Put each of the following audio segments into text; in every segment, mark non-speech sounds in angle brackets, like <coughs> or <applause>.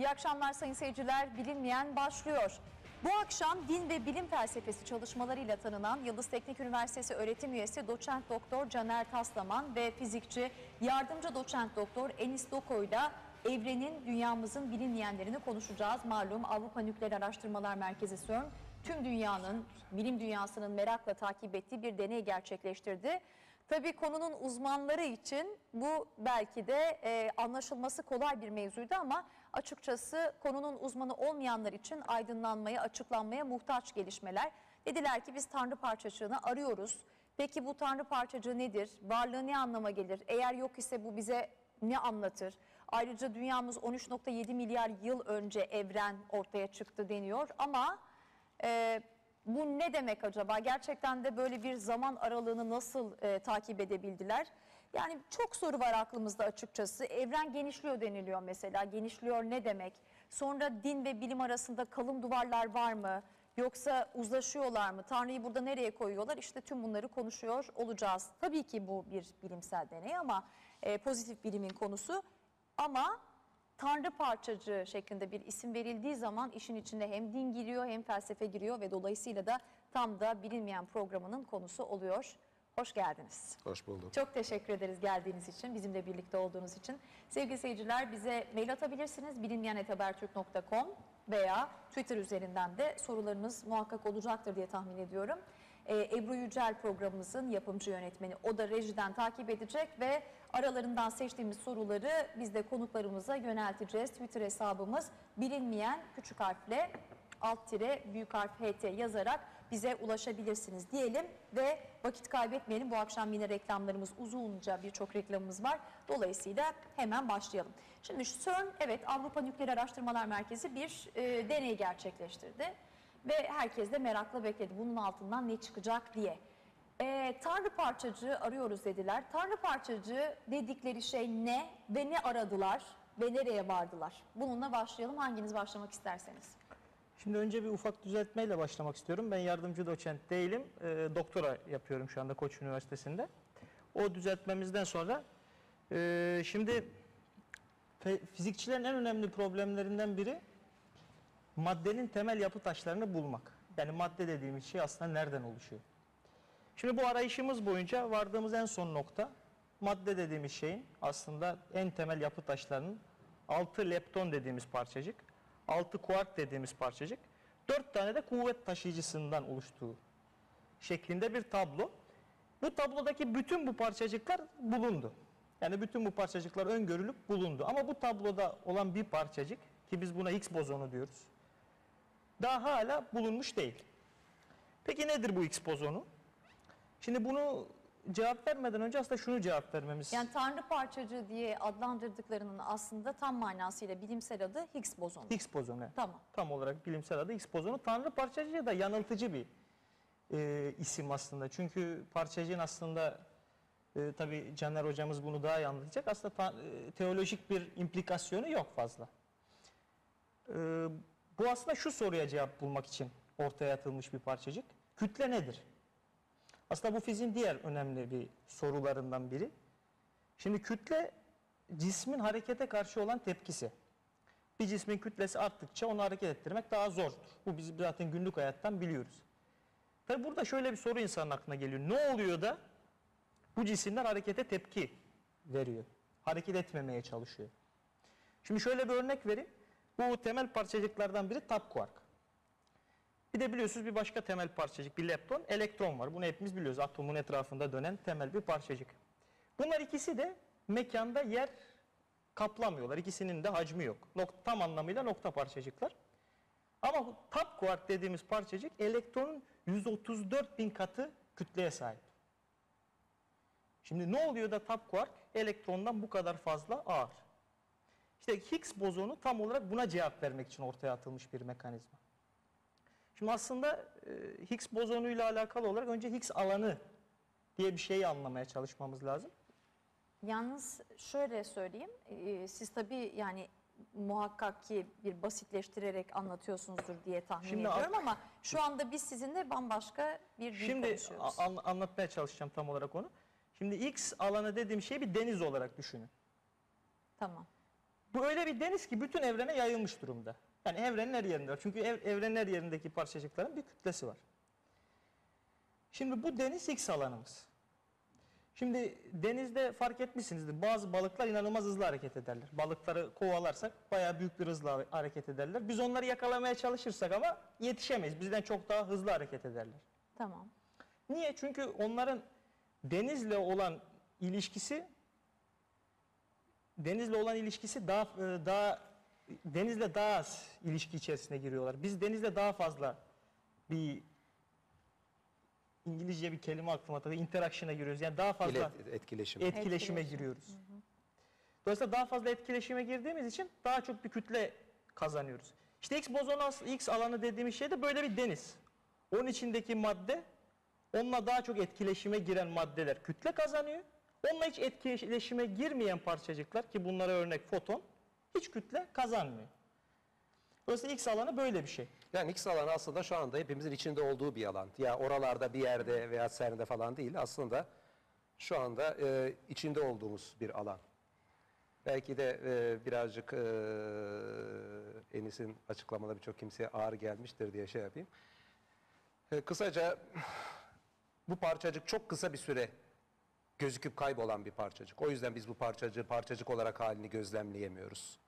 İyi akşamlar sayın seyirciler. Bilinmeyen başlıyor. Bu akşam din ve bilim felsefesi çalışmalarıyla tanınan Yıldız Teknik Üniversitesi öğretim üyesi doçent doktor Caner Taslaman ve fizikçi yardımcı doçent doktor Enis Doko'yla evrenin, dünyamızın bilinmeyenlerini konuşacağız. Malum Avrupa Nükleer Araştırmalar Merkezi CERN tüm dünyanın, bilim dünyasının merakla takip ettiği bir deney gerçekleştirdi. Tabii konunun uzmanları için bu belki de e, anlaşılması kolay bir mevzuydu ama açıkçası konunun uzmanı olmayanlar için aydınlanmaya, açıklanmaya muhtaç gelişmeler. Dediler ki biz tanrı parçacığını arıyoruz. Peki bu tanrı parçacığı nedir? Varlığı ne anlama gelir? Eğer yok ise bu bize ne anlatır? Ayrıca dünyamız 13.7 milyar yıl önce evren ortaya çıktı deniyor ama e, bu ne demek acaba? Gerçekten de böyle bir zaman aralığını nasıl e, takip edebildiler? Yani çok soru var aklımızda açıkçası. Evren genişliyor deniliyor mesela. Genişliyor ne demek? Sonra din ve bilim arasında kalın duvarlar var mı? Yoksa uzlaşıyorlar mı? Tanrı'yı burada nereye koyuyorlar? İşte tüm bunları konuşuyor olacağız. Tabii ki bu bir bilimsel deney ama e, pozitif bilimin konusu. Ama Tanrı parçacığı şeklinde bir isim verildiği zaman işin içinde hem din giriyor hem felsefe giriyor ve dolayısıyla da tam da bilinmeyen programının konusu oluyor. Hoş geldiniz. Hoş bulduk. Çok teşekkür ederiz geldiğiniz için, bizimle birlikte olduğunuz için. Sevgili seyirciler bize mail atabilirsiniz bilinmeyen.habertürk.com veya Twitter üzerinden de sorularınız muhakkak olacaktır diye tahmin ediyorum. Ee, Ebru Yücel programımızın yapımcı yönetmeni. O da rejiden takip edecek ve aralarından seçtiğimiz soruları biz de konuklarımıza yönelteceğiz. Twitter hesabımız bilinmeyen küçük harfle alt tire büyük harf HT yazarak bize ulaşabilirsiniz diyelim ve vakit kaybetmeyelim. Bu akşam yine reklamlarımız uzunca birçok reklamımız var. Dolayısıyla hemen başlayalım. Şimdi CERN evet Avrupa Nükleer Araştırmalar Merkezi bir e, deney gerçekleştirdi ve herkes de merakla bekledi bunun altından ne çıkacak diye. E, Tanrı parçacığı arıyoruz dediler. Tanrı parçacığı dedikleri şey ne ve ne aradılar ve nereye vardılar? Bununla başlayalım. Hanginiz başlamak isterseniz. Şimdi önce bir ufak düzeltmeyle başlamak istiyorum. Ben yardımcı doçent değilim. E, doktora yapıyorum şu anda Koç Üniversitesi'nde. O düzeltmemizden sonra e, şimdi fizikçilerin en önemli problemlerinden biri maddenin temel yapı taşlarını bulmak. Yani madde dediğimiz şey aslında nereden oluşuyor? Şimdi bu arayışımız boyunca vardığımız en son nokta madde dediğimiz şeyin aslında en temel yapı taşlarının 6 lepton dediğimiz parçacık, 6 kuark dediğimiz parçacık, 4 tane de kuvvet taşıyıcısından oluştuğu şeklinde bir tablo. Bu tablodaki bütün bu parçacıklar bulundu. Yani bütün bu parçacıklar öngörülüp bulundu. Ama bu tabloda olan bir parçacık ki biz buna Higgs bozonu diyoruz. Daha hala bulunmuş değil. Peki nedir bu Higgs bozonu? Şimdi bunu cevap vermeden önce aslında şunu cevap vermemiz. Yani Tanrı parçacığı diye adlandırdıklarının aslında tam manasıyla bilimsel adı Higgs bozonu. Higgs bozonu. Tamam. Tam olarak bilimsel adı Higgs bozonu. Tanrı parçacığı da yanıltıcı bir e, isim aslında. Çünkü parçacığın aslında e, tabii Caner hocamız bunu daha iyi anlatacak. Aslında ta- e, teolojik bir implikasyonu yok fazla. E, bu aslında şu soruya cevap bulmak için ortaya atılmış bir parçacık. Kütle nedir? Aslında bu fiziğin diğer önemli bir sorularından biri. Şimdi kütle cismin harekete karşı olan tepkisi. Bir cismin kütlesi arttıkça onu hareket ettirmek daha zordur. Bu biz zaten günlük hayattan biliyoruz. Tabi burada şöyle bir soru insanın aklına geliyor. Ne oluyor da bu cisimler harekete tepki veriyor? Hareket etmemeye çalışıyor. Şimdi şöyle bir örnek vereyim. Bu temel parçacıklardan biri tap kuark. Bir de biliyorsunuz bir başka temel parçacık, bir lepton, elektron var. Bunu hepimiz biliyoruz. Atomun etrafında dönen temel bir parçacık. Bunlar ikisi de mekanda yer kaplamıyorlar. İkisinin de hacmi yok. Nok- tam anlamıyla nokta parçacıklar. Ama tap kuark dediğimiz parçacık elektronun 134 bin katı kütleye sahip. Şimdi ne oluyor da tap kuark elektrondan bu kadar fazla ağır? İşte Higgs bozonu tam olarak buna cevap vermek için ortaya atılmış bir mekanizma. Şimdi aslında e, Higgs bozonuyla alakalı olarak önce Higgs alanı diye bir şeyi anlamaya çalışmamız lazım. Yalnız şöyle söyleyeyim, e, siz tabii yani muhakkak ki bir basitleştirerek anlatıyorsunuzdur diye tahmin Şimdi ediyorum ama şu anda biz sizinle bambaşka bir dil Şimdi konuşuyoruz. an- anlatmaya çalışacağım tam olarak onu. Şimdi X alanı dediğim şey bir deniz olarak düşünün. tamam. Bu öyle bir deniz ki bütün evrene yayılmış durumda. Yani evrenin her yerinde var. Çünkü ev- evrenin her yerindeki parçacıkların bir kütlesi var. Şimdi bu deniz X alanımız. Şimdi denizde fark etmişsinizdir. Bazı balıklar inanılmaz hızlı hareket ederler. Balıkları kovalarsak bayağı büyük bir hızla hareket ederler. Biz onları yakalamaya çalışırsak ama yetişemeyiz. Bizden çok daha hızlı hareket ederler. Tamam. Niye? Çünkü onların denizle olan ilişkisi denizle olan ilişkisi daha e, daha denizle daha az ilişki içerisine giriyorlar. Biz denizle daha fazla bir İngilizce bir kelime aklıma takıldı. Interaction'a giriyoruz. Yani daha fazla İlet- etkileşim. etkileşime Etkileşim. giriyoruz. Dolayısıyla daha fazla etkileşime girdiğimiz için daha çok bir kütle kazanıyoruz. İşte X bozonu X alanı dediğimiz şey de böyle bir deniz. Onun içindeki madde onunla daha çok etkileşime giren maddeler kütle kazanıyor. Onunla hiç etkileşime girmeyen parçacıklar ki bunlara örnek foton hiç kütle kazanmıyor. Dolayısıyla X alanı böyle bir şey. Yani X alanı aslında şu anda hepimizin içinde olduğu bir alan. Ya oralarda bir yerde veya CERN'de falan değil. Aslında şu anda e, içinde olduğumuz bir alan. Belki de e, birazcık e, Enis'in açıklamaları birçok kimseye ağır gelmiştir diye şey yapayım. E, kısaca bu parçacık çok kısa bir süre gözüküp kaybolan bir parçacık. O yüzden biz bu parçacığı parçacık olarak halini gözlemleyemiyoruz.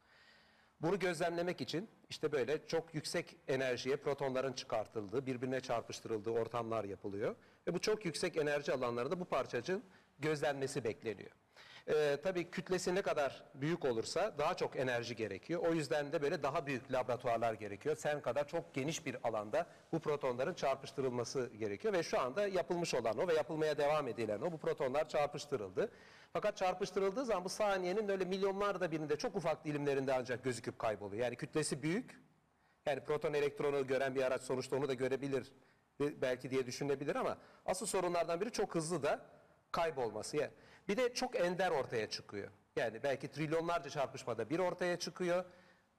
Bunu gözlemlemek için işte böyle çok yüksek enerjiye protonların çıkartıldığı, birbirine çarpıştırıldığı ortamlar yapılıyor. Ve bu çok yüksek enerji alanlarında bu parçacığın gözlenmesi bekleniyor. Ee, tabii kütlesi ne kadar büyük olursa daha çok enerji gerekiyor. O yüzden de böyle daha büyük laboratuvarlar gerekiyor. CERN kadar çok geniş bir alanda bu protonların çarpıştırılması gerekiyor. Ve şu anda yapılmış olan o ve yapılmaya devam edilen o bu protonlar çarpıştırıldı. Fakat çarpıştırıldığı zaman bu saniyenin öyle milyonlarda birinde çok ufak dilimlerinde ancak gözüküp kayboluyor. Yani kütlesi büyük. Yani proton elektronu gören bir araç sonuçta onu da görebilir e, belki diye düşünebilir ama asıl sorunlardan biri çok hızlı da kaybolması. Yani bir de çok ender ortaya çıkıyor. Yani belki trilyonlarca çarpışmada bir ortaya çıkıyor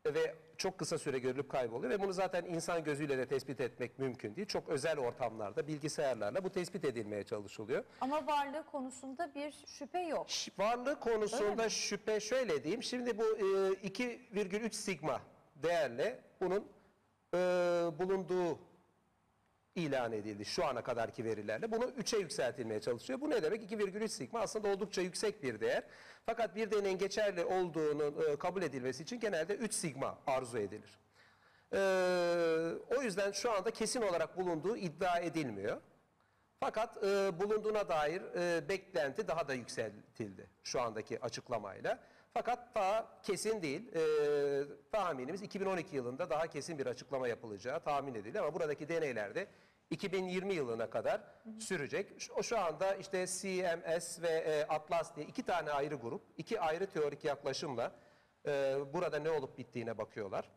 ve çok kısa süre görülüp kayboluyor ve bunu zaten insan gözüyle de tespit etmek mümkün değil. Çok özel ortamlarda bilgisayarlarla bu tespit edilmeye çalışılıyor. Ama varlığı konusunda bir şüphe yok. Ş- Varlığı konusunda şüphe şöyle diyeyim. Şimdi bu e, 2,3 sigma değerle bunun e, bulunduğu ilan edildi şu ana kadarki verilerle. Bunu 3'e yükseltilmeye çalışıyor. Bu ne demek? 2,3 sigma aslında oldukça yüksek bir değer. Fakat bir deneyin geçerli olduğunu e, kabul edilmesi için genelde 3 sigma arzu edilir. E, o yüzden şu anda kesin olarak bulunduğu iddia edilmiyor. Fakat e, bulunduğuna dair e, beklenti daha da yükseltildi şu andaki açıklamayla. Fakat daha kesin değil. E, tahminimiz 2012 yılında daha kesin bir açıklama yapılacağı tahmin ediliyor. Ama buradaki deneylerde 2020 yılına kadar sürecek. Şu, şu anda işte CMS ve e, Atlas diye iki tane ayrı grup, iki ayrı teorik yaklaşımla e, burada ne olup bittiğine bakıyorlar.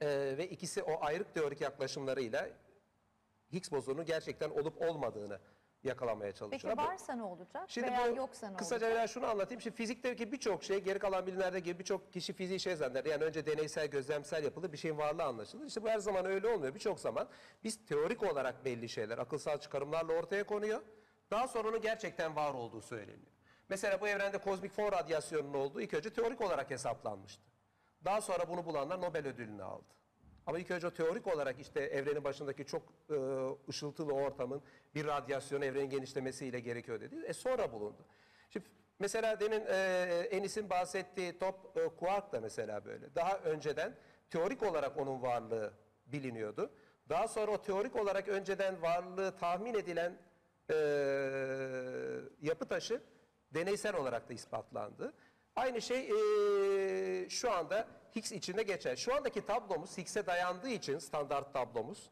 E, ve ikisi o ayrık teorik yaklaşımlarıyla Higgs bozonu gerçekten olup olmadığını yakalamaya Peki çalışıyorlar. Bu- varsa ne olacak Şimdi veya bu yoksa ne kısaca olacak? biraz şunu anlatayım. Şimdi fizikteki birçok şey geri kalan bilimlerde gibi birçok kişi fiziği şey zanneder. Yani önce deneysel gözlemsel yapılır bir şeyin varlığı anlaşılır. İşte bu her zaman öyle olmuyor. Birçok zaman biz teorik olarak belli şeyler akılsal çıkarımlarla ortaya konuyor. Daha sonra onun gerçekten var olduğu söyleniyor. Mesela bu evrende kozmik fon radyasyonunun olduğu ilk önce teorik olarak hesaplanmıştı. Daha sonra bunu bulanlar Nobel ödülünü aldı. Ama ilk önce teorik olarak işte evrenin başındaki çok e, ışıltılı ortamın bir radyasyon evrenin genişlemesiyle gerekiyor dedi. E sonra bulundu. Şimdi mesela demin e, Enis'in bahsettiği top e, kuark da mesela böyle. Daha önceden teorik olarak onun varlığı biliniyordu. Daha sonra o teorik olarak önceden varlığı tahmin edilen e, yapı taşı deneysel olarak da ispatlandı. Aynı şey e, şu anda Higgs içinde geçer. Şu andaki tablomuz Higgs'e dayandığı için standart tablomuz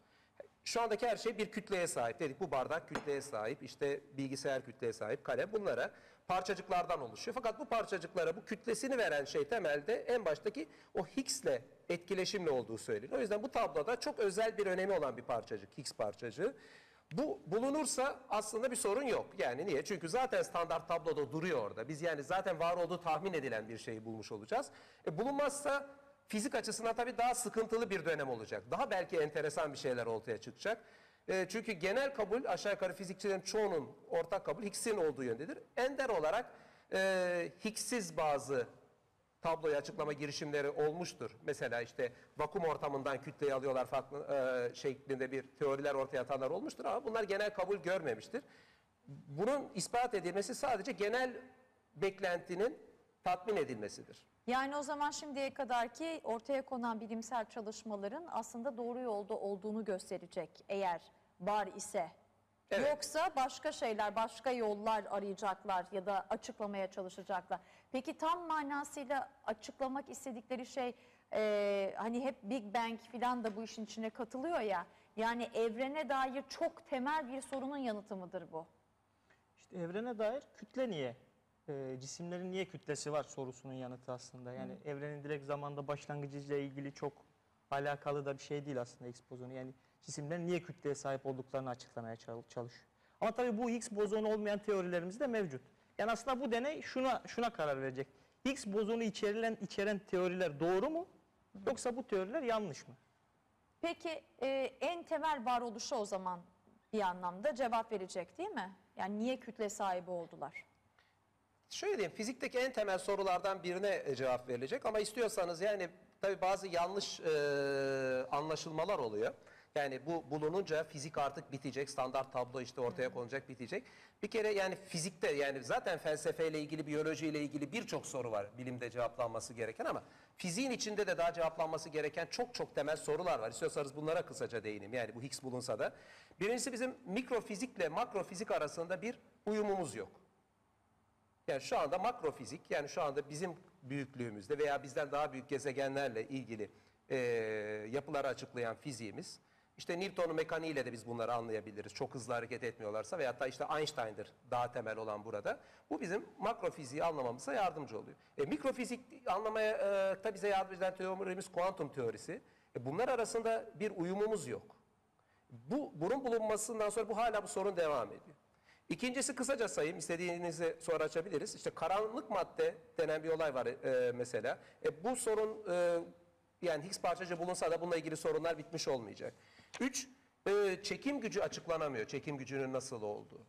şu andaki her şey bir kütleye sahip. Dedik bu bardak kütleye sahip, işte bilgisayar kütleye sahip, kalem bunlara parçacıklardan oluşuyor. Fakat bu parçacıklara bu kütlesini veren şey temelde en baştaki o Higgs'le etkileşimli olduğu söyleniyor. O yüzden bu tabloda çok özel bir önemi olan bir parçacık, Higgs parçacığı. Bu bulunursa aslında bir sorun yok. Yani niye? Çünkü zaten standart tabloda duruyor orada. Biz yani zaten var olduğu tahmin edilen bir şeyi bulmuş olacağız. E, bulunmazsa fizik açısından tabii daha sıkıntılı bir dönem olacak. Daha belki enteresan bir şeyler ortaya çıkacak. E, çünkü genel kabul aşağı yukarı fizikçilerin çoğunun ortak kabul Higgs'in olduğu yöndedir. Ender olarak e, Higgs'siz bazı tabloyu açıklama girişimleri olmuştur. Mesela işte vakum ortamından kütleyi alıyorlar farklı e, şeklinde bir teoriler ortaya atanlar olmuştur ama bunlar genel kabul görmemiştir. Bunun ispat edilmesi sadece genel beklentinin tatmin edilmesidir. Yani o zaman şimdiye kadarki ortaya konan bilimsel çalışmaların aslında doğru yolda olduğunu gösterecek eğer var ise. Evet. Yoksa başka şeyler, başka yollar arayacaklar ya da açıklamaya çalışacaklar. Peki tam manasıyla açıklamak istedikleri şey e, hani hep Big Bang falan da bu işin içine katılıyor ya. Yani evrene dair çok temel bir sorunun yanıtı mıdır bu? İşte evrene dair kütle niye? Ee, cisimlerin niye kütlesi var sorusunun yanıtı aslında. Yani evrenin direkt zamanda başlangıcıyla ilgili çok alakalı da bir şey değil aslında Higgs bozonu. Yani cisimlerin niye kütleye sahip olduklarını açıklamaya çal- çalışıyor. Ama tabii bu Higgs bozonu olmayan teorilerimiz de mevcut. Yani aslında bu deney şuna şuna karar verecek. Higgs bozonu içerilen içeren teoriler doğru mu? Yoksa bu teoriler yanlış mı? Peki e, en temel varoluşa o zaman bir anlamda cevap verecek değil mi? Yani niye kütle sahibi oldular? Şöyle diyeyim, fizikteki en temel sorulardan birine e, cevap verilecek ama istiyorsanız yani tabii bazı yanlış e, anlaşılmalar oluyor. Yani bu bulununca fizik artık bitecek, standart tablo işte ortaya konacak, bitecek. Bir kere yani fizikte yani zaten felsefeyle ilgili, biyolojiyle ilgili birçok soru var bilimde cevaplanması gereken ama fiziğin içinde de daha cevaplanması gereken çok çok temel sorular var. İstiyorsanız bunlara kısaca değineyim. Yani bu Higgs bulunsa da. Birincisi bizim mikrofizikle makrofizik arasında bir uyumumuz yok. Yani şu anda makrofizik yani şu anda bizim büyüklüğümüzde veya bizden daha büyük gezegenlerle ilgili e, yapıları açıklayan fiziğimiz işte Newton'un mekaniğiyle de biz bunları anlayabiliriz. Çok hızlı hareket etmiyorlarsa veyahut da işte Einstein'dır daha temel olan burada. Bu bizim makrofiziği anlamamıza yardımcı oluyor. E, mikrofizik anlamaya e, tabi bize yardım eden teorimiz kuantum teorisi. E, bunlar arasında bir uyumumuz yok. Bu bunun bulunmasından sonra bu hala bu sorun devam ediyor. İkincisi kısaca sayayım istediğinizi sonra açabiliriz. İşte karanlık madde denen bir olay var e, mesela. E, bu sorun e, yani Higgs parçacığı bulunsa da bununla ilgili sorunlar bitmiş olmayacak. Üç, e, çekim gücü açıklanamıyor. Çekim gücünün nasıl olduğu.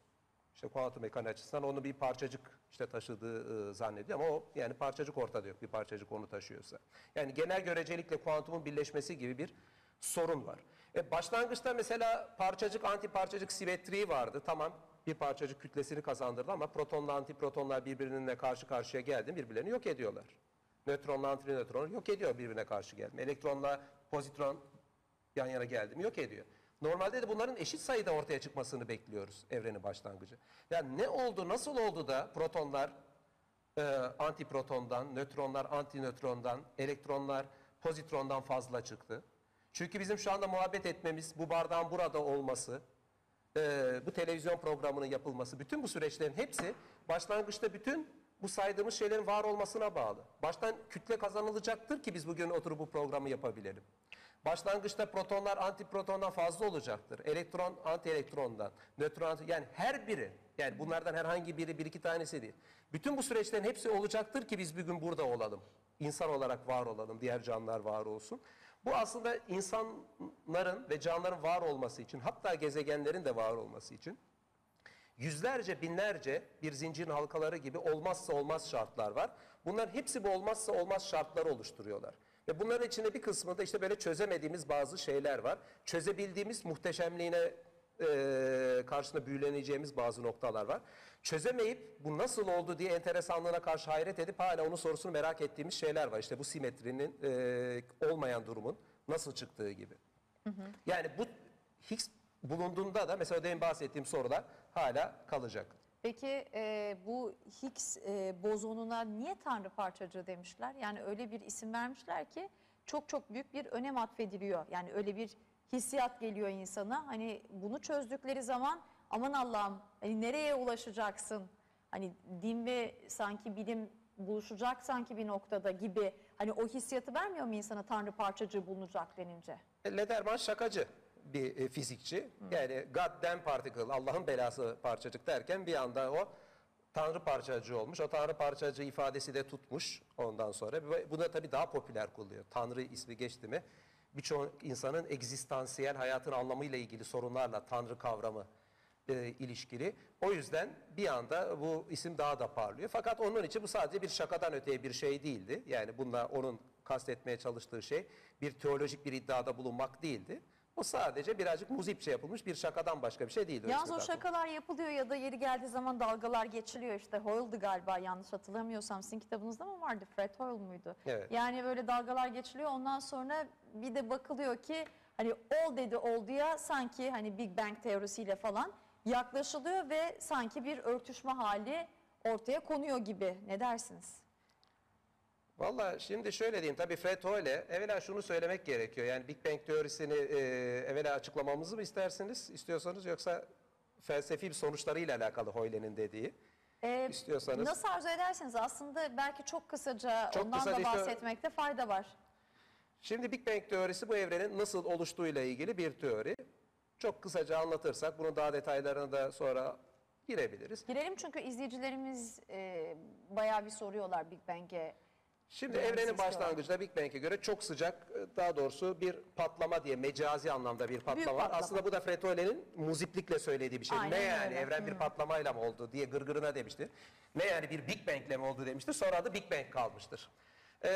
İşte kuantum mekaniği açısından onu bir parçacık işte taşıdığı e, zannediyor ama o yani parçacık ortada yok bir parçacık onu taşıyorsa. Yani genel görecelikle kuantumun birleşmesi gibi bir sorun var. E, başlangıçta mesela parçacık anti parçacık simetriği vardı. Tamam bir parçacık kütlesini kazandırdı ama protonla antiprotonlar birbirine karşı karşıya geldi birbirlerini yok ediyorlar. Nötronla antinötron yok ediyor birbirine karşı gelme. Elektronla pozitron yan yana geldi mi yok ediyor. Normalde de bunların eşit sayıda ortaya çıkmasını bekliyoruz evrenin başlangıcı. Yani ne oldu, nasıl oldu da protonlar e, antiprotondan, nötronlar antinötrondan, elektronlar pozitrondan fazla çıktı? Çünkü bizim şu anda muhabbet etmemiz, bu bardağın burada olması, e, bu televizyon programının yapılması, bütün bu süreçlerin hepsi başlangıçta bütün bu saydığımız şeylerin var olmasına bağlı. Baştan kütle kazanılacaktır ki biz bugün oturup bu programı yapabilelim. Başlangıçta protonlar antiprotondan fazla olacaktır. Elektron antielektrondan, nötron anti, yani her biri yani bunlardan herhangi biri bir iki tanesi değil. Bütün bu süreçlerin hepsi olacaktır ki biz bugün burada olalım. İnsan olarak var olalım, diğer canlılar var olsun. Bu aslında insanların ve canlıların var olması için hatta gezegenlerin de var olması için yüzlerce binlerce bir zincirin halkaları gibi olmazsa olmaz şartlar var. Bunların hepsi bu olmazsa olmaz şartları oluşturuyorlar. Ve bunların içinde bir kısmı da işte böyle çözemediğimiz bazı şeyler var. Çözebildiğimiz muhteşemliğine e, karşısında büyüleneceğimiz bazı noktalar var. Çözemeyip bu nasıl oldu diye enteresanlığına karşı hayret edip hala onun sorusunu merak ettiğimiz şeyler var. İşte bu simetrinin e, olmayan durumun nasıl çıktığı gibi. Yani bu Higgs bulunduğunda da mesela demin bahsettiğim sorular hala kalacak. Peki e, bu Higgs e, bozonuna niye Tanrı parçacığı demişler? Yani öyle bir isim vermişler ki çok çok büyük bir önem atfediliyor. Yani öyle bir hissiyat geliyor insana. Hani bunu çözdükleri zaman aman Allah'ım hani nereye ulaşacaksın? Hani din ve sanki bilim buluşacak sanki bir noktada gibi. Hani o hissiyatı vermiyor mu insana Tanrı parçacığı bulunacak denince? Lederman şakacı bir e, fizikçi. Yani God damn particle, Allah'ın belası parçacık derken bir anda o Tanrı parçacığı olmuş. O Tanrı parçacığı ifadesi de tutmuş ondan sonra. Ve Bu da tabii daha popüler kılıyor. Tanrı ismi geçti mi birçok insanın egzistansiyel hayatın anlamıyla ilgili sorunlarla Tanrı kavramı e, ilişkili. O yüzden bir anda bu isim daha da parlıyor. Fakat onun için bu sadece bir şakadan öteye bir şey değildi. Yani bununla onun kastetmeye çalıştığı şey bir teolojik bir iddiada bulunmak değildi. O sadece birazcık muzipçe yapılmış bir şakadan başka bir şey değildi. Yalnız o şakalar yapılıyor ya da yeri geldiği zaman dalgalar geçiliyor işte Hoyle'dı galiba yanlış hatırlamıyorsam sizin kitabınızda mı vardı Fred Hoyle muydu? Evet. Yani böyle dalgalar geçiliyor ondan sonra bir de bakılıyor ki hani ol dedi olduya sanki hani Big Bang teorisiyle falan yaklaşılıyor ve sanki bir örtüşme hali ortaya konuyor gibi ne dersiniz? Valla şimdi şöyle diyeyim tabii Fred Hoyle evvela şunu söylemek gerekiyor. Yani Big Bang teorisini e, evvela açıklamamızı mı istersiniz istiyorsanız yoksa felsefi bir sonuçlarıyla alakalı Hoyle'nin dediği. Ee, İstiyorsanız. Nasıl arzu ederseniz aslında belki çok kısaca Çok ondan kısa da bahsetmekte fayda var. Şimdi Big Bang teorisi bu evrenin nasıl oluştuğuyla ilgili bir teori. Çok kısaca anlatırsak bunun daha detaylarına da sonra girebiliriz. Girelim çünkü izleyicilerimiz e, bayağı bir soruyorlar Big Bang'e. Şimdi Yani evrenin başlangıcında Big Bang'e göre çok sıcak, e, daha doğrusu bir patlama diye mecazi anlamda bir patlama var. patlama. Aslında bu da Fred Hoyle'nin muziplikle söylediği bir şey. Aynen ne yani öyle. evren bir patlamayla mı oldu diye gırgırına demiştir. Ne yani bir Big Bang'le mi oldu demiştir. Sonra adı Big Bang kalmıştır. Ee,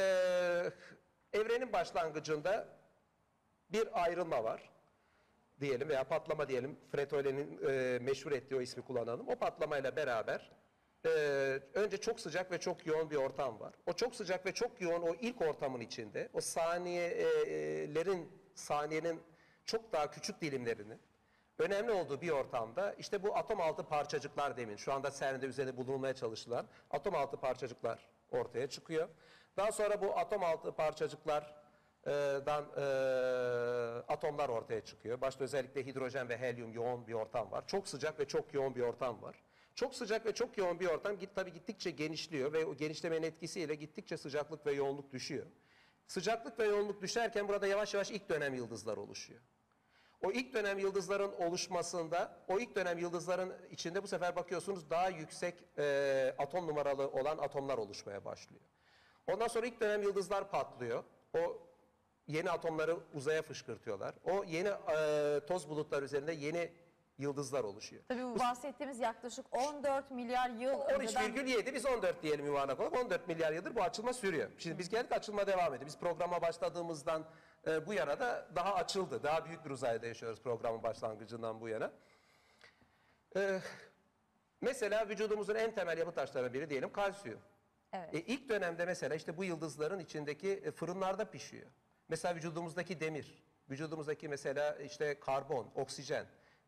evrenin başlangıcında bir ayrılma var diyelim veya patlama diyelim. Fred Hoyle'nin e, meşhur ettiği o ismi kullanalım. O patlamayla beraber e, önce çok sıcak ve çok yoğun bir ortam var. O çok sıcak ve çok yoğun o ilk ortamın içinde o saniyelerin saniyenin çok daha küçük dilimlerini önemli olduğu bir ortamda işte bu atom altı parçacıklar demin şu anda CERN'de üzerinde bulunmaya çalışılan atom altı parçacıklar ortaya çıkıyor. Daha sonra bu atom altı parçacıklar dan e, atomlar ortaya çıkıyor. Başta özellikle hidrojen ve helyum yoğun bir ortam var. Çok sıcak ve çok yoğun bir ortam var. Çok sıcak ve çok yoğun bir ortam git tabii gittikçe genişliyor ve o genişlemenin etkisiyle gittikçe sıcaklık ve yoğunluk düşüyor. Sıcaklık ve yoğunluk düşerken burada yavaş yavaş ilk dönem yıldızlar oluşuyor. O ilk dönem yıldızların oluşmasında, o ilk dönem yıldızların içinde bu sefer bakıyorsunuz daha yüksek e, atom numaralı olan atomlar oluşmaya başlıyor. Ondan sonra ilk dönem yıldızlar patlıyor. O yeni atomları uzaya fışkırtıyorlar. O yeni e, toz bulutlar üzerinde yeni yıldızlar oluşuyor. Tabii bu bahsettiğimiz yaklaşık 14 milyar yıl önceden 13,7 biz 14 diyelim yuvarlak olarak 14 milyar yıldır bu açılma sürüyor. Şimdi biz geldik açılma devam ediyor. Biz programa başladığımızdan e, bu yana da daha açıldı. Daha büyük bir uzayda yaşıyoruz programın başlangıcından bu yana. E, mesela vücudumuzun en temel yapı taşlarından biri diyelim kalsiyum. Evet. E, ilk dönemde mesela işte bu yıldızların içindeki e, fırınlarda pişiyor. Mesela vücudumuzdaki demir, vücudumuzdaki mesela işte karbon, oksijen.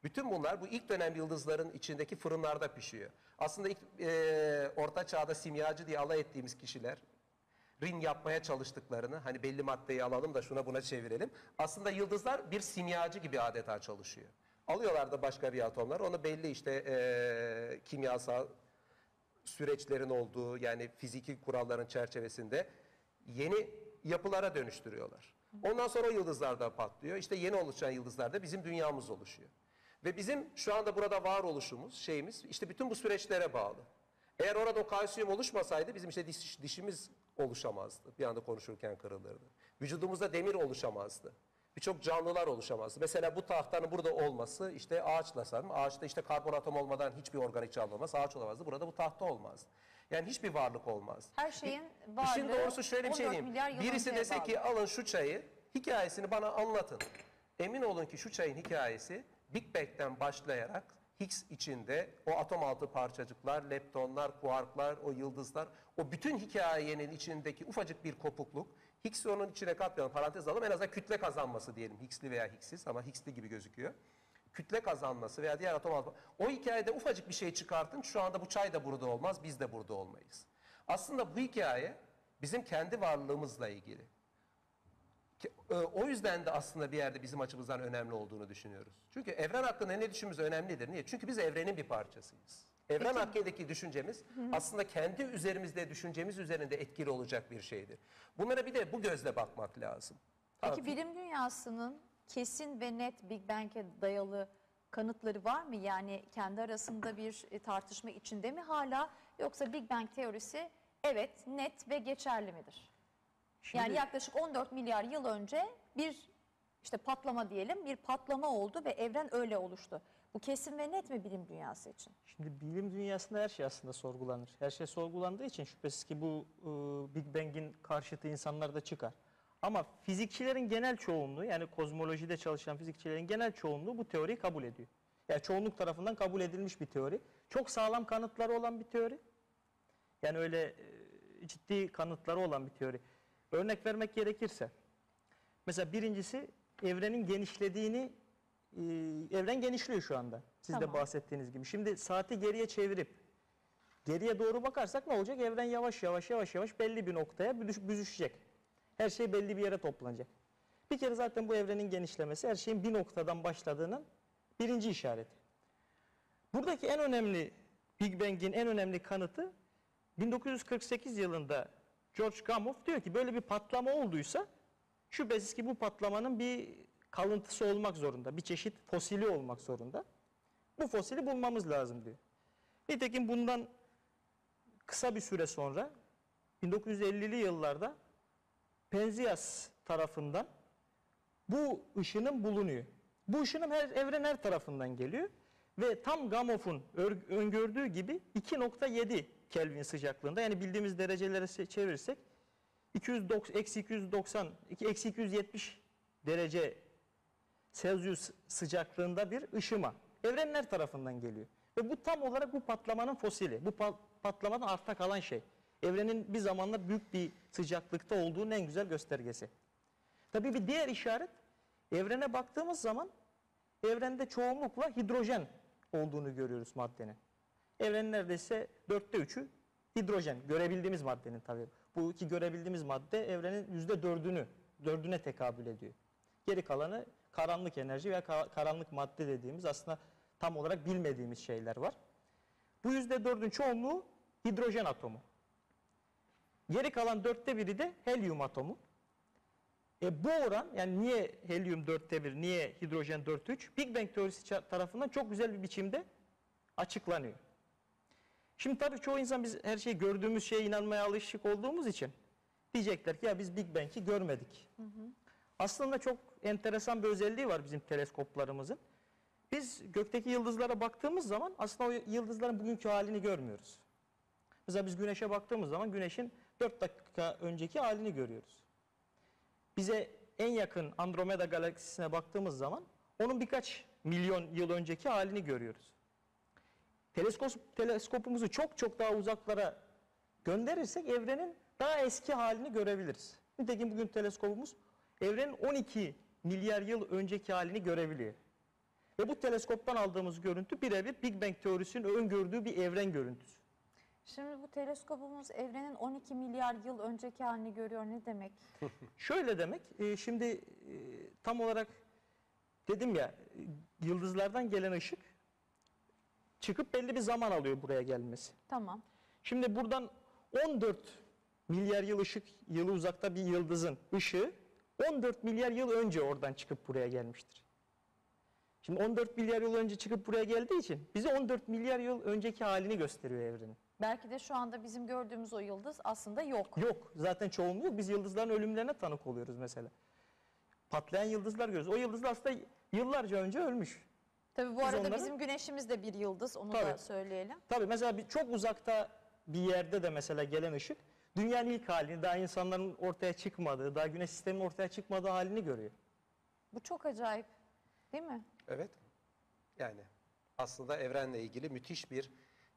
Bütün bunlar bu ilk dönem yıldızların içindeki fırınlarda pişiyor. Aslında ilk e, orta çağda simyacı diye alay ettiğimiz kişiler rin yapmaya çalıştıklarını hani belli maddeyi alalım da şuna buna çevirelim. Aslında yıldızlar bir simyacı gibi adeta çalışıyor. Alıyorlar da başka bir atomlar onu belli işte e, kimyasal süreçlerin olduğu yani fiziki kuralların çerçevesinde yeni yapılara dönüştürüyorlar. Ondan sonra o yıldızlar da patlıyor. İşte yeni oluşan yıldızlarda bizim dünyamız oluşuyor. Ve bizim şu anda burada var oluşumuz, şeyimiz işte bütün bu süreçlere bağlı. Eğer orada o kalsiyum oluşmasaydı bizim işte diş, dişimiz oluşamazdı. Bir anda konuşurken kırılırdı. Vücudumuzda demir oluşamazdı. Birçok canlılar oluşamazdı. Mesela bu tahtanın burada olması işte ağaçla sarım. Ağaçta işte karbon atom olmadan hiçbir organik canlı olmaz. Ağaç olamazdı. Burada bu tahta olmazdı. Yani hiçbir varlık olmazdı. her şeyin İşin varlığı doğrusu şöyle bir şey 14 diyeyim. Birisi dese bağlı. ki alın şu çayı, hikayesini bana anlatın. Emin olun ki şu çayın hikayesi Big Bang'den başlayarak Higgs içinde o atom altı parçacıklar, leptonlar, kuarklar, o yıldızlar, o bütün hikayenin içindeki ufacık bir kopukluk, Higgs'i onun içine katmayalım, parantez alalım, en azından kütle kazanması diyelim. Higgs'li veya Higgsiz ama Higgs'li gibi gözüküyor. Kütle kazanması veya diğer atom altı, o hikayede ufacık bir şey çıkartın, şu anda bu çay da burada olmaz, biz de burada olmayız. Aslında bu hikaye bizim kendi varlığımızla ilgili. E, O yüzden de aslında bir yerde bizim açımızdan önemli olduğunu düşünüyoruz. Çünkü evren hakkında ne düşündüğümüz önemlidir. Niye? Çünkü biz evrenin bir parçasıyız. Evren hakkındaki düşüncemiz aslında kendi üzerimizde düşüncemiz üzerinde etkili olacak bir şeydir. Bunlara bir de bu gözle bakmak lazım. Peki Tabii. bilim dünyasının kesin ve net Big Bang'e dayalı kanıtları var mı? Yani kendi arasında bir e, tartışma içinde mi hala yoksa Big Bang teorisi evet net ve geçerli midir? Şimdi- yani yaklaşık 14 milyar yıl önce bir işte patlama diyelim bir patlama oldu ve evren öyle oluştu. Bu kesin ve net mi bilim dünyası için? Şimdi bilim dünyasında her şey aslında sorgulanır. Her şey sorgulandığı için şüphesiz ki bu e, Big Bang'in karşıtı insanlar da çıkar. Ama fizikçilerin genel çoğunluğu yani kozmolojide çalışan fizikçilerin genel çoğunluğu bu teoriyi kabul ediyor. Yani çoğunluk tarafından kabul edilmiş bir teori. Çok sağlam kanıtları olan bir teori. Yani öyle e, ciddi kanıtları olan bir teori. Örnek vermek gerekirse mesela birincisi evrenin genişlediğini e, evren genişliyor şu anda. Siz de Tamam. bahsettiğiniz gibi. Şimdi saati geriye çevirip geriye doğru bakarsak ne olacak? Evren yavaş yavaş yavaş yavaş belli bir noktaya büzüş- büzüşecek. Her şey belli bir yere toplanacak. Bir kere zaten bu evrenin genişlemesi her şeyin bir noktadan başladığının birinci işareti. Buradaki en önemli Big Bang'in en önemli kanıtı 1948 yılında George Gamow diyor ki böyle bir patlama olduysa şüphesiz ki bu patlamanın bir kalıntısı olmak zorunda. Bir çeşit fosili olmak zorunda. Bu fosili bulmamız lazım diyor. Nitekim bundan kısa bir süre sonra 1950'li yıllarda Penzias tarafından bu ışının bulunuyor. Bu ışının her, evren her tarafından geliyor ve tam Gamow'un ör- öngördüğü gibi 2.7 Kelvin sıcaklığında yani bildiğimiz derecelere se- çevirirsek 290, eksi 290, iki- eksi 270 derece Celsius sıcaklığında bir ışıma. Evrenin her tarafından geliyor. Ve bu tam olarak bu patlamanın fosili. Bu pa- patlamadan arta kalan şey. Evrenin bir zamanlar büyük bir sıcaklıkta olduğunun en güzel göstergesi. Tabii bir diğer işaret, evrene baktığımız zaman evrende çoğunlukla hidrojen olduğunu görüyoruz maddenin. Evrenin neredeyse dörtte üçü hidrojen, görebildiğimiz maddenin tabii. Bu iki görebildiğimiz madde evrenin yüzde dördünü, dördüne tekabül ediyor. Geri kalanı karanlık enerji veya ka- karanlık madde dediğimiz aslında tam olarak bilmediğimiz şeyler var. Bu yüzde dördün çoğunluğu hidrojen atomu. Geri kalan dörtte biri de helyum atomu. E bu oran yani niye helyum dörtte bir, niye hidrojen dörtte üç? Big Bang teorisi tarafından çok güzel bir biçimde açıklanıyor. Şimdi tabii çoğu insan biz her şeyi gördüğümüz şeye inanmaya alışık olduğumuz için diyecekler ki ya biz Big Bang'i görmedik. Aslında çok enteresan bir özelliği var bizim teleskoplarımızın. Biz gökteki yıldızlara baktığımız zaman aslında o yıldızların bugünkü halini görmüyoruz. Mesela biz güneşe baktığımız zaman güneşin 4 dakika önceki halini görüyoruz. Bize en yakın Andromeda galaksisine baktığımız zaman onun birkaç milyon yıl önceki halini görüyoruz. Teleskop, teleskopumuzu çok çok daha uzaklara gönderirsek evrenin daha eski halini görebiliriz. Nitekim bugün teleskopumuz evrenin 12 milyar yıl önceki halini görebiliyor. Ve bu teleskoptan aldığımız görüntü birebir Big Bang teorisinin öngördüğü bir evren görüntüsü. Şimdi bu teleskopumuz evrenin 12 milyar yıl önceki halini görüyor ne demek? <laughs> Şöyle demek, e, şimdi e, tam olarak dedim ya, e, yıldızlardan gelen ışık çıkıp belli bir zaman alıyor buraya gelmesi. Tamam. Şimdi buradan 14 milyar yıl ışık yılı uzakta bir yıldızın ışığı 14 milyar yıl önce oradan çıkıp buraya gelmiştir. Şimdi 14 milyar yıl önce çıkıp buraya geldiği için bize 14 milyar yıl önceki halini gösteriyor evrenin. Belki de şu anda bizim gördüğümüz o yıldız aslında yok. Yok. Zaten çoğunluğu yok. Biz yıldızların ölümlerine tanık oluyoruz mesela. Patlayan yıldızlar görüyoruz. O yıldızlar aslında yıllarca önce ölmüş. Tabii bu Biz arada onları- bizim güneşimiz de bir yıldız onu da Tabii. söyleyelim. Tabii mesela bir, çok uzakta bir yerde de mesela gelen ışık dünyanın ilk halini, daha insanların ortaya çıkmadığı, daha güneş sisteminin ortaya çıkmadığı halini görüyor. Bu çok acayip değil mi? Evet. Yani aslında evrenle ilgili müthiş bir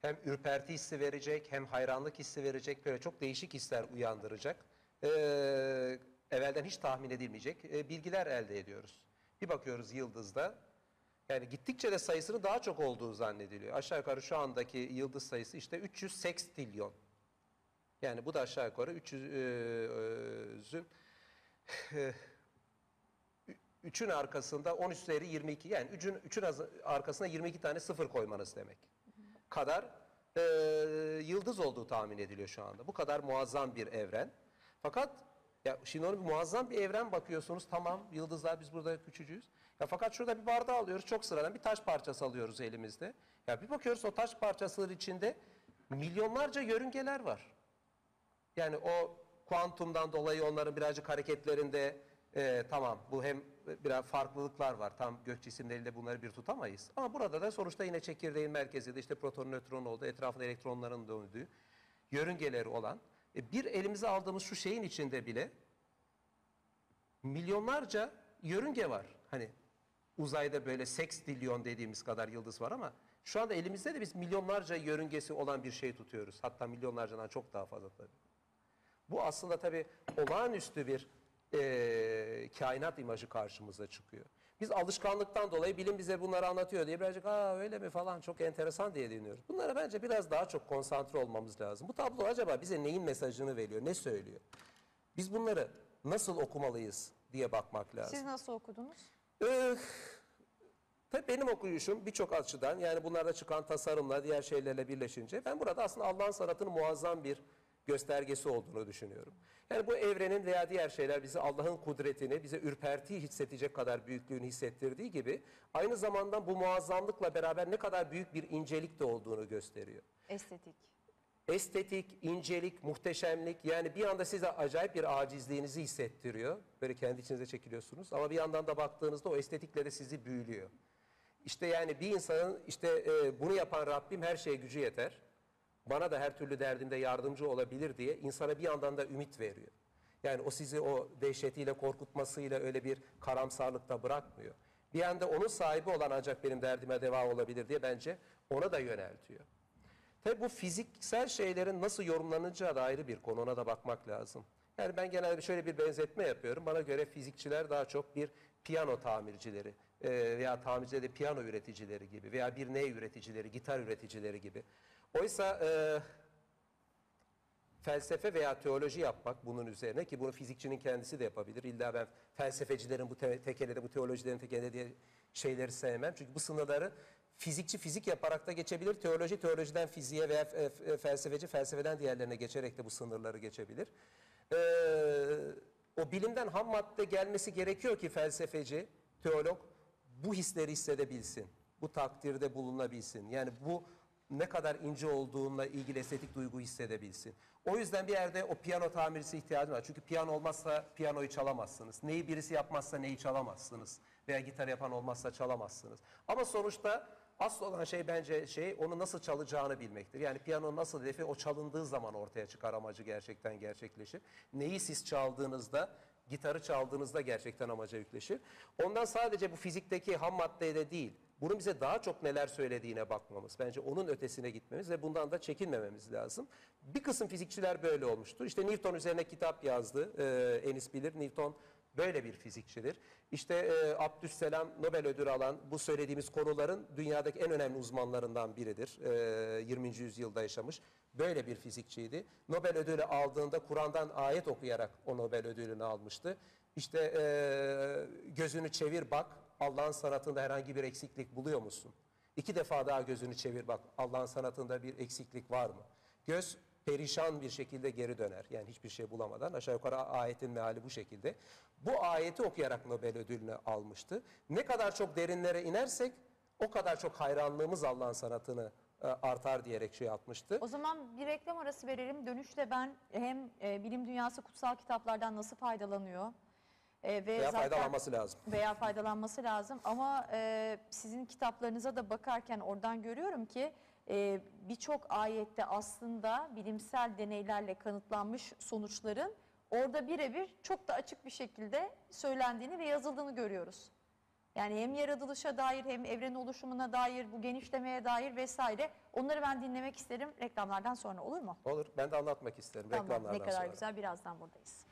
hem ürperti hissi verecek hem hayranlık hissi verecek böyle çok değişik hisler uyandıracak. Ee, evvelden hiç tahmin edilmeyecek e, bilgiler elde ediyoruz. Bir bakıyoruz yıldızda yani gittikçe de sayısının daha çok olduğu zannediliyor. Aşağı yukarı şu andaki yıldız sayısı işte 300 sextilyon. Yani bu da aşağı yukarı 300'ün <sighs> üçün arkasında 10 üzeri 22 yani üçün, üçün az- arkasına 22 tane sıfır koymanız demek. Kadar e, yıldız olduğu tahmin ediliyor şu anda. Bu kadar muazzam bir evren. Fakat ya şimdi onu bir muazzam bir evren bakıyorsunuz tamam yıldızlar biz burada küçücüğüz. Ya fakat şurada bir bardağı alıyoruz çok sıradan bir taş parçası alıyoruz elimizde. Ya bir bakıyoruz o taş parçasının içinde milyonlarca yörüngeler var. Yani o kuantumdan dolayı onların birazcık hareketlerinde Ee, tamam bu hem biraz farklılıklar var. Tam gök cisimleriyle bunları bir tutamayız. Ama burada da sonuçta yine çekirdeğin merkezinde işte proton, nötron oldu. Etrafında elektronların döndüğü yörüngeleri olan e, bir elimize aldığımız şu şeyin içinde bile milyonlarca yörünge var. Hani uzayda böyle sekstrilyon dediğimiz kadar yıldız var ama şu anda elimizde de biz milyonlarca yörüngesi olan bir şey tutuyoruz. Hatta milyonlarcadan çok daha fazla tabii. Bu aslında tabii olağanüstü bir eee, kainat imajı karşımıza çıkıyor. Biz alışkanlıktan dolayı bilim bize bunları anlatıyor diye birazcık aa öyle mi falan çok enteresan diye dinliyoruz. Bunlara bence biraz daha çok konsantre olmamız lazım. Bu tablo acaba bize neyin mesajını veriyor, ne söylüyor? Biz bunları nasıl okumalıyız diye bakmak lazım. Siz nasıl okudunuz? Ee, tabii benim okuyuşum birçok açıdan yani bunlarda çıkan tasarımla diğer şeylerle birleşince ben burada aslında Allah'ın sanatının muazzam bir göstergesi olduğunu düşünüyorum. Yani bu evrenin veya diğer şeyler bize Allah'ın kudretini, bize ürpertiyi hissedecek kadar büyüklüğünü hissettirdiği gibi aynı zamanda bu muazzamlıkla beraber ne kadar büyük bir incelik de olduğunu gösteriyor Estetik. Estetik, incelik, muhteşemlik yani bir anda size acayip bir acizliğinizi hissettiriyor. Böyle kendi içinize çekiliyorsunuz ama bir yandan da baktığınızda o estetikle de sizi büyülüyor. İşte yani bir insanın işte e, bunu yapan Rabbim her şeye gücü yeter. Bana da her türlü derdimde yardımcı olabilir diye insana bir yandan da ümit veriyor. Yani o sizi o dehşetiyle korkutmasıyla öyle bir karamsarlıkta bırakmıyor. Bir yanda onun sahibi olan ancak benim derdime deva olabilir diye bence ona da yöneltiyor. Tabii bu fiziksel şeylerin nasıl yorumlanacağı da ayrı bir konu. Ona da bakmak lazım. Yani ben genelde şöyle bir benzetme yapıyorum. Bana göre fizikçiler daha çok bir piyano tamircileri e, veya tamircileri de piyano üreticileri gibi veya bir ney üreticileri, gitar üreticileri gibi. Oysa e, felsefe veya teoloji yapmak bunun üzerine ki bunu fizikçinin kendisi de yapabilir. İlla ben felsefecilerin bu te- tekelede, bu teolojilerin tekelede diye şeyleri sevmem. Çünkü bu sınırları fizikçi fizik yaparak da geçebilir. Teoloji teolojiden fiziğe veya e, felsefeci felsefeden diğerlerine geçerek de bu sınırları geçebilir. Ee, o bilimden ham madde gelmesi gerekiyor ki felsefeci, teolog bu hisleri hissedebilsin. Bu takdirde bulunabilsin. Yani bu ne kadar ince olduğunla ilgili estetik duygu hissedebilsin. O yüzden bir yerde o piyano tamircisi ihtiyacı var. Çünkü piyano olmazsa piyanoyu çalamazsınız. Neyi birisi yapmazsa neyi çalamazsınız. Veya gitar yapan olmazsa çalamazsınız. Ama sonuçta asıl olan şey bence şey onu nasıl çalacağını bilmektir. Yani piyano nasıl hedefi o çalındığı zaman ortaya çıkar amacı gerçekten gerçekleşir. Neyi siz çaldığınızda gitarı çaldığınızda gerçekten amaca yükleşir. Ondan sadece bu fizikteki ham maddeyle değil, bunun bize daha çok neler söylediğine bakmamız. Bence onun ötesine gitmemiz ve bundan da çekinmememiz lazım. Bir kısım fizikçiler böyle olmuştu. İşte Newton üzerine kitap yazdı. Ee, Enis bilir. Newton böyle bir fizikçidir. İşte e, Abdüsselam Nobel ödülü alan bu söylediğimiz konuların dünyadaki en önemli uzmanlarından biridir. Ee, 20. yüzyılda yaşamış. Böyle bir fizikçiydi. Nobel ödülü aldığında Kur'an'dan ayet okuyarak o Nobel ödülünü almıştı. İşte e, gözünü çevir bak Allah'ın sanatında herhangi bir eksiklik buluyor musun? İki defa daha gözünü çevir bak Allah'ın sanatında bir eksiklik var mı? Göz perişan bir şekilde geri döner. Yani hiçbir şey bulamadan aşağı yukarı ayetin meali bu şekilde. Bu ayeti okuyarak Nobel ödülünü almıştı. Ne kadar çok derinlere inersek o kadar çok hayranlığımız Allah'ın sanatını e, artar diyerek şey atmıştı. O zaman bir reklam arası verelim. Dönüşte ben hem e, bilim dünyası kutsal kitaplardan nasıl faydalanıyor e, ve Veya zaten faydalanması lazım. veya faydalanması lazım. Ama e, sizin kitaplarınıza da bakarken oradan görüyorum ki e, birçok ayette aslında bilimsel deneylerle kanıtlanmış sonuçların orada birebir çok da açık bir şekilde söylendiğini ve yazıldığını görüyoruz. Yani hem yaratılışa dair hem evrenin oluşumuna dair, bu genişlemeye dair vesaire. Onları ben dinlemek isterim reklamlardan sonra olur mu? Olur. Ben de anlatmak isterim Tamam reklamlardan ne kadar sonra. güzel birazdan buradayız.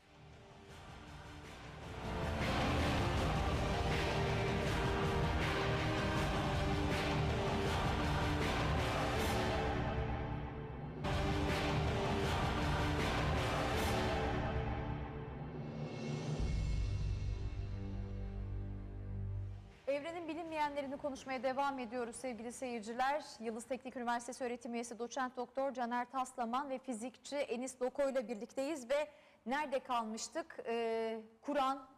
Evrenin bilinmeyenlerini konuşmaya devam ediyoruz sevgili seyirciler. Yıldız Teknik Üniversitesi öğretim üyesi doçent doktor Caner Taslaman ve fizikçi Enis Doko ile birlikteyiz ve nerede kalmıştık? Ee, Kur'an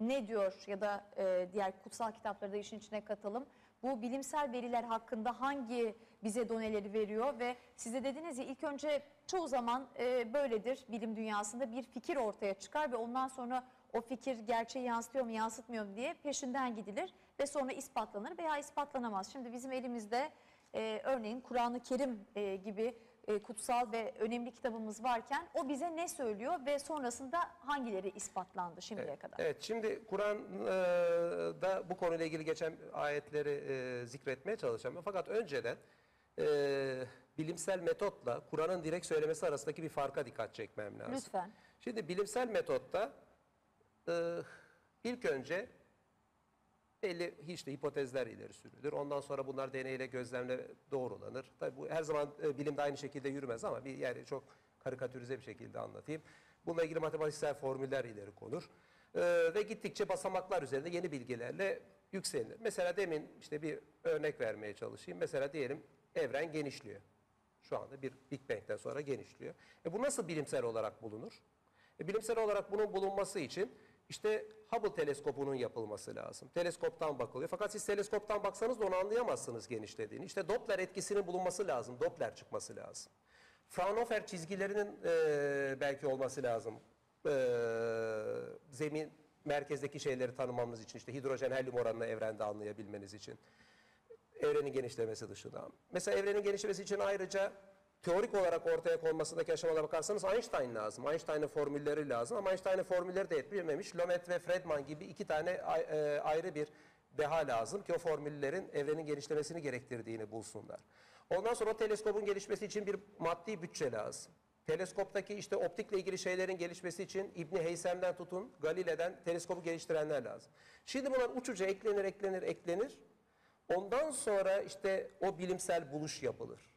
ne diyor ya da e, diğer kutsal kitapları da işin içine katalım. Bu bilimsel veriler hakkında hangi bize doneleri veriyor ve size dediniz ya ilk önce çoğu zaman e, böyledir bilim dünyasında bir fikir ortaya çıkar ve ondan sonra o fikir gerçeği yansıtıyor mu yansıtmıyor mu diye peşinden gidilir ve sonra ispatlanır veya ispatlanamaz. Şimdi bizim elimizde e, örneğin Kur'an-ı Kerim e, gibi e, kutsal ve önemli kitabımız varken o bize ne söylüyor ve sonrasında hangileri ispatlandı şimdiye kadar? Evet, şimdi Kur'an'da bu konuyla ilgili geçen ayetleri e, zikretmeye çalışacağım. Fakat önceden e, bilimsel metotla Kur'an'ın direkt söylemesi arasındaki bir farka dikkat çekmem lazım. Lütfen. Şimdi bilimsel metotta e, ilk önce belli işte hipotezler ileri sürülür. Ondan sonra bunlar deneyle gözlemle doğrulanır. Tabii bu her zaman e, bilimde aynı şekilde yürümez ama bir yani çok karikatürize bir şekilde anlatayım. Bununla ilgili matematiksel formüller ileri konur. E, ve gittikçe basamaklar üzerinde yeni bilgilerle yükselir. Mesela demin işte bir örnek vermeye çalışayım. Mesela diyelim evren genişliyor. Şu anda bir Big Bang'den sonra genişliyor. E bu nasıl bilimsel olarak bulunur? E bilimsel olarak bunun bulunması için işte Hubble teleskopunun yapılması lazım. Teleskoptan bakılıyor. Fakat siz teleskoptan baksanız da onu anlayamazsınız genişlediğini. İşte Doppler etkisinin bulunması lazım. Doppler çıkması lazım. Fraunhofer çizgilerinin e, belki olması lazım. E, zemin merkezdeki şeyleri tanımamız için işte hidrojen helyum oranını evrende anlayabilmeniz için evrenin genişlemesi dışında. Mesela evrenin genişlemesi için ayrıca teorik olarak ortaya konmasındaki aşamalara bakarsanız Einstein lazım. Einstein'ın formülleri lazım ama Einstein'ın formülleri de yetmemiş. Lomet ve Friedman gibi iki tane e, ayrı bir deha lazım ki o formüllerin evrenin genişlemesini gerektirdiğini bulsunlar. Ondan sonra o teleskopun gelişmesi için bir maddi bütçe lazım. Teleskoptaki işte optikle ilgili şeylerin gelişmesi için İbni Heysem'den tutun Galile'den teleskobu geliştirenler lazım. Şimdi bunlar uçuca eklenir, eklenir, eklenir. Ondan sonra işte o bilimsel buluş yapılır.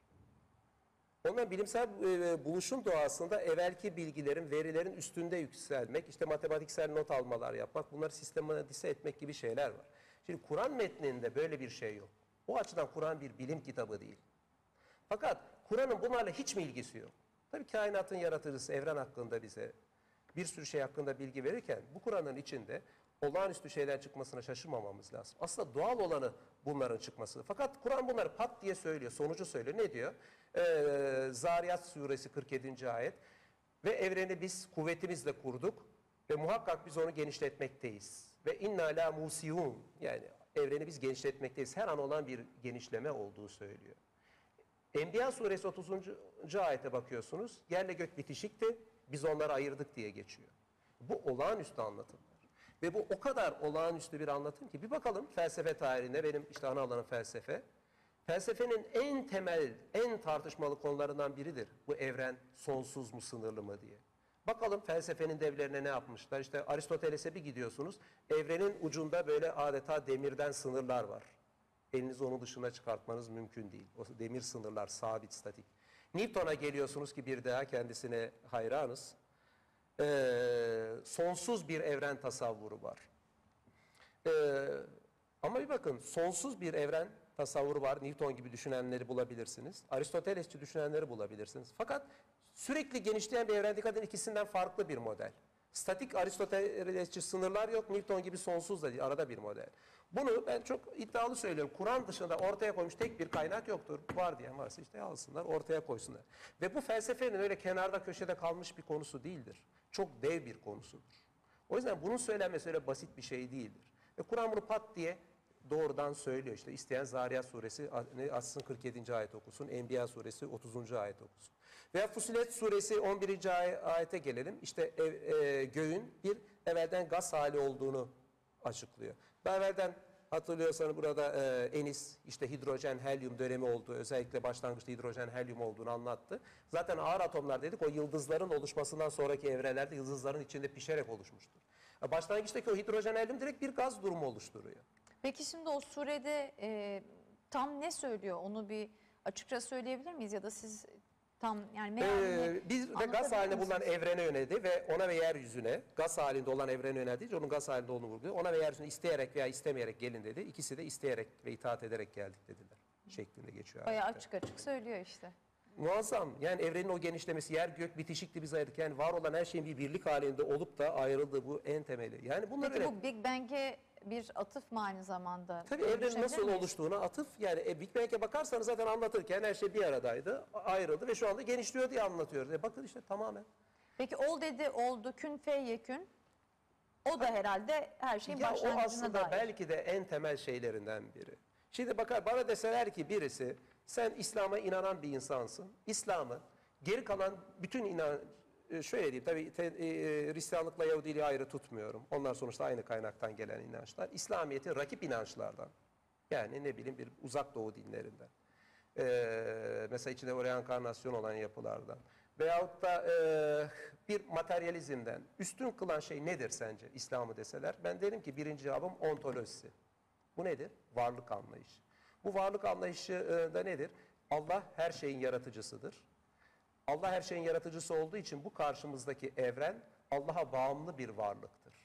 Ondan bilimsel e, buluşun doğasında evvelki bilgilerin, verilerin üstünde yükselmek, işte matematiksel not almalar yapmak, bunları sistematize etmek gibi şeyler var. Şimdi Kur'an metninde böyle bir şey yok. O açıdan Kur'an bir bilim kitabı değil. Fakat Kur'an'ın bunlarla hiç mi ilgisi yok? Tabii kainatın yaratıcısı evren hakkında bize bir sürü şey hakkında bilgi verirken bu Kur'an'ın içinde olağanüstü şeyler çıkmasına şaşırmamamız lazım. Aslında doğal olanı bunların çıkması. Fakat Kur'an bunları pat diye söylüyor, sonucu söylüyor. Ne diyor? Ee, Zariyat suresi 47. ayet. Ve evreni biz kuvvetimizle kurduk ve muhakkak biz onu genişletmekteyiz. Ve inna la musiyun yani evreni biz genişletmekteyiz. Her an olan bir genişleme olduğu söylüyor. Enbiya suresi 30. ayete bakıyorsunuz. Yerle gök bitişikti. Biz onları ayırdık diye geçiyor. Bu olağanüstü anlatımlar. Ve bu o kadar olağanüstü bir anlatım ki bir bakalım felsefe tarihine benim işte ana alanım felsefe. Felsefenin en temel, en tartışmalı konularından biridir. Bu evren sonsuz mu sınırlı mı diye. Bakalım felsefenin devlerine ne yapmışlar. İşte Aristoteles'e bir gidiyorsunuz. Evrenin ucunda böyle adeta demirden sınırlar var. Elinizi onun dışına çıkartmanız mümkün değil. O demir sınırlar sabit, statik. Newton'a geliyorsunuz ki bir daha kendisine hayranız. Ee, sonsuz bir evren tasavvuru var. Ee, ama bir bakın sonsuz bir evren tasavvuru var. Newton gibi düşünenleri bulabilirsiniz. Aristotelesçi düşünenleri bulabilirsiniz. Fakat sürekli genişleyen bir evren dikkat edin ikisinden farklı bir model. Statik Aristotelesçi sınırlar yok. Newton gibi sonsuz da değil. Arada bir model. Bunu ben çok iddialı söylüyorum. Kur'an dışında ortaya koymuş tek bir kaynak yoktur. Var diyen varsa işte alsınlar ortaya koysunlar. Ve bu felsefenin öyle kenarda köşede kalmış bir konusu değildir. Çok dev bir konusudur. O yüzden bunun söylenmesi öyle basit bir şey değildir. Ve Kur'an bunu pat diye doğrudan söylüyor. İşte isteyen Zariyat suresi açsın 47. ayet okusun. Enbiya suresi 30. ayet okusun. Veya Fusilet suresi 11. ay- ayete gelelim. İşte ev- e, göğün bir evvelden gaz hali olduğunu açıklıyor. Daha evvelden hatırlıyorsanız burada e, Enis işte hidrojen helyum dönemi olduğu özellikle başlangıçta hidrojen helyum olduğunu anlattı. Zaten ağır atomlar dedik o yıldızların oluşmasından sonraki evrelerde yıldızların içinde pişerek oluşmuştur. E, Başlangıçtaki o hidrojen helyum direkt bir gaz durumu oluşturuyor. Peki şimdi o surede e, tam ne söylüyor? Onu bir açıkça söyleyebilir miyiz ya da siz tam yani Ee, bir de gaz halinde bulunan evrene yöneldi ve ona ve yeryüzüne gaz halinde olan evrene yöneldi. Onun gaz halinde olduğunu vurguluyor. Ona ve yeryüzüne isteyerek veya istemeyerek gelin dedi. İkisi de isteyerek ve itaat ederek geldik dediler. Şeklinde geçiyor. Bayağı ayette. açık açık söylüyor işte. Muazzam. Yani evrenin o genişlemesi, yer gök bitişikti biz ayırdık. Yani var olan her şeyin bir birlik halinde olup da ayrıldığı bu en temeli. Yani bunlar Peki öyle. bu Big Bang'e bir atıf mı aynı zamanda? Tabii evrenin nasıl miyiz? oluştuğuna atıf yani e, Big Bang'e bakarsanız zaten anlatırken her şey bir aradaydı, ayrıldı ve şu anda genişliyor diye anlatıyoruz. E bakın işte tamamen. Peki ol dedi oldu kün fe yekün. O da herhalde her şeyin Ya o başlangıcına aslında dair. belki de en temel şeylerinden biri. Şimdi bakar bana deseler ki birisi sen İslam'a inanan bir insansın. İslam'ı geri kalan bütün inan şöyle diyeyim tabii te, e, Hristiyanlıkla Yahudiliği ayrı tutmuyorum. Onlar sonuçta aynı kaynaktan gelen inançlar. İslamiyet'in rakip inançlardan. Yani ne bileyim bir uzak doğu dinlerinden. Ee, mesela içinde reenkarnasyon olan yapılardan. Veyahut da e, bir materyalizmden üstün kılan şey nedir sence İslam'ı deseler? Ben derim ki birinci cevabım ontolojisi. Bu nedir? Varlık anlayışı. Bu varlık anlayışı e, da nedir? Allah her şeyin yaratıcısıdır. Allah her şeyin yaratıcısı olduğu için bu karşımızdaki evren Allah'a bağımlı bir varlıktır.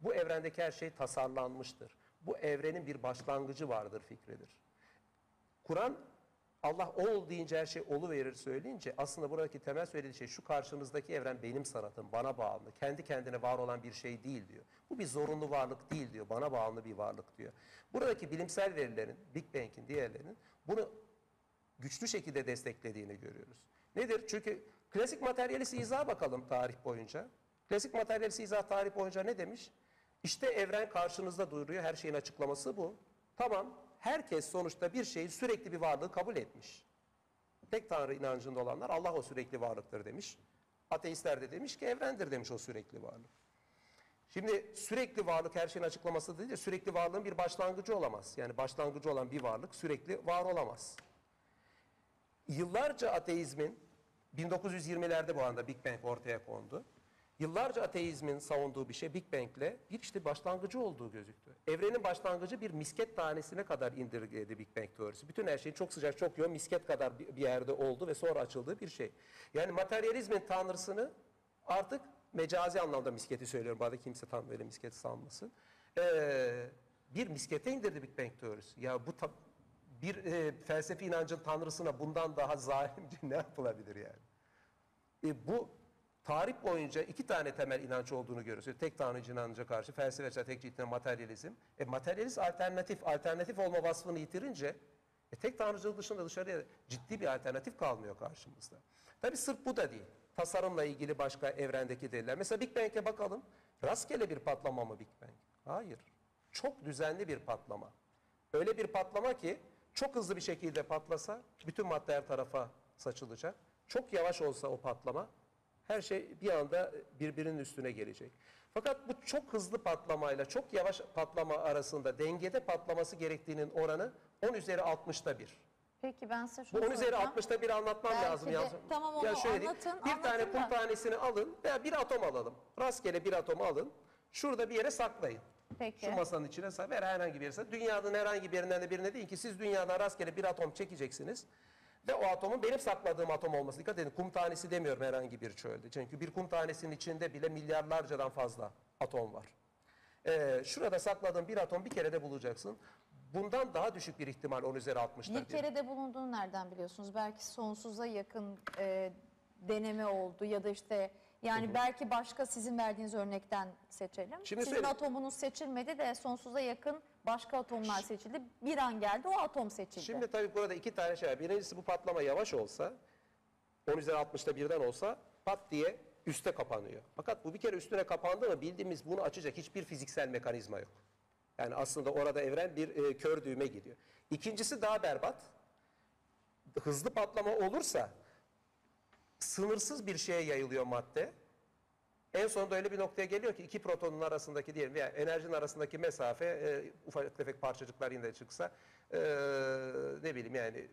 Bu evrendeki her şey tasarlanmıştır. Bu evrenin bir başlangıcı vardır fikridir. Kur'an Allah ol deyince her şey olu verir söyleyince aslında buradaki temel söylediği şey şu karşımızdaki evren benim sanatım, bana bağımlı. Kendi kendine var olan bir şey değil diyor. Bu bir zorunlu varlık değil diyor. Bana bağımlı bir varlık diyor. Buradaki bilimsel verilerin, Big Bang'in diğerlerinin bunu güçlü şekilde desteklediğini görüyoruz. Nedir? Çünkü klasik materyalist izah bakalım tarih boyunca. Klasik materyalist izah tarih boyunca ne demiş? İşte evren karşınızda duruyor. Her şeyin açıklaması bu. Tamam. Herkes sonuçta bir şeyi sürekli bir varlığı kabul etmiş. Tek tanrı inancında olanlar Allah o sürekli varlıktır demiş. Ateistler de demiş ki evrendir demiş o sürekli varlık. Şimdi sürekli varlık her şeyin açıklaması değil de sürekli varlığın bir başlangıcı olamaz. Yani başlangıcı olan bir varlık sürekli var olamaz. Yıllarca ateizmin 1920'lerde bu anda Big Bang ortaya kondu. Yıllarca ateizmin savunduğu bir şey Big Bang'le bir işte başlangıcı olduğu gözüktü. Evrenin başlangıcı bir misket tanesine kadar indirgedi Big Bang teorisi. Bütün her şeyin çok sıcak, çok yoğun misket kadar bir yerde oldu ve sonra açıldığı bir şey. Yani materyalizmin tanrısını artık mecazi anlamda misketi söylüyorum. Bu kimse tam böyle misketi sanmasın. Ee, bir miskete indirdi Big Bang teorisi. Ya bu bir e, felsefi inancın tanrısına bundan daha zalimce <laughs> ne yapılabilir yani? E, bu tarih boyunca iki tane temel inanç olduğunu görüyoruz. Tek tanrıcı inanca karşı felsefe, tek cidden materyalizm. E, materyalist alternatif, alternatif olma vasfını yitirince e, tek tanrıcılık dışında dışarıya ciddi bir alternatif kalmıyor karşımızda. Tabi sırf bu da değil. Tasarımla ilgili başka evrendeki deliller. Mesela Big Bang'e bakalım. Rastgele bir patlama mı Big Bang? Hayır. Çok düzenli bir patlama. Öyle bir patlama ki çok hızlı bir şekilde patlasa bütün madde her tarafa saçılacak. Çok yavaş olsa o patlama her şey bir anda birbirinin üstüne gelecek. Fakat bu çok hızlı patlamayla çok yavaş patlama arasında dengede patlaması gerektiğinin oranı 10 üzeri 60'ta bir. Peki ben size Bu şunu 10 üzeri soracağım. 60'ta bir anlatmam Belki lazım. de- yalnız. tamam, onu diyeyim, anlatın, Bir tane anlatın kum da. tanesini alın veya bir atom alalım. Rastgele bir atomu alın. Şurada bir yere saklayın. Peki. Şu masanın içine saklayın. Veya herhangi bir saklayın. Dünyanın herhangi bir yerinden de birine değil ki siz dünyadan rastgele bir atom çekeceksiniz. Ve o atomun benim sakladığım atom olması. Dikkat edin kum tanesi demiyorum herhangi bir çölde. Çünkü bir kum tanesinin içinde bile milyarlarcadan fazla atom var. Ee, şurada sakladığım bir atom bir kere de bulacaksın. Bundan daha düşük bir ihtimal 10 üzeri 60'ta Bir kere de bulunduğunu nereden biliyorsunuz? Belki sonsuza yakın e, deneme oldu ya da işte yani belki başka sizin verdiğiniz örnekten seçelim. Şimdi sizin söyle- atomunuz seçilmedi de sonsuza yakın başka atomlar seçildi. Bir an geldi o atom seçildi. Şimdi tabii burada iki tane şey var. Birincisi bu patlama yavaş olsa, 10 üzeri 60'ta birden olsa pat diye üste kapanıyor. Fakat bu bir kere üstüne kapandı mı bildiğimiz bunu açacak hiçbir fiziksel mekanizma yok. Yani aslında orada evren bir e, kör düğme gidiyor. İkincisi daha berbat. Hızlı patlama olursa sınırsız bir şeye yayılıyor madde. En sonunda öyle bir noktaya geliyor ki iki protonun arasındaki diyelim veya enerjinin arasındaki mesafe e, ufak tefek parçacıklar yine de çıksa e, ne bileyim yani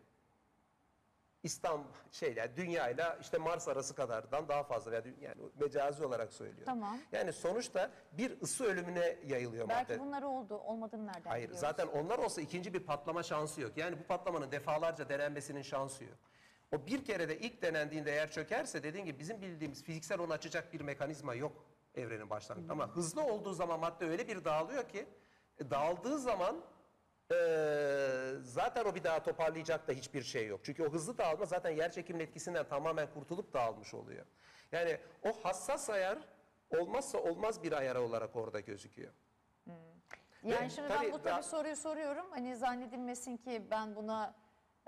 İstanbul şeyle dünya ile işte Mars arası kadardan daha fazla veya dü- yani mecazi olarak söylüyorum. Tamam. Yani sonuçta bir ısı ölümüne yayılıyor belki madde. bunlar oldu. Olmadığını nereden Hayır biliyoruz? zaten onlar olsa ikinci bir patlama şansı yok. Yani bu patlamanın defalarca denenmesinin şansı yok. O bir kere de ilk denendiğinde eğer çökerse dediğim gibi bizim bildiğimiz fiziksel onu açacak bir mekanizma yok evrenin başlangıcında. Ama hızlı olduğu zaman madde öyle bir dağılıyor ki e, dağıldığı zaman e, zaten o bir daha toparlayacak da hiçbir şey yok. Çünkü o hızlı dağılma zaten yer çekiminin etkisinden tamamen kurtulup dağılmış oluyor. Yani o hassas ayar olmazsa olmaz bir ayar olarak orada gözüküyor. Yani Ve şimdi ben bu tabii daha- soruyu soruyorum. Hani zannedilmesin ki ben buna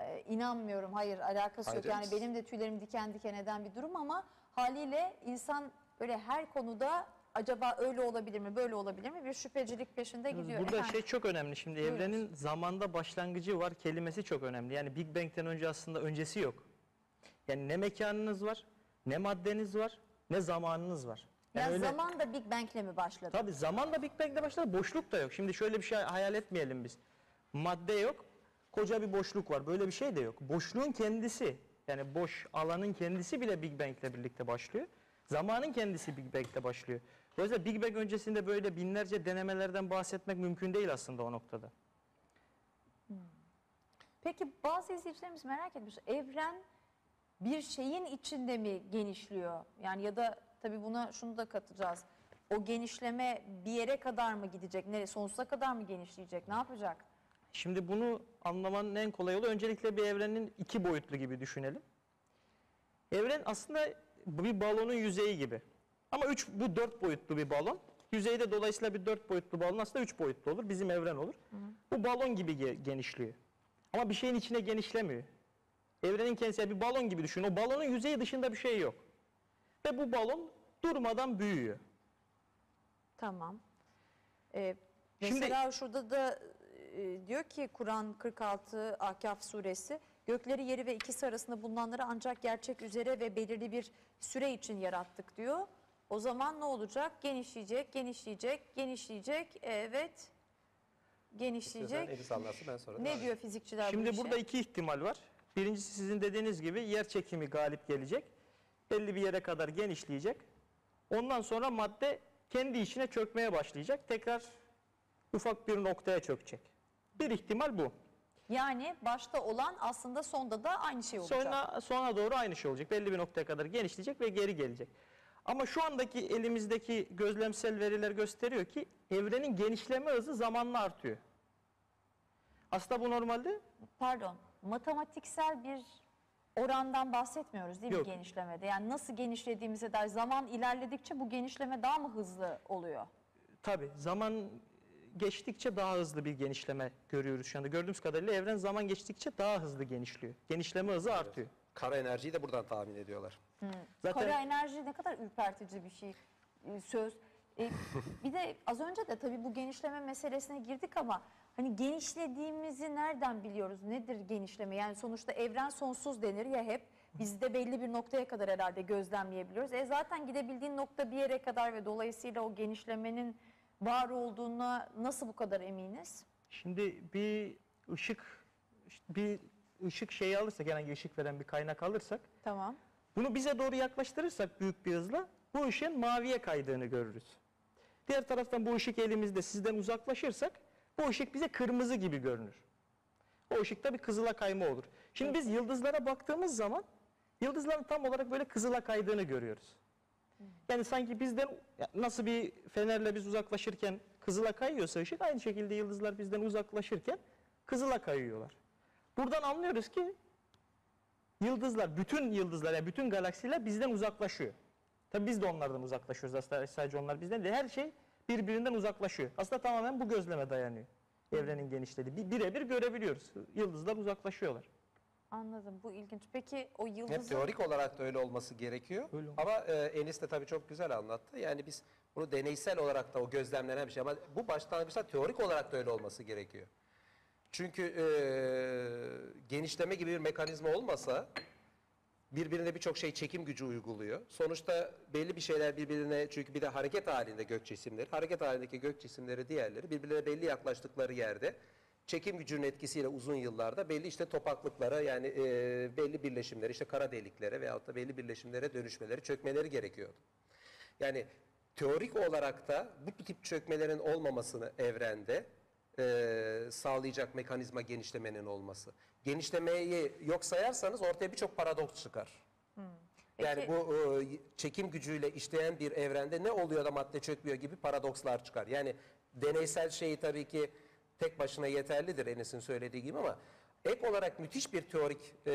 e, inanmıyorum. Hayır alakası Hayır, yok. Yani canım. benim de tüylerim diken diken eden bir durum ama haliyle insan böyle her konuda acaba öyle olabilir mi, böyle olabilir mi? Bir şüphecilik peşinde gidiyor. Burada Efendim? şey çok önemli. Şimdi Buyurun. evrenin zamanda başlangıcı var kelimesi çok önemli. Yani Big Bang'ten önce aslında öncesi yok. Yani ne mekanınız var, ne maddeniz var, ne zamanınız var. Yani ya öyle- zaman da Big Bang'le mi başladı? Tabii zaman da Big Bang'de başladı, boşluk da yok. Şimdi şöyle bir şey hayal etmeyelim biz. Madde yok, koca bir boşluk var. Böyle bir şey de yok. Boşluğun kendisi, yani boş alanın kendisi bile Big Bang'le birlikte başlıyor. Zamanın kendisi Big Bang'de başlıyor. Dolayısıyla Big Bang öncesinde böyle binlerce denemelerden bahsetmek mümkün değil aslında o noktada. Peki bazı izleyicilerimiz merak etmiş. Evren bir şeyin içinde mi genişliyor? Yani ya da tabii buna şunu da katacağız. O genişleme bir yere kadar mı gidecek? Nereye? Sonsuza kadar mı genişleyecek? Ne yapacak? Şimdi bunu anlamanın en kolay yolu öncelikle bir evrenin iki boyutlu gibi düşünelim. Evren aslında bir balonun yüzeyi gibi. Ama üç, bu dört boyutlu bir balon. Yüzeyde dolayısıyla bir dört boyutlu balon aslında üç boyutlu olur. Bizim evren olur. Bu balon gibi ge- genişliyor. Ama bir şeyin içine genişlemiyor. Evrenin kendisi bir balon gibi düşün. O balonun yüzeyi dışında bir şey yok. Ve bu balon durmadan büyüyor. Tamam. Ee, Şimdi- mesela şurada da e, diyor ki Kur'an 46 Akaf suresi gökleri yeri ve ikisi arasında bulunanları ancak gerçek üzere ve belirli bir süre için yarattık diyor. O zaman ne olacak? Genişleyecek, genişleyecek, genişleyecek. Evet. Genişleyecek. Anlatsın ben sonra. Ne diyor fizikçiler bu Şimdi işe? burada iki ihtimal var. Birincisi sizin dediğiniz gibi yer çekimi galip gelecek. Belli bir yere kadar genişleyecek. Ondan sonra madde kendi içine çökmeye başlayacak. Tekrar ufak bir noktaya çökecek. Bir ihtimal bu. Yani başta olan aslında sonda da aynı şey olacak. Sonra sona doğru aynı şey olacak. Belli bir noktaya kadar genişleyecek ve geri gelecek. Ama şu andaki elimizdeki gözlemsel veriler gösteriyor ki evrenin genişleme hızı zamanla artıyor. Aslında bu normalde Pardon, matematiksel bir orandan bahsetmiyoruz değil Yok. mi genişlemede? Yani nasıl genişlediğimize dair zaman ilerledikçe bu genişleme daha mı hızlı oluyor? Tabii zaman geçtikçe daha hızlı bir genişleme görüyoruz şu anda. Gördüğümüz kadarıyla evren zaman geçtikçe daha hızlı genişliyor. Genişleme hızı artıyor. Kara enerjiyi de buradan tahmin ediyorlar. Zaten Kara enerji ne kadar ürpertici bir şey, e, söz. E, <laughs> bir de az önce de tabii bu genişleme meselesine girdik ama hani genişlediğimizi nereden biliyoruz? Nedir genişleme? Yani sonuçta evren sonsuz denir ya hep. Biz de belli bir noktaya kadar herhalde gözlemleyebiliyoruz. E zaten gidebildiğin nokta bir yere kadar ve dolayısıyla o genişlemenin var olduğuna nasıl bu kadar eminiz? şimdi bir ışık bir ışık şeyi alırsak herhangi ışık veren bir kaynak alırsak Tamam. bunu bize doğru yaklaştırırsak büyük bir hızla bu ışığın maviye kaydığını görürüz. Diğer taraftan bu ışık elimizde sizden uzaklaşırsak bu ışık bize kırmızı gibi görünür. O ışıkta bir kızıla kayma olur. Şimdi biz yıldızlara baktığımız zaman yıldızların tam olarak böyle kızıla kaydığını görüyoruz. Yani sanki bizden nasıl bir fenerle biz uzaklaşırken kızıla kayıyorsa ışık aynı şekilde yıldızlar bizden uzaklaşırken kızıla kayıyorlar. Buradan anlıyoruz ki yıldızlar, bütün yıldızlar yani bütün galaksiler bizden uzaklaşıyor. Tabii biz de onlardan uzaklaşıyoruz aslında sadece onlar bizden de her şey birbirinden uzaklaşıyor. Aslında tamamen bu gözleme dayanıyor. Evrenin genişlediği. Bir, birebir görebiliyoruz. Yıldızlar uzaklaşıyorlar. Anladım. Bu ilginç. Peki o Hep yıldızın... teorik olarak da öyle olması gerekiyor. Öyle olması. Ama e, Enis de tabii çok güzel anlattı. Yani biz bunu deneysel olarak da o gözlemlenen bir şey ama bu başlangıçta teorik olarak da öyle olması gerekiyor. Çünkü e, genişleme gibi bir mekanizma olmasa birbirine birçok şey çekim gücü uyguluyor. Sonuçta belli bir şeyler birbirine çünkü bir de hareket halinde gök cisimleri, hareket halindeki gök cisimleri diğerleri birbirine belli yaklaştıkları yerde çekim gücünün etkisiyle uzun yıllarda belli işte topaklıklara yani e, belli birleşimlere işte kara deliklere veyahut da belli birleşimlere dönüşmeleri, çökmeleri gerekiyordu. Yani teorik olarak da bu tip çökmelerin olmamasını evrende e, sağlayacak mekanizma genişlemenin olması. Genişlemeyi yok sayarsanız ortaya birçok paradoks çıkar. Yani Peki- bu e, çekim gücüyle işleyen bir evrende ne oluyor da madde çökmüyor gibi paradokslar çıkar. Yani deneysel şeyi tabii ki tek başına yeterlidir Enes'in söylediği gibi ama ek olarak müthiş bir teorik e,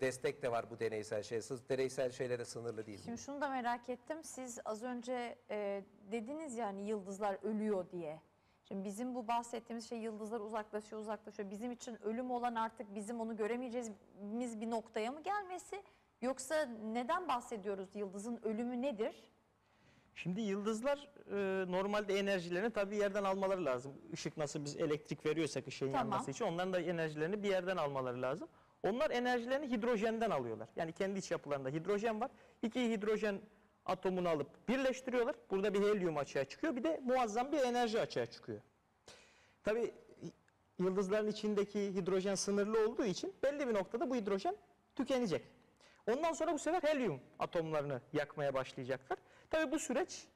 destek de var bu deneysel şey. Deneysel şeylere sınırlı değil. Şimdi şunu da merak ettim. Siz az önce e, dediniz yani yıldızlar ölüyor diye. Şimdi bizim bu bahsettiğimiz şey yıldızlar uzaklaşıyor uzaklaşıyor. Bizim için ölüm olan artık bizim onu göremeyeceğimiz bir noktaya mı gelmesi? Yoksa neden bahsediyoruz? Yıldızın ölümü nedir? Şimdi yıldızlar e, normalde enerjilerini tabii yerden almaları lazım. Işık nasıl biz elektrik veriyorsak ışığın Tamam. yanması için onların da enerjilerini bir yerden almaları lazım. Onlar enerjilerini hidrojenden alıyorlar. Yani kendi iç yapılarında hidrojen var. İki hidrojen atomunu alıp birleştiriyorlar. Burada bir helyum açığa çıkıyor. Bir de muazzam bir enerji açığa çıkıyor. Tabii yıldızların içindeki hidrojen sınırlı olduğu için belli bir noktada bu hidrojen tükenecek. Ondan sonra bu sefer helyum atomlarını yakmaya başlayacaklar. Tabii bu süreç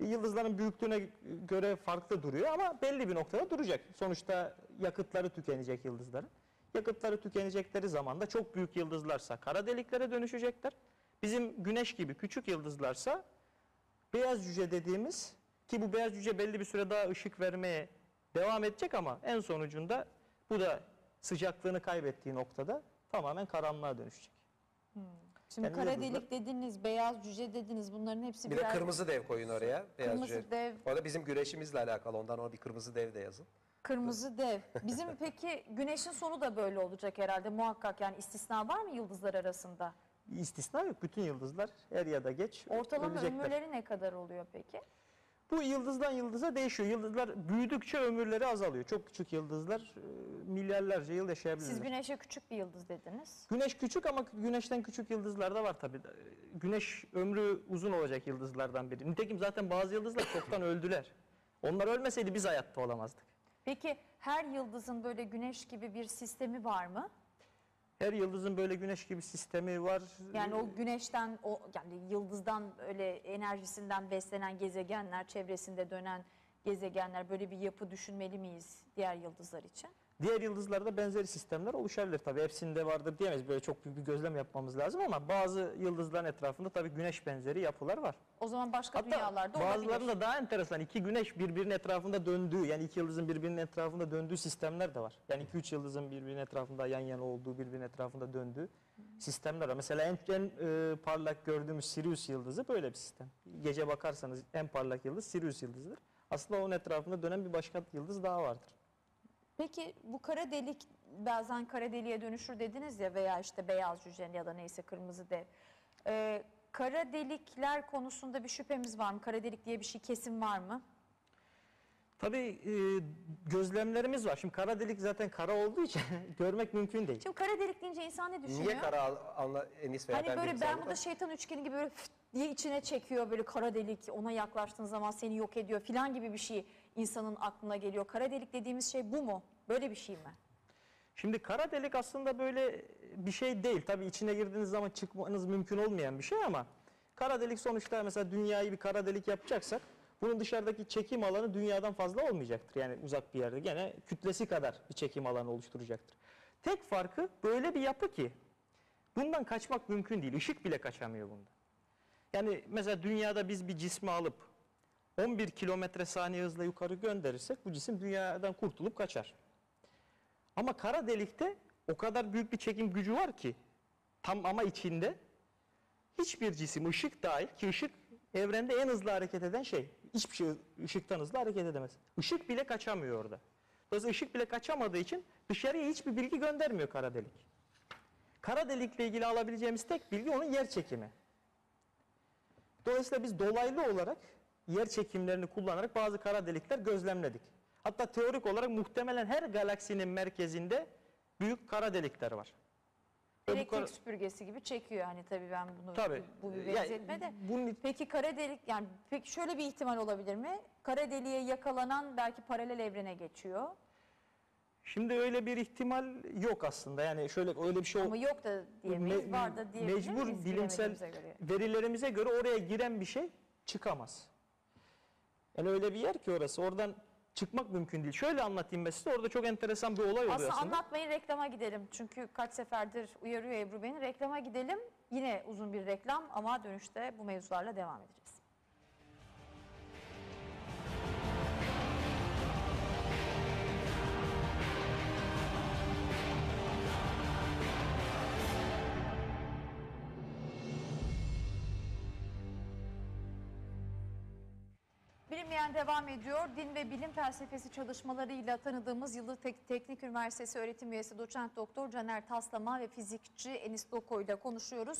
yıldızların büyüklüğüne göre farklı duruyor ama belli bir noktada duracak. Sonuçta yakıtları tükenecek yıldızların. Yakıtları tükenecekleri zaman da çok büyük yıldızlarsa kara deliklere dönüşecekler. Bizim güneş gibi küçük yıldızlarsa beyaz cüce dediğimiz ki bu beyaz cüce belli bir süre daha ışık vermeye devam edecek ama en sonucunda bu da sıcaklığını kaybettiği noktada tamamen karanlığa dönüşecek. Şimdi Yani kara yıldızlar- delik dediniz, beyaz cüce dediniz bunların hepsi Bir de birer kırmızı dev koyun oraya. Beyaz Kırmızı cüce. dev. O da bizim güreşimizle alakalı. Ondan o bir kırmızı dev de yazın. kırmızı dev. <laughs> Bizim peki güneşin sonu da böyle olacak herhalde muhakkak yani istisna var mı yıldızlar arasında? Bir istisna yok. Bütün yıldızlar er ya da geç Ortalama ölecekler. ömürleri ne kadar oluyor peki? Bu yıldızdan yıldıza değişiyor. Yıldızlar büyüdükçe ömürleri azalıyor. Çok küçük yıldızlar e, milyarlarca yıl yaşayabilirler. Siz güneşe küçük bir yıldız dediniz. Güneş küçük ama güneşten küçük yıldızlar da var tabii. Güneş ömrü uzun olacak yıldızlardan biri. Nitekim zaten bazı yıldızlar <coughs> çoktan öldüler. Onlar ölmeseydi biz hayatta olamazdık. Peki her yıldızın böyle güneş gibi bir sistemi var mı? Her yıldızın böyle güneş gibi sistemi var. Yani o güneşten o yani yıldızdan öyle enerjisinden beslenen gezegenler, çevresinde dönen gezegenler böyle bir yapı düşünmeli miyiz diğer yıldızlar için? Diğer yıldızlarda benzeri sistemler oluşabilir tabii. Hepsinde vardır diyemeyiz. Böyle çok büyük bir gözlem yapmamız lazım ama bazı yıldızların etrafında tabii güneş benzeri yapılar var. O zaman başka Hatta dünyalarda olabilir. bazılarında daha enteresan iki güneş birbirinin etrafında döndüğü yani iki yıldızın birbirinin etrafında döndüğü sistemler de var. Yani iki üç yıldızın birbirinin etrafında yan yana olduğu birbirinin etrafında döndüğü sistemler var. Mesela en, en e, parlak gördüğümüz Sirius yıldızı böyle bir sistem. Gece bakarsanız en parlak yıldız Sirius yıldızıdır. Aslında onun etrafında dönen bir başka yıldız daha vardır. Peki bu kara delik bazen kara deliğe dönüşür dediniz ya veya işte beyaz cüce ya da neyse kırmızı dev. Ee, kara delikler konusunda bir şüphemiz var mı? Kara delik diye bir şey kesin var mı? Tabii e, gözlemlerimiz var. Şimdi kara delik zaten kara olduğu için <laughs> görmek mümkün değil. Şimdi kara delik deyince insan ne düşünüyor? Niye kara anla Enis veya Hani ben böyle bilmiyorum Bermuda da. şeytan üçgeni gibi böyle diye içine çekiyor böyle kara delik ona yaklaştığın zaman seni yok ediyor filan gibi bir şey insanın aklına geliyor. Kara delik dediğimiz şey bu mu? Böyle bir şey mi? Şimdi kara delik aslında böyle bir şey değil. Tabii içine girdiğiniz zaman çıkmanız mümkün olmayan bir şey ama kara delik sonuçta mesela dünyayı bir kara delik yapacaksak bunun dışarıdaki çekim alanı dünyadan fazla olmayacaktır. Yani uzak bir yerde gene kütlesi kadar bir çekim alanı oluşturacaktır. Tek farkı böyle bir yapı ki bundan kaçmak mümkün değil. Işık bile kaçamıyor bunda. Yani mesela dünyada biz bir cismi alıp 11 kilometre saniye hızla yukarı gönderirsek bu cisim dünyadan kurtulup kaçar. Ama kara delikte o kadar büyük bir çekim gücü var ki tam ama içinde hiçbir cisim ışık dahil ki ışık evrende en hızlı hareket eden şey. Hiçbir şey ışıktan hızlı hareket edemez. Işık bile kaçamıyor orada. Dolayısıyla ışık bile kaçamadığı için dışarıya hiçbir bilgi göndermiyor kara delik. Kara delikle ilgili alabileceğimiz tek bilgi onun yer çekimi. Dolayısıyla biz dolaylı olarak yer çekimlerini kullanarak bazı kara delikler gözlemledik. Hatta teorik olarak muhtemelen her galaksinin merkezinde büyük kara delikler var. Elektrik kara- süpürgesi gibi çekiyor hani tabii ben bunu Tabii. bu bir Yani benzetme de. bunun- Peki kara delik yani peki şöyle bir ihtimal olabilir mi? Kara deliğe yakalanan belki paralel evrene geçiyor. Şimdi öyle bir ihtimal yok aslında. Yani şöyle öyle bir şey Ama yok da diyemeyiz, Me- var da diyebilir mecbur bilimsel göre? verilerimize göre oraya giren bir şey çıkamaz. Yani öyle bir yer ki orası. Oradan çıkmak mümkün değil. Şöyle anlatayım ben size. Orada çok enteresan bir olay oluyor Aslında aslında. anlatmayın reklama gidelim. Çünkü kaç seferdir uyarıyor Ebru beni. Reklama gidelim. Yine uzun bir reklam ama dönüşte bu mevzularla devam edeceğiz. Bilinmeyen devam ediyor. Din ve bilim felsefesi çalışmalarıyla tanıdığımız Yıldız Tek- Teknik Üniversitesi öğretim üyesi doçent doktor Caner Taslama ve fizikçi Enis Doko ile konuşuyoruz.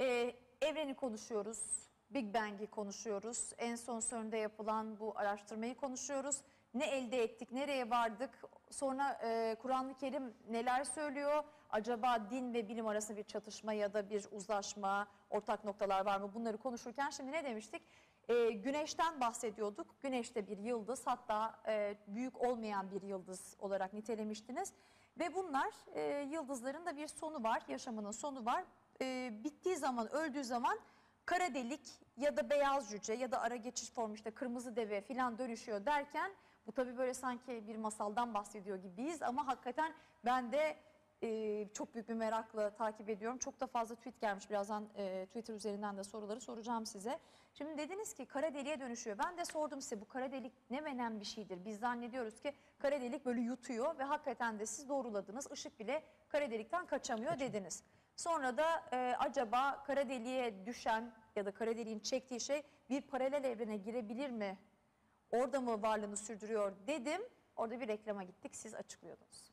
Ee, evreni konuşuyoruz. Big Bang'i konuşuyoruz. En son CERN'de yapılan bu araştırmayı konuşuyoruz. Ne elde ettik, nereye vardık? Sonra e, Kur'an-ı Kerim neler söylüyor? Acaba din ve bilim arasında bir çatışma ya da bir uzlaşma, ortak noktalar var mı? Bunları konuşurken şimdi ne demiştik? E, güneşten bahsediyorduk. Güneş de bir yıldız hatta e, büyük olmayan bir yıldız olarak nitelemiştiniz. Ve bunlar e, yıldızların da bir sonu var, yaşamının sonu var. E, bittiği zaman, öldüğü zaman kara delik ya da beyaz cüce ya da ara geçiş formu işte kırmızı deve filan dönüşüyor derken bu tabii böyle sanki bir masaldan bahsediyor gibiyiz ama hakikaten ben de e, çok büyük bir merakla takip ediyorum. Çok da fazla tweet gelmiş birazdan e, Twitter üzerinden de soruları soracağım size. Şimdi dediniz ki kara deliğe dönüşüyor. Ben de sordum size bu kara delik ne menen bir şeydir? Biz zannediyoruz ki kara delik böyle yutuyor ve hakikaten de siz doğruladınız. Işık bile kara delikten kaçamıyor dediniz. Sonra da e, acaba kara deliğe düşen ya da kara deliğin çektiği şey bir paralel evrene girebilir mi? Orada mı varlığını sürdürüyor dedim. Orada bir reklama gittik siz açıklıyordunuz.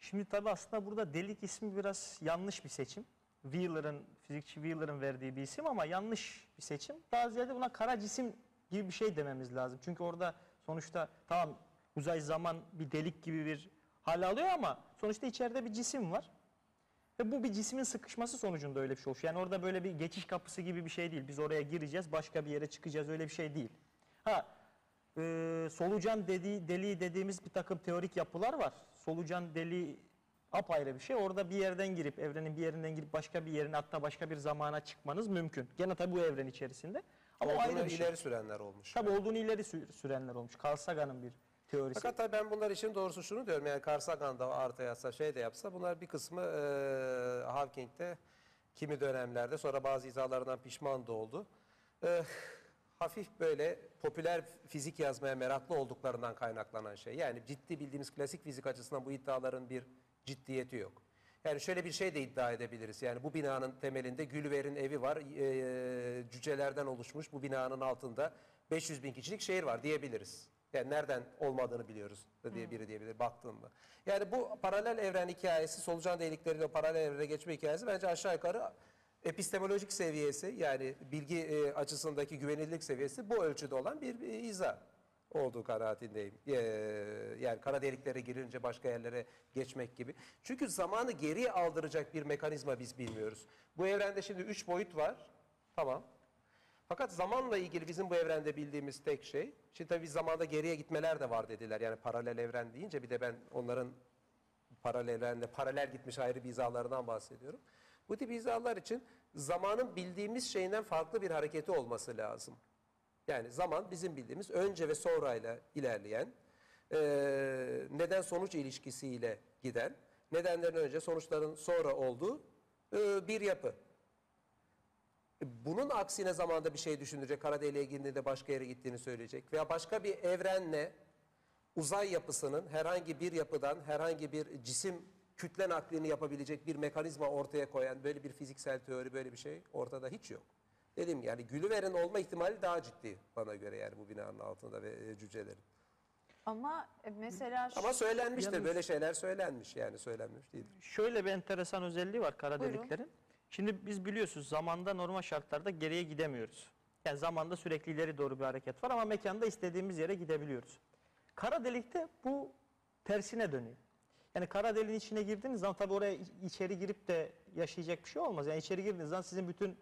Şimdi tabii aslında burada delik ismi biraz yanlış bir seçim. Wheeler'ın, fizikçi Wheeler'ın verdiği bir isim ama yanlış bir seçim. Daha ziyade buna kara cisim gibi bir şey dememiz lazım. Çünkü orada sonuçta tamam uzay zaman bir delik gibi bir hal alıyor ama sonuçta içeride bir cisim var. Ve bu bir cismin sıkışması sonucunda öyle bir şey oluşuyor. Yani orada böyle bir geçiş kapısı gibi bir şey değil. Biz oraya gireceğiz, başka bir yere çıkacağız öyle bir şey değil. Ha, e, solucan dediği, deliği dediğimiz bir takım teorik yapılar var. Solucan deliği apayrı bir şey. Orada bir yerden girip, evrenin bir yerinden girip başka bir yerine hatta başka bir zamana çıkmanız mümkün. Gene tabii bu evren içerisinde. Ama Olduğunu ayrı bir şey. ileri sürenler olmuş. Tabii olduğunu ileri sü- sürenler olmuş. Carl Sagan'ın bir teorisi. Fakat tabii ben bunlar için doğrusu şunu diyorum yani Carl Sagan da artı yazsa şey de yapsa bunlar bir kısmı e, Hawking'de kimi dönemlerde sonra bazı izalarından pişman da oldu. E, hafif böyle popüler fizik yazmaya meraklı olduklarından kaynaklanan şey. Yani ciddi bildiğimiz klasik fizik açısından bu iddiaların bir ciddiyeti yok. Yani şöyle bir şey de iddia edebiliriz. Yani bu binanın temelinde Gülver'in evi var. E, cücelerden oluşmuş bu binanın altında 500 bin kişilik şehir var diyebiliriz. Yani nereden olmadığını biliyoruz da diye biri diyebilir baktığında. Yani bu paralel evren hikayesi, solucan delikleriyle paralel evrene geçme hikayesi bence aşağı yukarı epistemolojik seviyesi yani bilgi e, açısındaki güvenilirlik seviyesi bu ölçüde olan bir e, izah olduğu kanaatindeyim. Ee, yani kara deliklere girince başka yerlere geçmek gibi. Çünkü zamanı geriye aldıracak bir mekanizma biz bilmiyoruz. Bu evrende şimdi üç boyut var. Tamam. Fakat zamanla ilgili bizim bu evrende bildiğimiz tek şey, şimdi tabii zamanda geriye gitmeler de var dediler. Yani paralel evren deyince bir de ben onların paralel evrende paralel gitmiş ayrı bir izalarından bahsediyorum. Bu tip izalar için zamanın bildiğimiz şeyinden farklı bir hareketi olması lazım. Yani zaman bizim bildiğimiz önce ve sonrayla ilerleyen, eee, neden sonuç ilişkisiyle giden, nedenlerin önce sonuçların sonra olduğu eee, bir yapı. E, Bunun aksine zamanda bir şey düşünecek, kara deliğe girdiğinde başka yere gittiğini söyleyecek veya başka bir evrenle uzay yapısının herhangi bir yapıdan herhangi bir cisim kütle naklini yapabilecek bir mekanizma ortaya koyan böyle bir fiziksel teori böyle bir şey ortada hiç yok. Gibi yani Gülliver'in olma ihtimali daha ciddi bana göre yani bu binanın altında ve e, cücelerin. Ama e, mesela şu- Ama söylenmiştir Yalnız- böyle şeyler söylenmiş yani söylenmiş değil. Şöyle bir enteresan özelliği var kara Buyurun. deliklerin. Şimdi biz biliyorsunuz zamanda normal şartlarda geriye gidemiyoruz. Yani zamanda sürekli ileri doğru bir hareket var ama mekanda istediğimiz yere gidebiliyoruz. Kara delikte bu tersine dönüyor. Yani kara deliğin içine girdiğiniz zaman tabii oraya içeri girip de yaşayacak bir şey olmaz. Yani içeri girdiğiniz zaman sizin bütün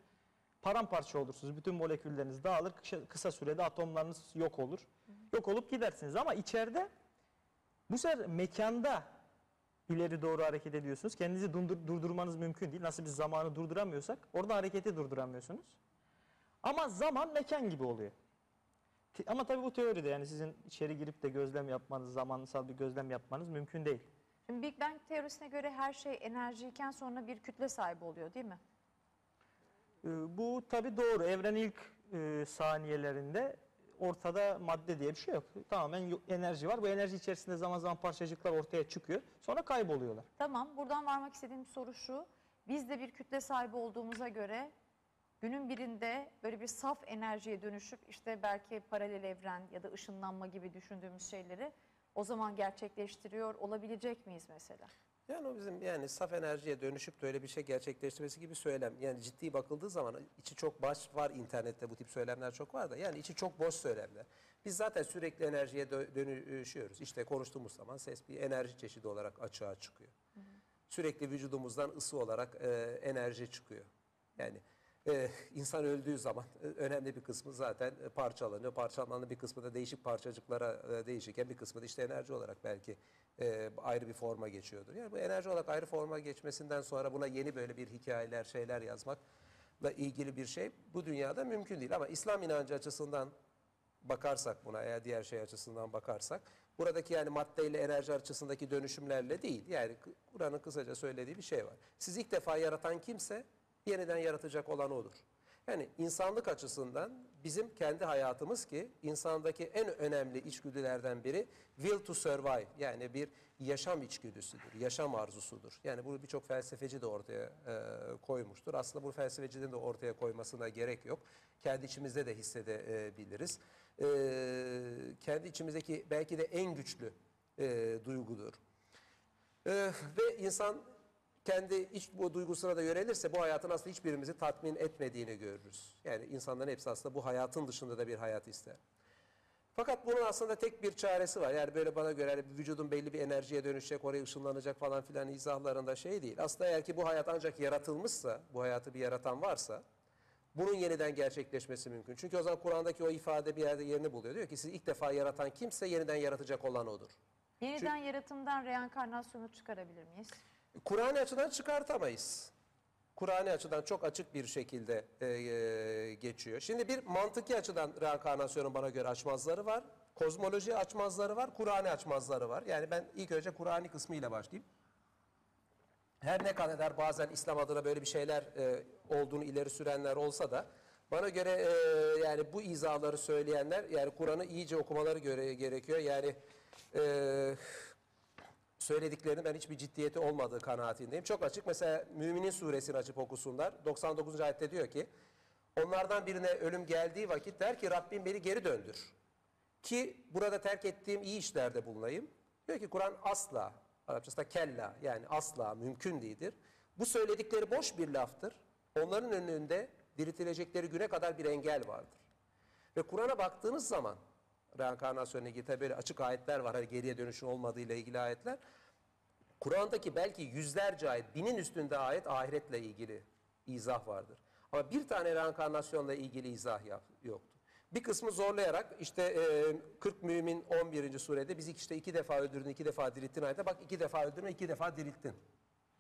paramparça olursunuz. Bütün molekülleriniz dağılır. Kısa, sürede atomlarınız yok olur. Yok olup gidersiniz ama içeride bu sefer mekanda ileri doğru hareket ediyorsunuz. Kendinizi dundur- durdurmanız mümkün değil. Nasıl biz zamanı durduramıyorsak orada hareketi durduramıyorsunuz. Ama zaman mekan gibi oluyor. Ama tabii bu teoride yani sizin içeri girip de gözlem yapmanız, zamansal bir gözlem yapmanız mümkün değil. Şimdi Big Bang teorisine göre her şey enerjiyken sonra bir kütle sahibi oluyor değil mi? Ee, Bu tabii doğru. Evren ilk e, saniyelerinde ortada madde diye bir şey yok. Tamamen enerji var. Bu enerji içerisinde zaman zaman parçacıklar ortaya çıkıyor. Sonra kayboluyorlar. Tamam buradan varmak istediğim soru şu. Biz de bir kütle sahibi olduğumuza göre günün birinde böyle bir saf enerjiye dönüşüp işte belki paralel evren ya da ışınlanma gibi düşündüğümüz şeyleri o zaman gerçekleştiriyor olabilecek miyiz mesela? Yani o bizim yani saf enerjiye dönüşüp de öyle bir şey gerçekleştirmesi gibi söylem. Yani ciddi bakıldığı zaman içi çok baş var internette bu tip söylemler çok var da yani içi çok boş söylemler. Biz zaten sürekli enerjiye dö- dönüşüyoruz. İşte konuştuğumuz zaman ses bir enerji çeşidi olarak açığa çıkıyor. Sürekli vücudumuzdan ısı olarak e, enerji çıkıyor. Yani e, insan öldüğü zaman e, önemli bir kısmı zaten e, parçalanıyor. Parçalanan bir kısmı da değişik parçacıklara e, değişirken bir kısmı da işte enerji olarak belki e, ayrı bir forma geçiyordur. Yani bu enerji olarak ayrı forma geçmesinden sonra buna yeni böyle bir hikayeler, şeyler yazmakla ilgili bir şey bu dünyada mümkün değil. Ama İslam inancı açısından bakarsak buna eğer diğer şey açısından bakarsak buradaki yani maddeyle enerji açısındaki dönüşümlerle değil. Yani Kur'an'ın kısaca söylediği bir şey var. Siz ilk defa yaratan kimse yeniden yaratacak olan odur. Yani insanlık açısından bizim kendi hayatımız ki insandaki en önemli içgüdülerden biri will to survive yani bir yaşam içgüdüsüdür, yaşam arzusudur. Yani bunu birçok felsefeci de ortaya e, koymuştur. Aslında bu felsefecinin de ortaya koymasına gerek yok. Kendi içimizde de hissedebiliriz. E, kendi içimizdeki belki de en güçlü e, duygudur. Ee, ve insan kendi iç bu duygusuna da yönelirse bu hayatın aslında hiçbirimizi tatmin etmediğini görürüz. Yani insanların hepsi aslında bu hayatın dışında da bir hayat ister. Fakat bunun aslında tek bir çaresi var. Yani böyle bana göre hani vücudun belli bir enerjiye dönüşecek, oraya ışınlanacak falan filan izahlarında şey değil. Aslında eğer ki bu hayat ancak yaratılmışsa, bu hayatı bir yaratan varsa bunun yeniden gerçekleşmesi mümkün. Çünkü o zaman Kur'an'daki o ifade bir yerde yerini buluyor. Diyor ki sizi ilk defa yaratan kimse yeniden yaratacak olan odur. Yeniden yaratımdan reenkarnasyonu çıkarabilir miyiz? Kur'an'ı açıdan çıkartamayız. Kur'an'ı açıdan çok açık bir şekilde e, e, geçiyor. Şimdi bir mantıki açıdan reenkarnasyonun bana göre açmazları var. Kozmoloji açmazları var, Kur'an'ı açmazları var. Yani ben ilk önce Kur'an'ı kısmıyla başlayayım. Her ne kadar bazen İslam adına böyle bir şeyler e, olduğunu ileri sürenler olsa da bana göre e, yani bu izahları söyleyenler yani Kur'an'ı iyice okumaları göre gerekiyor. Yani e, söylediklerinin ben hiçbir ciddiyeti olmadığı kanaatindeyim. Çok açık mesela Müminin suresini açıp okusunlar. 99. ayette diyor ki onlardan birine ölüm geldiği vakit der ki Rabbim beni geri döndür. Ki burada terk ettiğim iyi işlerde bulunayım. Diyor ki Kur'an asla, Arapçasında kella yani asla mümkün değildir. Bu söyledikleri boş bir laftır. Onların önünde diriltilecekleri güne kadar bir engel vardır. Ve Kur'an'a baktığınız zaman reenkarnasyonla ilgili tabi açık ayetler var. Hani geriye dönüşün olmadığı ile ilgili ayetler. Kur'an'daki belki yüzlerce ayet, binin üstünde ayet ahiretle ilgili izah vardır. Ama bir tane reenkarnasyonla ilgili izah yoktur. Bir kısmı zorlayarak işte e, 40 mümin 11. surede bizi işte iki defa öldürdün, iki defa dirilttin ayette. Bak iki defa öldürme, iki defa dirilttin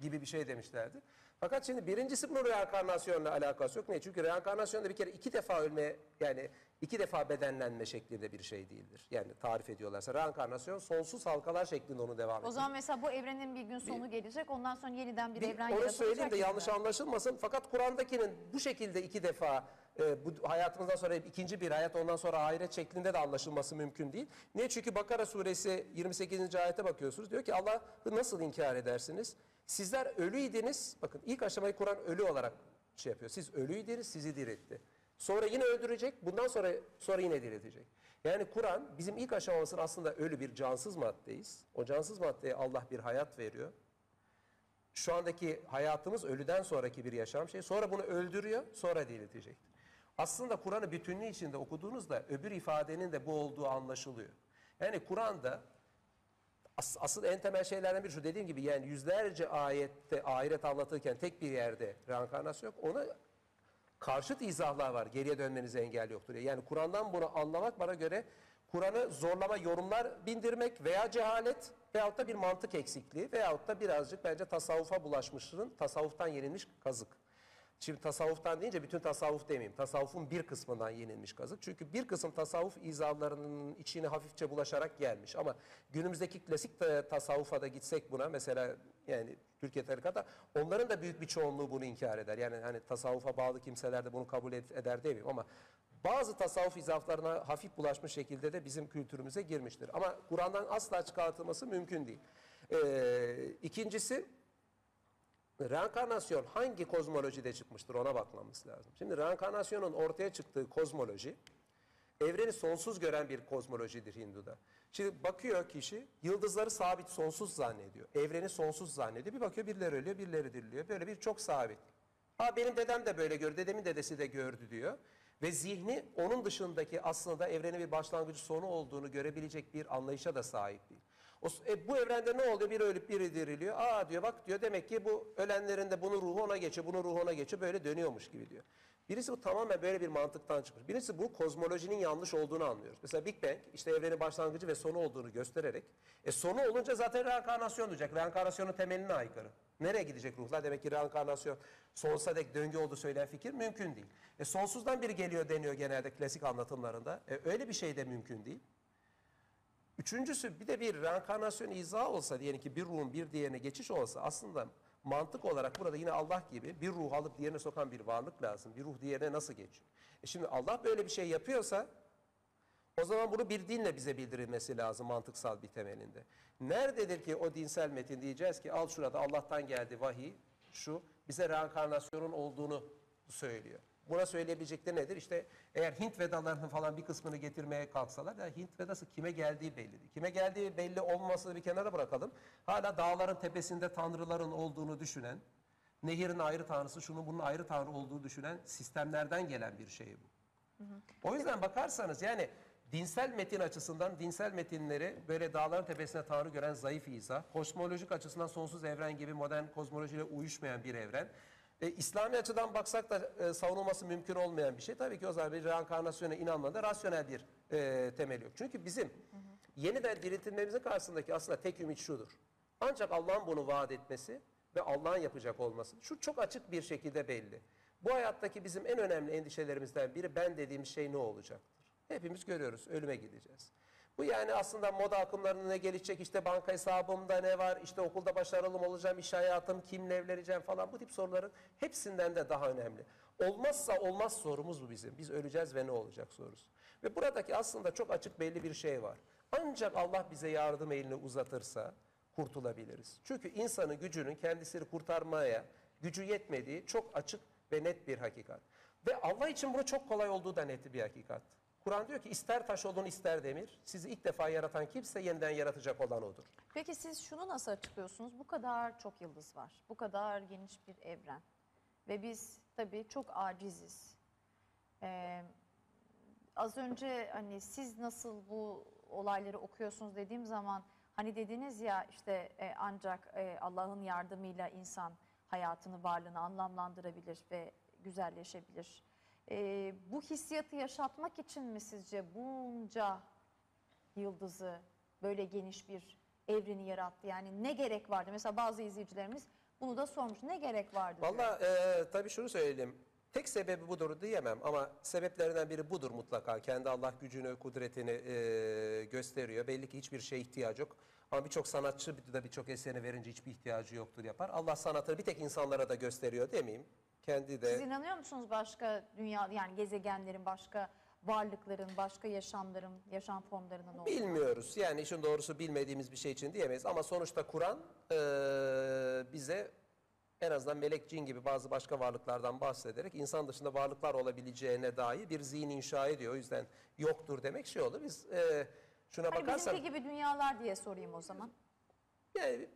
gibi bir şey demişlerdi. Fakat şimdi birincisi bunun reenkarnasyonla alakası yok. Niye? Çünkü reenkarnasyonda bir kere iki defa ölme yani iki defa bedenlenme şeklinde bir şey değildir. Yani tarif ediyorlarsa reenkarnasyon sonsuz halkalar şeklinde onu devam O ediyor. zaman mesela bu evrenin bir gün sonu gelecek. Ondan sonra yeniden bir, Bir- evren onu yaratılacak. söyleyeyim de yanlış anlaşılmasın. Fakat Kur'an'dakinin bu şekilde iki defa e, bu hayatımızdan sonra ikinci bir hayat ondan sonra ahiret şeklinde de anlaşılması mümkün değil. Niye? Çünkü Bakara suresi 28. ayete bakıyorsunuz. Diyor ki Allah'ı nasıl inkar edersiniz? Sizler ölüydiniz. Bakın ilk aşamayı Kur'an ölü olarak şey yapıyor. Siz ölüydiniz, sizi diriltti. Sonra yine öldürecek, bundan sonra sonra yine diriltecek. Yani Kur'an bizim ilk aşamasını aslında ölü bir cansız maddeyiz. O cansız maddeye Allah bir hayat veriyor şu andaki hayatımız ölüden sonraki bir yaşam şey. Sonra bunu öldürüyor, sonra diriltecektir. Aslında Kur'an'ı bütünlüğü içinde okuduğunuzda öbür ifadenin de bu olduğu anlaşılıyor. Yani Kur'an'da as- asıl en temel şeylerden biri şu dediğim gibi yani yüzlerce ayette ahiret anlatırken tek bir yerde reenkarnasyon yok. Ona karşıt izahlar var. Geriye dönmenize engel yoktur. Yani Kur'an'dan bunu anlamak bana göre Kur'an'ı zorlama yorumlar bindirmek veya cehalet veyahut da bir mantık eksikliği veyahut da birazcık bence tasavvufa bulaşmışlığın tasavvuftan yenilmiş kazık. Şimdi tasavvuftan deyince bütün tasavvuf demeyeyim. Tasavvufun bir kısmından yenilmiş kazık. Çünkü bir kısım tasavvuf izahlarının içine hafifçe bulaşarak gelmiş. Ama günümüzdeki klasik tasavvufa da gitsek buna mesela yani Türkiye tarikata onların da büyük bir çoğunluğu bunu inkar eder. Yani hani tasavvufa bağlı kimseler de bunu kabul ed- eder demeyeyim ama bazı tasavvuf izaflarına hafif bulaşmış şekilde de bizim kültürümüze girmiştir. Ama Kur'an'dan asla çıkartılması mümkün değil. Ee, ikincisi Reenkarnasyon hangi kozmolojide çıkmıştır ona bakmamız lazım. Şimdi reenkarnasyonun ortaya çıktığı kozmoloji Evreni sonsuz gören bir kozmolojidir Hindu'da. Şimdi bakıyor kişi yıldızları sabit sonsuz zannediyor. Evreni sonsuz zannediyor. Bir bakıyor birileri ölüyor, birileri diriliyor. Böyle bir çok sabit. Ha benim dedem de böyle gördü, dedemin dedesi de gördü diyor. Ve zihni onun dışındaki aslında evrenin bir başlangıcı sonu olduğunu görebilecek bir anlayışa da sahip değil. O, e, bu evrende ne oluyor? Biri ölüp biri diriliyor. Aa diyor bak diyor demek ki bu ölenlerin de bunun ruhu ona geçiyor, bunun ruhu ona geçiyor. Böyle dönüyormuş gibi diyor. Birisi bu tamamen böyle bir mantıktan çıkmış. Birisi bu kozmolojinin yanlış olduğunu anlıyoruz. Mesela Big Bang işte evrenin başlangıcı ve sonu olduğunu göstererek e sonu olunca zaten reenkarnasyon olacak. Reenkarnasyonun temeline aykırı. Nereye gidecek ruhlar? Demek ki reenkarnasyon sonsuza dek döngü olduğu söylenen fikir mümkün değil. E sonsuzdan biri geliyor deniyor genelde klasik anlatımlarında. E öyle bir şey de mümkün değil. Üçüncüsü bir de bir reenkarnasyon izahı olsa diyelim ki bir ruhun bir diğerine geçiş olsa aslında mantık olarak burada yine Allah gibi bir ruh alıp diğerine sokan bir varlık lazım. Bir ruh diğerine nasıl geçiyor? E şimdi Allah böyle bir şey yapıyorsa o zaman bunu bir dinle bize bildirilmesi lazım mantıksal bir temelinde. Nerededir ki o dinsel metin diyeceğiz ki al şurada Allah'tan geldi vahiy şu bize reenkarnasyonun olduğunu söylüyor. Buna söyleyebilecekleri nedir? İşte eğer Hint Vedalarının falan bir kısmını getirmeye kalksalar ya Hint Vedası kime geldiği belli değil. Kime geldiği belli olmamasını bir kenara bırakalım. Hala dağların tepesinde tanrıların olduğunu düşünen, nehirin ayrı tanrısı, şunun bunun ayrı tanrı olduğu düşünen sistemlerden gelen bir şey bu. O yüzden bakarsanız yani dinsel metin açısından dinsel metinleri böyle dağların tepesine Tanrı gören zayıf izah, kozmolojik açısından sonsuz evren gibi modern kozmolojiyle uyuşmayan bir evren. E, İslami açıdan baksak da e, savunulması mümkün olmayan bir şey. Tabii ki o zaman bir reenkarnasyona inanmada rasyonel bir e, temel yok. Çünkü bizim yeniden diriltilmemizin karşısındaki aslında tek ümit şudur. Ancak Allah'ın bunu vaat etmesi ve Allah'ın yapacak olması. Şu çok açık bir şekilde belli. Bu hayattaki bizim en önemli endişelerimizden biri ben dediğimiz şey ne olacaktır? Hepimiz görüyoruz, ölüme gideceğiz. Bu yani aslında moda akımlarına ne gelişecek, işte banka hesabımda ne var, işte okulda başarılı mı olacağım, iş hayatım, kimle evleneceğim falan bu tip soruların hepsinden de daha önemli. Olmazsa olmaz sorumuz bu bizim. Biz öleceğiz ve ne olacak sorusu. Ve buradaki aslında çok açık belli bir şey var. Ancak Allah bize yardım elini uzatırsa kurtulabiliriz. Çünkü insanın gücünün kendisini kurtarmaya gücü yetmediği çok açık ve net bir hakikat. Ve Allah için bunu çok kolay olduğu da net bir hakikat. Kur'an diyor ki ister taş olun ister demir. Sizi ilk defa yaratan kimse yeniden yaratacak olan odur. Peki siz şunu nasıl açıklıyorsunuz? Bu kadar çok yıldız var. Bu kadar geniş bir evren. Ve biz tabii çok aciziz. Ee, az önce hani siz nasıl bu olayları okuyorsunuz dediğim zaman hani dediniz ya işte e, ancak e, Allah'ın yardımıyla insan hayatını, varlığını anlamlandırabilir ve güzelleşebilir. Ee, bu hissiyatı yaşatmak için mi sizce bunca yıldızı böyle geniş bir evreni yarattı? Yani ne gerek vardı? Mesela bazı izleyicilerimiz bunu da sormuş. Ne gerek vardı? Valla e, tabii şunu söyleyeyim. Tek sebebi budur diyemem ama sebeplerinden biri budur mutlaka. Kendi Allah gücünü, kudretini e, gösteriyor. Belli ki hiçbir şeye ihtiyacı yok. Ama birçok sanatçı da birçok eserini verince hiçbir ihtiyacı yoktur yapar. Allah sanatını bir tek insanlara da gösteriyor demeyeyim. Kendi de Siz inanıyor musunuz başka dünya yani gezegenlerin, başka varlıkların, başka yaşamların, yaşam formlarının olduğunu? Bilmiyoruz. Yani işin doğrusu bilmediğimiz bir şey için diyemeyiz. Ama sonuçta Kur'an eee, bize en azından melek, cin gibi bazı başka varlıklardan bahsederek insan dışında varlıklar olabileceğine dair bir zihin inşa ediyor. O yüzden yoktur demek şey olur. Biz eee, şuna Hani bakarsak bizimki gibi dünyalar diye sorayım o zaman. yani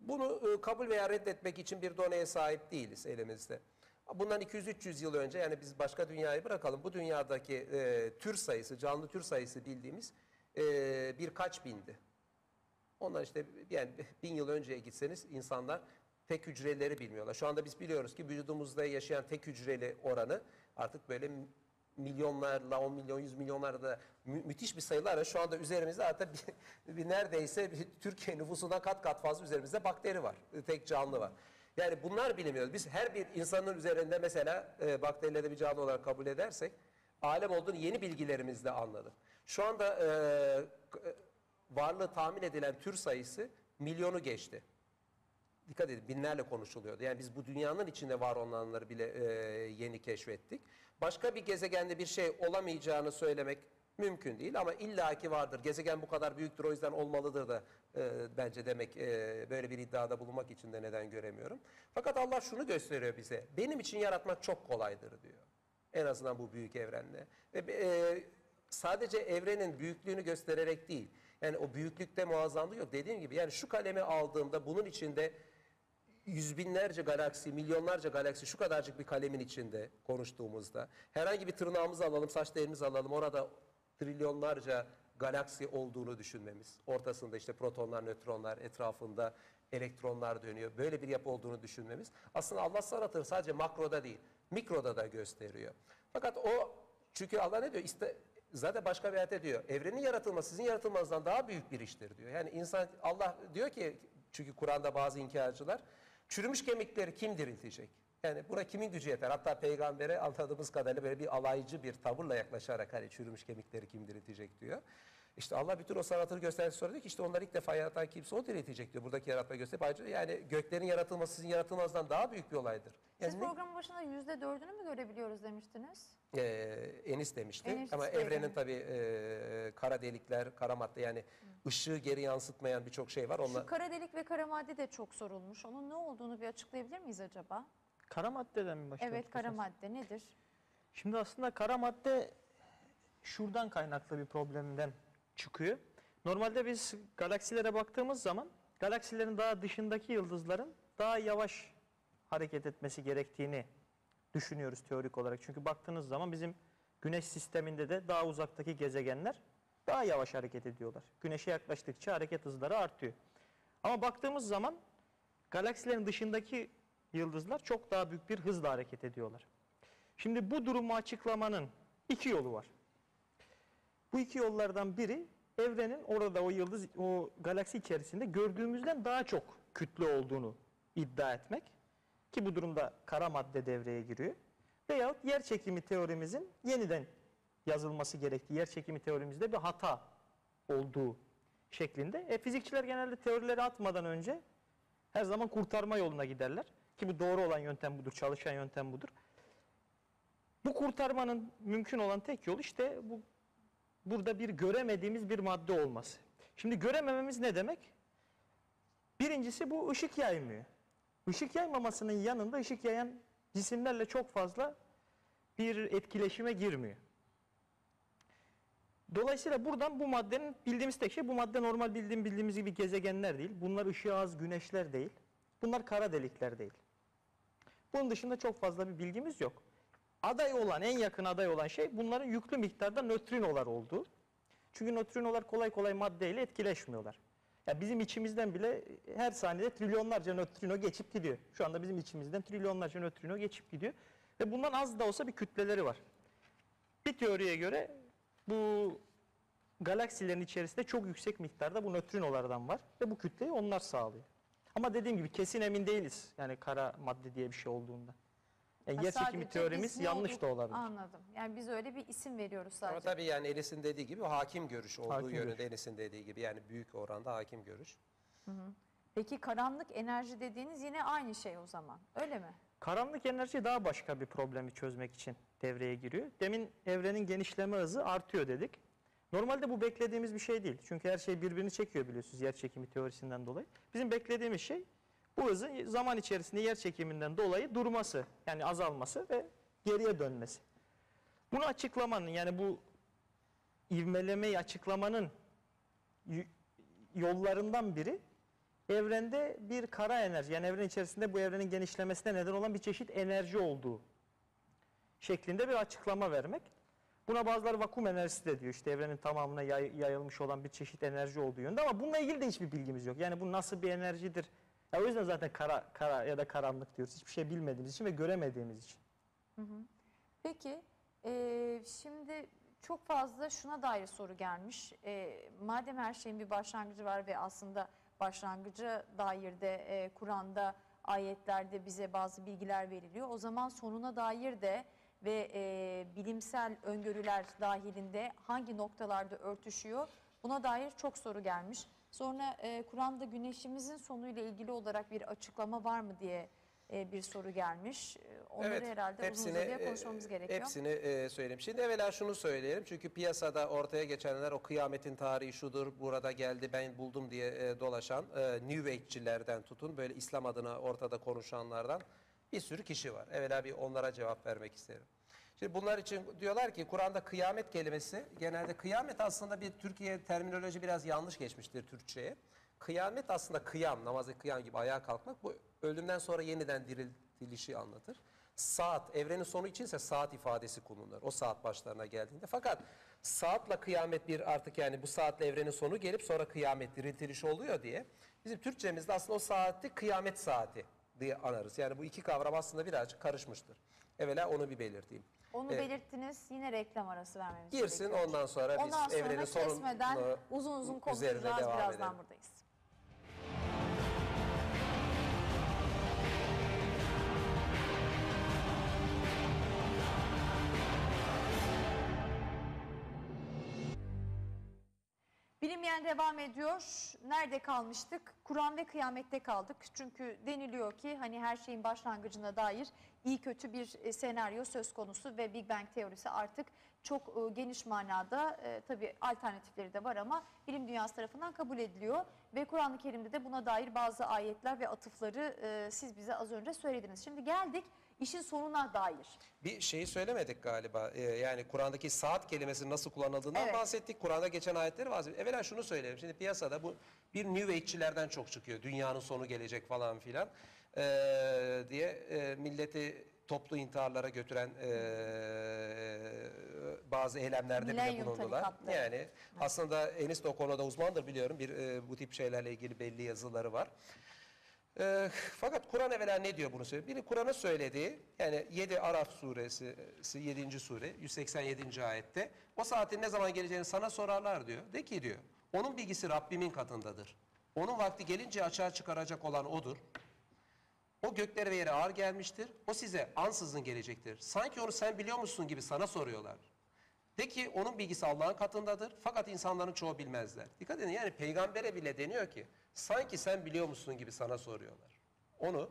bunu e, kabul veya reddetmek için bir doneye sahip değiliz elimizde. Bundan 200-300 yıl önce yani biz başka dünyayı bırakalım. Bu dünyadaki e, tür sayısı, canlı tür sayısı bildiğimiz e, birkaç bindi. Onlar işte yani bin yıl önceye gitseniz insanlar tek hücreleri bilmiyorlar. Şu anda biz biliyoruz ki vücudumuzda yaşayan tek hücreli oranı artık böyle milyonlarla, 10 milyon, 100 milyonlarda mü- müthiş bir sayılarla şu anda üzerimizde hatta bir, bir neredeyse bir Türkiye nüfusundan kat kat fazla üzerimizde bakteri var. Tek canlı var. Yani bunlar bilinmiyor. Biz her bir insanın üzerinde mesela e, bakterileri bir canlı olarak kabul edersek alem olduğunu yeni bilgilerimizle anladık. Şu anda e, e, varlığı tahmin edilen tür sayısı milyonu geçti. Dikkat edin binlerle konuşuluyordu. Yani biz bu dünyanın içinde var olanları bile e, yeni keşfettik. Başka bir gezegende bir şey olamayacağını söylemek mümkün değil ama illaki vardır. Gezegen bu kadar büyüktür o yüzden olmalıdır da e, bence demek e, böyle bir iddiada bulunmak için de neden göremiyorum. Fakat Allah şunu gösteriyor bize. Benim için yaratmak çok kolaydır diyor. En azından bu büyük evrende. Ve, e, sadece evrenin büyüklüğünü göstererek değil. Yani o büyüklükte muazzamlık yok. Dediğim gibi yani şu kalemi aldığımda bunun içinde yüz binlerce galaksi, milyonlarca galaksi şu kadarcık bir kalemin içinde konuştuğumuzda herhangi bir tırnağımızı alalım, saç telimizi alalım orada trilyonlarca galaksi olduğunu düşünmemiz. Ortasında işte protonlar, nötronlar, etrafında elektronlar dönüyor. Böyle bir yapı olduğunu düşünmemiz. Aslında Allah sanatını sadece makroda değil, mikroda da gösteriyor. Fakat o çünkü Allah ne diyor? İşte zaten başka bir ayette diyor. Evrenin yaratılması sizin yaratılmanızdan daha büyük bir iştir diyor. Yani insan Allah diyor ki çünkü Kur'an'da bazı inkarcılar çürümüş kemikleri kim diriltecek? Yani buna kimin gücü yeter? Hatta peygambere anladığımız kadarıyla böyle bir alaycı bir tavırla yaklaşarak hani çürümüş kemikleri kim diriltecek diyor. İşte Allah bütün o sanatını gösterdi sonra diyor ki işte onları ilk defa yaratan kimse o diriltecek diyor. Buradaki yaratma gösterip ayrıca yani göklerin yaratılması sizin yaratılmazdan daha büyük bir olaydır. Yani Siz programın başında yüzde dördünü mü görebiliyoruz demiştiniz? e, Enis demişti. Enis Ama dedi. evrenin tabii e, kara delikler, kara madde yani ışığı geri yansıtmayan birçok şey var. Onlar Şu kara delik ve kara madde de çok sorulmuş. Onun ne olduğunu bir açıklayabilir miyiz acaba? Kara maddeden mi başlamak Evet kara madde nedir? Şimdi aslında kara madde şuradan kaynaklı bir problemden çıkıyor. Normalde biz galaksilere baktığımız zaman galaksilerin daha dışındaki yıldızların daha yavaş hareket etmesi gerektiğini düşünüyoruz teorik olarak. Çünkü baktığınız zaman bizim güneş sisteminde de daha uzaktaki gezegenler daha yavaş hareket ediyorlar. Güneşe yaklaştıkça hareket hızları artıyor. Ama baktığımız zaman galaksilerin dışındaki yıldızlar çok daha büyük bir hızla hareket ediyorlar. Şimdi bu durumu açıklamanın iki yolu var. Bu iki yollardan biri evrenin orada o yıldız, o galaksi içerisinde gördüğümüzden daha çok kütle olduğunu iddia etmek. Ki bu durumda kara madde devreye giriyor. Veyahut yer çekimi teorimizin yeniden yazılması gerektiği, yer çekimi teorimizde bir hata olduğu şeklinde. E, fizikçiler genelde teorileri atmadan önce her zaman kurtarma yoluna giderler. Ki bu doğru olan yöntem budur, çalışan yöntem budur. Bu kurtarmanın mümkün olan tek yol işte bu burada bir göremediğimiz bir madde olması. Şimdi göremememiz ne demek? Birincisi bu ışık yaymıyor. Işık yaymamasının yanında ışık yayan cisimlerle çok fazla bir etkileşime girmiyor. Dolayısıyla buradan bu maddenin bildiğimiz tek şey bu madde normal bildiğim bildiğimiz gibi gezegenler değil. Bunlar ışığı az güneşler değil. Bunlar kara delikler değil. Bunun dışında çok fazla bir bilgimiz yok. Aday olan, en yakın aday olan şey bunların yüklü miktarda nötrinolar olduğu. Çünkü nötrinolar kolay kolay maddeyle etkileşmiyorlar. Ya bizim içimizden bile her saniyede trilyonlarca nötrino geçip gidiyor. Şu anda bizim içimizden trilyonlarca nötrino geçip gidiyor. Ve bundan az da olsa bir kütleleri var. Bir teoriye göre bu galaksilerin içerisinde çok yüksek miktarda bu nötrinolardan var ve bu kütleyi onlar sağlıyor. Ama dediğim gibi kesin emin değiliz. Yani kara madde diye bir şey olduğunda. Yani yer çekimi sadece teorimiz biz ne yanlış olduk- da olabilir. Anladım. Yani biz öyle bir isim veriyoruz sadece. Ama tabii yani Enis'in dediği gibi hakim görüş olduğu Hakim yönünde görüş. Enis'in dediği gibi yani büyük oranda hakim görüş. Peki karanlık enerji dediğiniz yine aynı şey o zaman. Öyle mi? Karanlık enerji daha başka bir problemi çözmek için devreye giriyor. Demin evrenin genişleme hızı artıyor dedik. Normalde bu beklediğimiz bir şey değil. Çünkü her şey birbirini çekiyor biliyorsunuz yer çekimi teorisinden dolayı. Bizim beklediğimiz şey bu hızın zaman içerisinde yer çekiminden dolayı durması, yani azalması ve geriye dönmesi. Bunu açıklamanın yani bu ivmelemeyi açıklamanın yollarından biri evrende bir kara enerji yani evren içerisinde bu evrenin genişlemesine neden olan bir çeşit enerji olduğu şeklinde bir açıklama vermek. Buna bazıları vakum enerjisi de diyor işte evrenin tamamına yay- yayılmış olan bir çeşit enerji olduğu yönde ama bununla ilgili de hiçbir bilgimiz yok. Yani bu nasıl bir enerjidir? Ya o yüzden zaten kara, kara ya da karanlık diyoruz. Hiçbir şey bilmediğimiz için ve göremediğimiz için. Peki eee, şimdi çok fazla şuna dair soru gelmiş. Eee, madem her şeyin bir başlangıcı var ve aslında başlangıcı dair de eee, Kur'an'da ayetlerde bize bazı bilgiler veriliyor. O zaman sonuna dair de ve eee, bilimsel öngörüler dahilinde hangi noktalarda örtüşüyor buna dair çok soru gelmiş. Sonra eee, Kur'an'da güneşimizin sonuyla ilgili olarak bir açıklama var mı diye eee, bir soru gelmiş. Eee, Onları herhalde uzun uzadıya e, konuşmamız gerekiyor. Hepsini e, söyleyeyim. Şimdi evvela şunu söyleyelim. Çünkü piyasada ortaya geçenler o kıyametin tarihi şudur, burada geldi, ben buldum diye e, dolaşan e, New Age'cilerden tutun, böyle İslam adına ortada konuşanlardan bir sürü kişi var. Evvela bir onlara cevap vermek isterim. Şimdi bunlar için diyorlar ki Kur'an'da kıyamet kelimesi genelde kıyamet aslında bir Türkiye terminoloji biraz yanlış geçmiştir Türkçe'ye. Kıyamet aslında kıyam, namazı kıyam gibi ayağa kalkmak. Bu ölümden sonra yeniden diriltilişi anlatır. Saat, evrenin sonu içinse saat ifadesi kullanılır. O saat başlarına geldiğinde. Fakat saatla kıyamet bir artık yani bu saatle evrenin sonu gelip sonra kıyamet diriltiliş oluyor diye. Bizim Türkçemizde aslında o saati kıyamet saati diye anarız. Yani bu iki kavram aslında birazcık karışmıştır. Evvela onu bir belirteyim. Onu Evet. belirttiniz. Yine reklam arası vermemiz Girsin gerekiyor. ondan sonra biz Ondan sonra evrenin kesmeden uzun uzun konuşacağız. Birazdan edelim. buradayız. Bilinmeyen devam ediyor. Nerede kalmıştık? Kur'an ve kıyamette kaldık. Çünkü deniliyor ki hani her şeyin başlangıcına dair iyi kötü bir e, senaryo söz konusu ve Big Bang teorisi artık çok e, geniş manada e, tabii alternatifleri de var ama bilim dünyası tarafından kabul ediliyor. Ve Kur'an-ı Kerim'de de buna dair bazı ayetler ve atıfları e, siz bize az önce söylediniz. Şimdi geldik işin sonuna dair. Bir şeyi söylemedik galiba. Ee, yani Kur'an'daki saat kelimesinin nasıl kullanıldığından Evet. bahsettik. Kur'an'da geçen ayetleri bahsettik. Evvela şunu söyleyeyim. Şimdi piyasada bu bir New Age'çilerden çok çıkıyor. Dünyanın sonu gelecek falan filan ee, diye e, milleti toplu intiharlara götüren e, bazı eylemlerde bile Milenyum bulundular. tarikatları. Yani aslında Enis de o konuda uzmandır biliyorum. Bir e, bu tip şeylerle ilgili belli yazıları var. Ee, fakat Kur'an evvela ne diyor bunu söylüyor? Biri Kur'an'ın söylediği yani 7 Araf suresi 7. sure 187. ayette o saatin ne zaman geleceğini sana sorarlar diyor. De ki diyor onun bilgisi Rabbimin katındadır. Onun vakti gelince açığa çıkaracak olan odur. O göklere ve yere ağır gelmiştir. O size ansızın gelecektir. Sanki onu sen biliyor musun gibi sana soruyorlar. De ki onun bilgisi Allah'ın katındadır fakat insanların çoğu bilmezler. Dikkat edin yani peygambere bile deniyor ki sanki sen biliyor musun gibi sana soruyorlar. Onu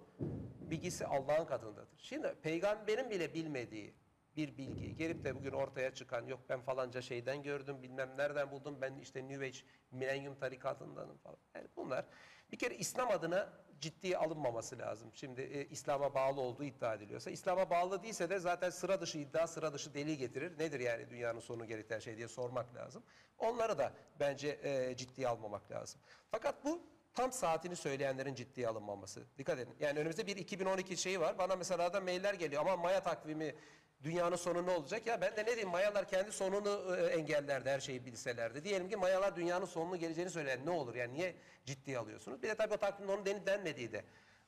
bilgisi Allah'ın katındadır. Şimdi peygamberin bile bilmediği bir bilgi gelip de bugün ortaya çıkan yok ben falanca şeyden gördüm bilmem nereden buldum ben işte New Age milenyum tarikatındanım falan. Yani bunlar bir kere İslam adına ciddiye alınmaması lazım. Şimdi e, İslam'a bağlı olduğu iddia ediliyorsa. İslam'a bağlı değilse de zaten sıra dışı iddia sıra dışı delil getirir. Nedir yani dünyanın sonu gerektiren şey diye sormak lazım. Onları da bence e, ciddiye almamak lazım. Fakat bu tam saatini söyleyenlerin ciddiye alınmaması. Dikkat edin. Yani önümüzde bir 2012 şeyi var. Bana mesela da mailler geliyor. Ama Maya takvimi dünyanın sonu ne olacak? Ya ben de ne diyeyim Mayalar kendi sonunu e, engellerdi her şeyi bilselerdi. Diyelim ki Mayalar dünyanın sonunu geleceğini söyler. Ne olur yani niye ciddiye alıyorsunuz? Bir de tabii o takvimde onun denmediği de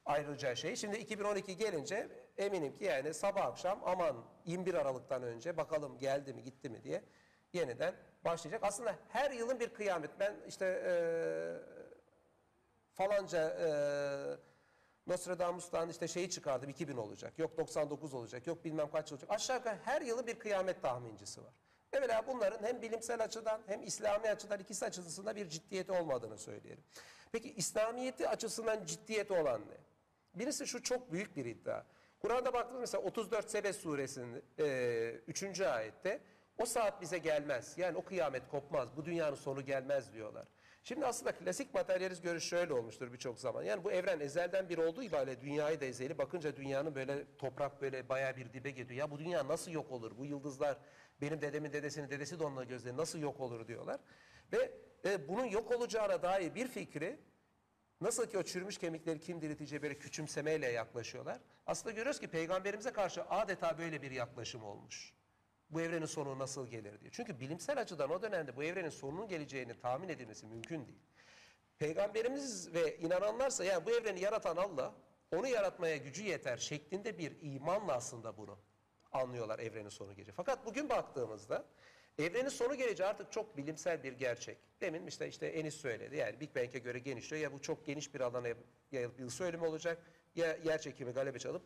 ayrıca şey. Şimdi 2012 gelince eminim ki yani sabah akşam aman 21 Aralık'tan önce bakalım geldi mi gitti mi diye yeniden başlayacak. Aslında her yılın bir kıyamet. Ben işte e, falanca e, Nostradamus'tan işte şeyi çıkardım 2000 olacak. Yok 99 olacak. Yok bilmem kaç olacak. Aşağı yukarı her yılı bir kıyamet tahmincisi var. Evvela bunların hem bilimsel açıdan hem İslami açıdan ikisi açısından bir ciddiyeti olmadığını söyleyelim. Peki İslamiyeti açısından ciddiyeti olan ne? Birisi şu çok büyük bir iddia. Kur'an'da baktığımız mesela 34 Sebe suresinin 3. ayette o saat bize gelmez. Yani o kıyamet kopmaz. Bu dünyanın sonu gelmez diyorlar. Şimdi aslında klasik materyalist görüş şöyle olmuştur birçok zaman. Yani bu evren ezelden bir olduğu itibariyle dünyayı da ezeli. Bakınca dünyanın böyle toprak böyle bayağı bir dibe gidiyor. Ya bu dünya nasıl yok olur? Bu yıldızlar benim dedemin dedesinin dedesi de onunla gözleri nasıl yok olur diyorlar. Ve e, bunun yok olacağına dair bir fikri Nasıl ki o çürümüş kemikleri kim dirilteceği böyle küçümsemeyle yaklaşıyorlar. Aslında görüyoruz ki peygamberimize karşı adeta böyle bir yaklaşım olmuş. Bu evrenin sonu nasıl gelir diye. Çünkü bilimsel açıdan o dönemde bu evrenin sonunun geleceğini tahmin edilmesi mümkün değil. Peygamberimiz ve inananlarsa yani bu evreni yaratan Allah onu yaratmaya gücü yeter şeklinde bir imanla aslında bunu anlıyorlar evrenin sonu geleceği. Fakat bugün baktığımızda evrenin sonu geleceği artık çok bilimsel bir gerçek. Demin işte işte Enis söyledi yani Big Bang'e göre genişliyor ya bu çok geniş bir alana yayılıp yıl söylemi olacak ya yer çekimi galebe çalıp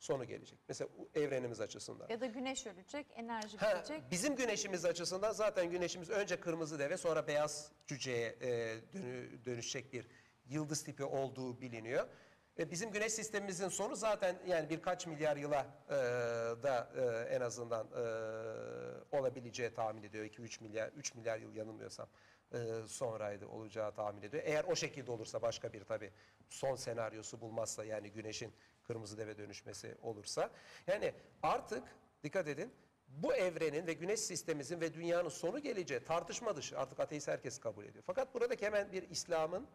sonu gelecek. Mesela evrenimiz açısından. Ya da güneş ölecek, enerji Ha, bitecek. bizim güneşimiz açısından zaten güneşimiz önce kırmızı deve sonra beyaz cüceye e, dönü- dönüşecek bir yıldız tipi olduğu biliniyor. E, bizim güneş sistemimizin sonu zaten yani birkaç milyar yıla e, da e, en azından e, olabileceği tahmin ediyor. 2-3 milyar 3 milyar yıl yanılmıyorsam e, sonraydı olacağı tahmin ediyor. Eğer o şekilde olursa başka bir tabii son senaryosu bulmazsa yani güneşin kırmızı deve dönüşmesi olursa. Yani artık dikkat edin bu evrenin ve güneş sistemimizin ve dünyanın sonu geleceği tartışma dışı. Artık ateist herkes kabul ediyor. Fakat buradaki hemen bir İslam'ın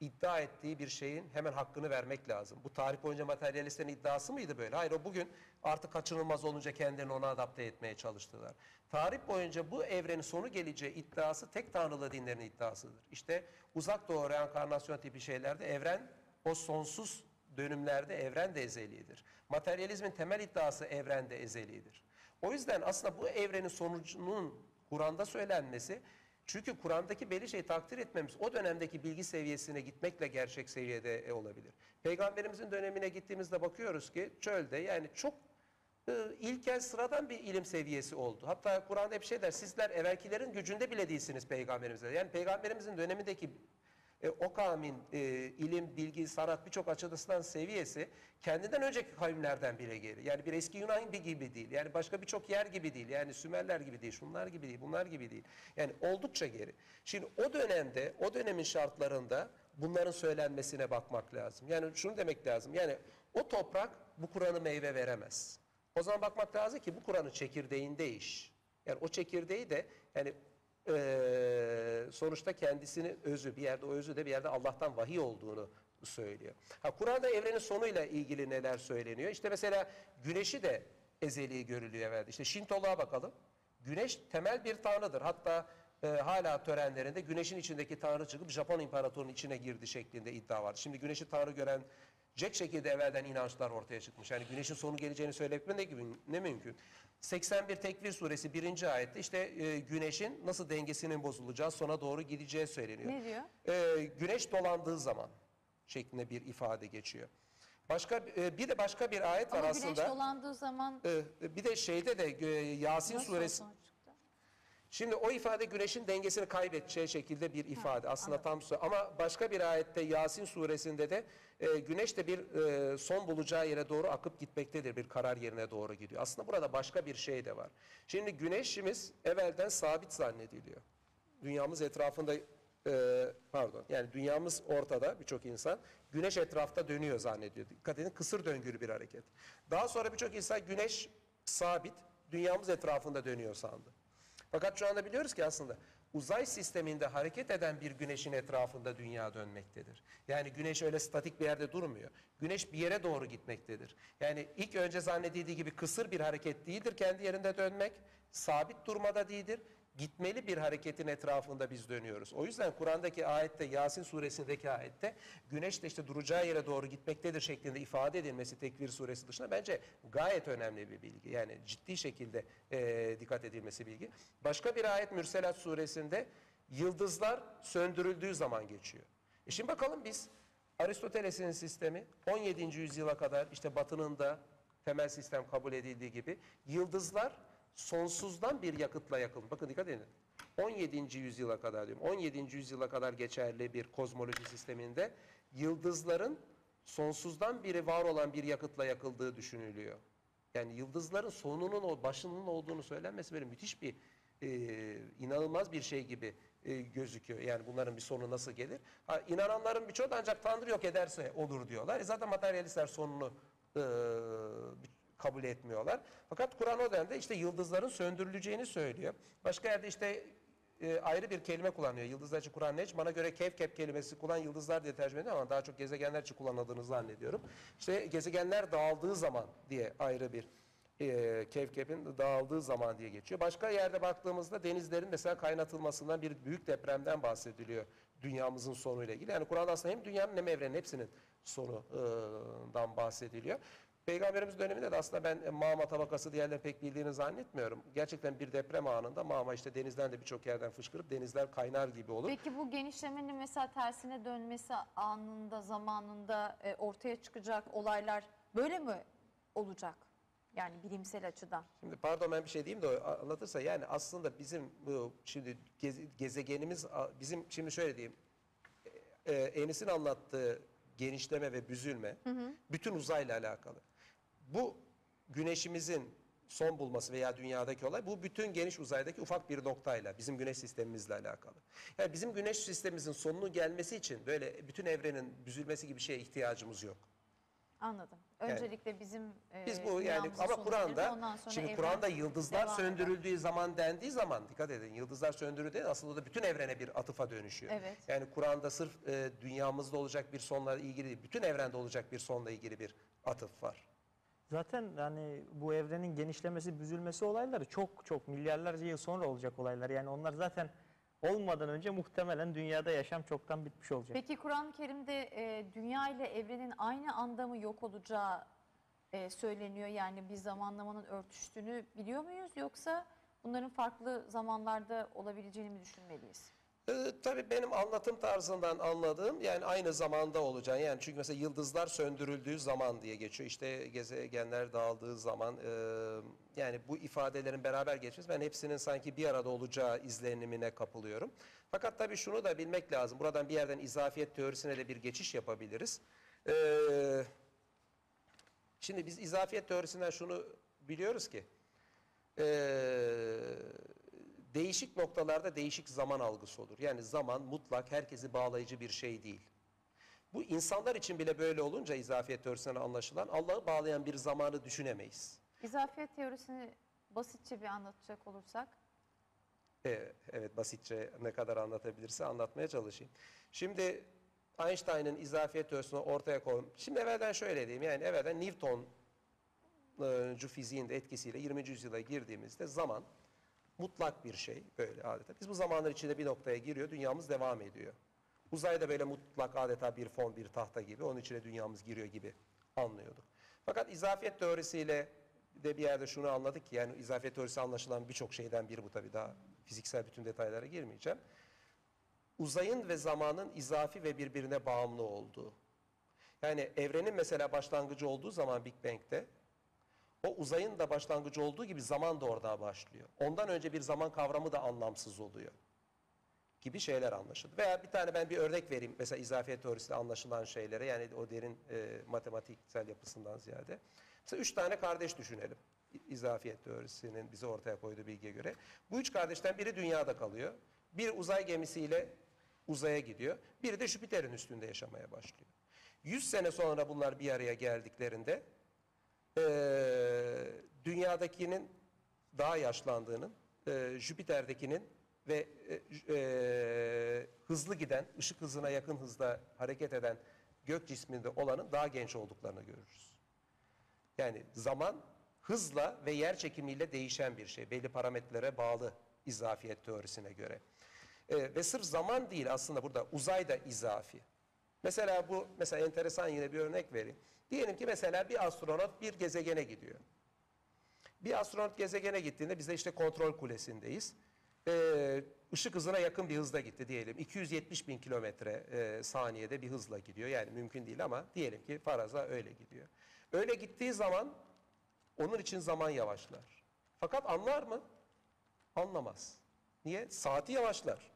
iddia ettiği bir şeyin hemen hakkını vermek lazım. Bu tarih boyunca materyalistlerin iddiası mıydı böyle? Hayır o bugün artık kaçınılmaz olunca kendilerini ona adapte etmeye çalıştılar. Tarih boyunca bu evrenin sonu geleceği iddiası tek tanrılı dinlerin iddiasıdır. İşte uzak doğu reenkarnasyon tipi şeylerde evren o sonsuz dönümlerde evren de ezelidir. Materyalizmin temel iddiası evren de ezelidir. O yüzden aslında bu evrenin sonucunun Kur'an'da söylenmesi çünkü Kur'an'daki belli şeyi takdir etmemiz o dönemdeki bilgi seviyesine gitmekle gerçek seviyede e, olabilir. Peygamberimizin dönemine gittiğimizde bakıyoruz ki çölde yani çok ilkel sıradan bir ilim seviyesi oldu. Hatta Kur'an'da hep şey der sizler evvelkilerin gücünde bile değilsiniz peygamberimize. Yani peygamberimizin dönemindeki e, o kavmin e, ilim, bilgi, sanat birçok açıdan seviyesi kendinden önceki kavimlerden bile geri. Yani bir eski Yunan gibi değil. Yani başka birçok yer gibi değil. Yani Sümerler gibi değil, şunlar gibi değil, bunlar gibi değil. Yani oldukça geri. Şimdi o dönemde, o dönemin şartlarında bunların söylenmesine bakmak lazım. Yani şunu demek lazım. Yani o toprak bu Kur'an'ı meyve veremez. O zaman bakmak lazım ki bu Kur'an'ın çekirdeğinde iş. Yani o çekirdeği de yani eee, sonuçta kendisini özü bir yerde o özü de bir yerde Allah'tan vahiy olduğunu söylüyor. Ha Kur'an'da evrenin sonuyla ilgili neler söyleniyor? İşte mesela güneşi de ezeli görülüyor evvelde. İşte Şintoluğa bakalım. Güneş temel bir tanrıdır. Hatta e, hala törenlerinde güneşin içindeki tanrı çıkıp Japon imparatorunun içine girdi şeklinde iddia var. Şimdi güneşi tanrı gören Jack şekilde evvelden inançlar ortaya çıkmış. Yani güneşin sonu geleceğini söylemek ne, gibi, ne mümkün? 81 Tekvir suresi 1. ayette işte e, güneşin nasıl dengesinin bozulacağı sona doğru gideceği söyleniyor. Ne diyor? E, güneş dolandığı zaman şeklinde bir ifade geçiyor. Başka e, bir de başka bir ayet var Ama güneş aslında. dolandığı zaman E, bir de şeyde de e, Yasin nasıl suresi çıktı? Şimdi o ifade güneşin dengesini kaybedeceği şekilde bir ifade. Aslında tam sö- ama başka bir ayette Yasin suresinde de e, güneş de bir e, son bulacağı yere doğru akıp gitmektedir. Bir karar yerine doğru gidiyor. Aslında burada başka bir şey de var. Şimdi güneşimiz evvelden sabit zannediliyor. Dünyamız etrafında e, pardon yani dünyamız ortada birçok insan güneş etrafta dönüyor zannediyor. Dikkat edin kısır döngülü bir hareket. Daha sonra birçok insan güneş sabit dünyamız etrafında dönüyor sandı. Fakat şu anda biliyoruz ki aslında uzay sisteminde hareket eden bir güneşin etrafında dünya dönmektedir. Yani güneş öyle statik bir yerde durmuyor. Güneş bir yere doğru gitmektedir. Yani ilk önce zannedildiği gibi kısır bir hareket değildir kendi yerinde dönmek. Sabit durmada değildir. Gitmeli bir hareketin etrafında biz dönüyoruz. O yüzden Kur'an'daki ayette, Yasin suresindeki ayette güneş de işte duracağı yere doğru gitmektedir şeklinde ifade edilmesi Tekvir suresi dışında bence gayet önemli bir bilgi. Yani ciddi şekilde e, dikkat edilmesi bilgi. Başka bir ayet Mürselat suresinde yıldızlar söndürüldüğü zaman geçiyor. E şimdi bakalım biz Aristoteles'in sistemi 17. yüzyıla kadar işte batının da temel sistem kabul edildiği gibi yıldızlar sonsuzdan bir yakıtla yakılmış. Bakın dikkat edin. 17. yüzyıla kadar diyorum. 17. yüzyıla kadar geçerli bir kozmoloji sisteminde yıldızların sonsuzdan biri var olan bir yakıtla yakıldığı düşünülüyor. Yani yıldızların sonunun başının olduğunu söylenmesi böyle müthiş bir e, inanılmaz bir şey gibi e, gözüküyor. Yani bunların bir sonu nasıl gelir? Ha, inananların birçoğu ancak Tanrı yok ederse olur diyorlar. E zaten materyalistler sonunu e, kabul etmiyorlar. Fakat Kur'an o dönemde işte yıldızların söndürüleceğini söylüyor. Başka yerde işte e, ayrı bir kelime kullanıyor. Yıldızlar için Kur'an ne? Bana göre kevkep kelimesi kullan yıldızlar diye tercüme ediyor ama daha çok gezegenler için kullanıldığını zannediyorum. İşte gezegenler dağıldığı zaman diye ayrı bir e, kevkepin dağıldığı zaman diye geçiyor. Başka yerde baktığımızda denizlerin mesela kaynatılmasından bir büyük depremden bahsediliyor dünyamızın sonuyla ilgili. Yani Kur'an aslında hem dünyanın hem evrenin hepsinin sonundan bahsediliyor. Peygamberimiz döneminde de aslında ben mağma tabakası diğerlerini pek bildiğini zannetmiyorum. Gerçekten bir deprem anında mağma işte denizden de birçok yerden fışkırıp denizler kaynar gibi olur. Peki bu genişlemenin mesela tersine dönmesi anında, zamanında e, ortaya çıkacak olaylar böyle mi olacak? Yani bilimsel açıdan. Şimdi pardon ben bir şey diyeyim de anlatırsa yani aslında bizim bu şimdi geze- gezegenimiz bizim şimdi şöyle diyeyim. E, Enis'in anlattığı genişleme ve büzülme bütün uzayla alakalı. Bu güneşimizin son bulması veya dünyadaki olay bu bütün geniş uzaydaki ufak bir noktayla bizim güneş sistemimizle alakalı. Yani bizim güneş sistemimizin sonunun gelmesi için böyle bütün evrenin büzülmesi gibi bir şeye ihtiyacımız yok. Anladım. Öncelikle bizim e, Biz bu yani ama Kur'an'da şimdi Kur'an'da yıldızlar devam eder. söndürüldüğü zaman dendiği zaman dikkat edin yıldızlar söndürüldüğü aslında da bütün evrene bir atıfa dönüşüyor. Evet. Yani Kur'an'da sırf e, dünyamızda olacak bir sonla ilgili değil, bütün evrende olacak bir sonla ilgili bir atıf var. Zaten yani bu evrenin genişlemesi, büzülmesi olayları çok çok milyarlarca yıl sonra olacak olaylar. Yani onlar zaten olmadan önce muhtemelen dünyada yaşam çoktan bitmiş olacak. Peki Kur'an-ı Kerim'de e, dünya ile evrenin aynı anda mı yok olacağı e, söyleniyor? Yani bir zamanlamanın örtüştüğünü biliyor muyuz? Yoksa bunların farklı zamanlarda olabileceğini mi düşünmeliyiz? Ee, tabii benim anlatım tarzından anladığım yani aynı zamanda olacak. Yani çünkü mesela yıldızlar söndürüldüğü zaman diye geçiyor. İşte gezegenler dağıldığı zaman e, yani bu ifadelerin beraber geçmesi ben hepsinin sanki bir arada olacağı izlenimine kapılıyorum. Fakat tabii şunu da bilmek lazım. Buradan bir yerden izafiyet teorisine de bir geçiş yapabiliriz. Ee, şimdi biz izafiyet teorisinden şunu biliyoruz ki ee, değişik noktalarda değişik zaman algısı olur. Yani zaman mutlak herkesi bağlayıcı bir şey değil. Bu insanlar için bile böyle olunca izafiyet teorisinden anlaşılan Allah'ı bağlayan bir zamanı düşünemeyiz. İzafiyet teorisini basitçe bir anlatacak olursak. Ee, evet basitçe ne kadar anlatabilirse anlatmaya çalışayım. Şimdi Einstein'ın izafiyet teorisini ortaya koyun. Şimdi evvelden şöyle diyeyim yani evvelden Newton e, fiziğin de etkisiyle 20. yüzyıla girdiğimizde zaman mutlak bir şey böyle adeta. Biz bu zamanlar içinde bir noktaya giriyor, dünyamız devam ediyor. Uzayda böyle mutlak adeta bir fon, bir tahta gibi, onun içine dünyamız giriyor gibi anlıyorduk. Fakat izafiyet teorisiyle de bir yerde şunu anladık ki, yani izafiyet teorisi anlaşılan birçok şeyden biri bu tabii daha fiziksel bütün detaylara girmeyeceğim. Uzayın ve zamanın izafi ve birbirine bağımlı olduğu. Yani evrenin mesela başlangıcı olduğu zaman Big Bang'de o uzayın da başlangıcı olduğu gibi zaman da orada başlıyor. Ondan önce bir zaman kavramı da anlamsız oluyor. Gibi şeyler anlaşıldı. Veya bir tane ben bir örnek vereyim. Mesela izafiyet teorisinde anlaşılan şeylere yani o derin e, matematiksel yapısından ziyade. Mesela üç tane kardeş düşünelim. İzafiyet teorisinin bize ortaya koyduğu bilgiye göre. Bu üç kardeşten biri dünyada kalıyor. Bir uzay gemisiyle uzaya gidiyor. Biri de Jüpiter'in üstünde yaşamaya başlıyor. 100 sene sonra bunlar bir araya geldiklerinde e, dünyadakinin daha yaşlandığının, e, Jüpiter'dekinin ve e, e, hızlı giden, ışık hızına yakın hızda hareket eden gök cisminde olanın daha genç olduklarını görürüz. Yani zaman hızla ve yer çekimiyle değişen bir şey. Belli parametrelere bağlı izafiyet teorisine göre. E, ve sırf zaman değil aslında burada uzay da izafi. Mesela bu mesela enteresan yine bir örnek vereyim. Diyelim ki mesela bir astronot bir gezegene gidiyor. Bir astronot gezegene gittiğinde biz de işte kontrol kulesindeyiz. Ee, ışık hızına yakın bir hızda gitti diyelim. 270 bin kilometre e, saniyede bir hızla gidiyor. Yani mümkün değil ama diyelim ki faraza öyle gidiyor. Öyle gittiği zaman onun için zaman yavaşlar. Fakat anlar mı? Anlamaz. Niye? Saati yavaşlar.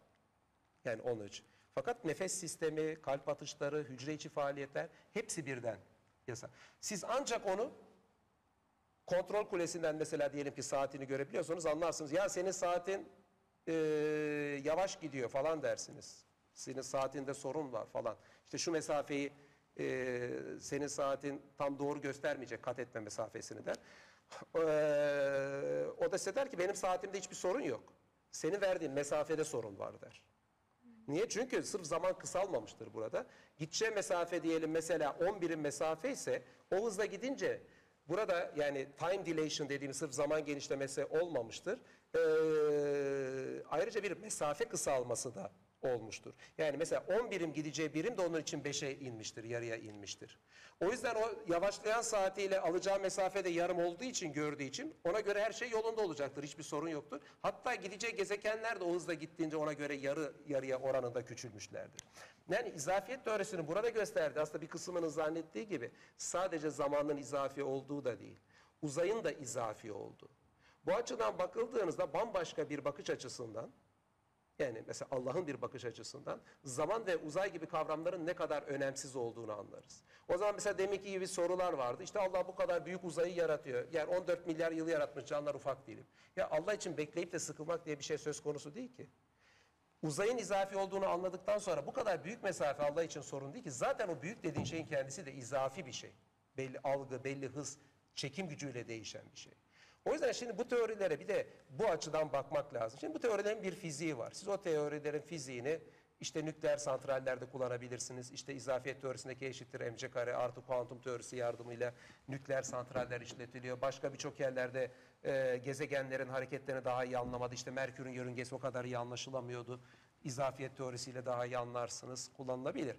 Yani onun için. Fakat nefes sistemi, kalp atışları, hücre içi faaliyetler hepsi birden yasa. Siz ancak onu kontrol kulesinden mesela diyelim ki saatini görebiliyorsanız anlarsınız. Ya senin saatin eee, yavaş gidiyor falan dersiniz. Senin saatinde sorun var falan. İşte şu mesafeyi eee, senin saatin tam doğru göstermeyecek kat etme mesafesini der. Eee, o da size der ki benim saatimde hiçbir sorun yok. Senin verdiğin mesafede sorun var der. Niye? Çünkü sırf zaman kısalmamıştır burada. Gideceği mesafe diyelim mesela 10 birim mesafe ise o hızla gidince burada yani time dilation dediğimiz sırf zaman genişlemesi olmamıştır. Ee, ayrıca bir mesafe kısalması da olmuştur. Yani mesela 10 birim gideceği birim de onun için 5'e inmiştir, yarıya inmiştir. O yüzden o yavaşlayan saatiyle alacağı mesafede yarım olduğu için, gördüğü için ona göre her şey yolunda olacaktır. Hiçbir sorun yoktur. Hatta gideceği gezegenler de o hızla gittiğince ona göre yarı yarıya oranında küçülmüşlerdir. Yani izafiyet teorisinin burada gösterdiği aslında bir kısmının zannettiği gibi sadece zamanın izafi olduğu da değil. Uzayın da izafi olduğu. Bu açıdan bakıldığınızda bambaşka bir bakış açısından yani mesela Allah'ın bir bakış açısından zaman ve uzay gibi kavramların ne kadar önemsiz olduğunu anlarız. O zaman mesela deminki gibi sorular vardı. İşte Allah bu kadar büyük uzayı yaratıyor. Yani 14 milyar yılı yaratmış canlar ufak değilim. Ya Allah için bekleyip de sıkılmak diye bir şey söz konusu değil ki. Uzayın izafi olduğunu anladıktan sonra bu kadar büyük mesafe Allah için sorun değil ki. Zaten o büyük dediğin şeyin kendisi de izafi bir şey. belli algı, belli hız, çekim gücüyle değişen bir şey. O yüzden şimdi bu teorilere bir de bu açıdan bakmak lazım. Şimdi bu teorilerin bir fiziği var. Siz o teorilerin fiziğini işte nükleer santrallerde kullanabilirsiniz. İşte izafiyet teorisindeki eşittir mc kare artı kuantum teorisi yardımıyla nükleer santraller işletiliyor. Başka birçok yerlerde e, gezegenlerin hareketlerini daha iyi anlamadı. İşte Merkür'ün yörüngesi o kadar iyi anlaşılamıyordu. İzafiyet teorisiyle daha iyi anlarsınız. Kullanılabilir.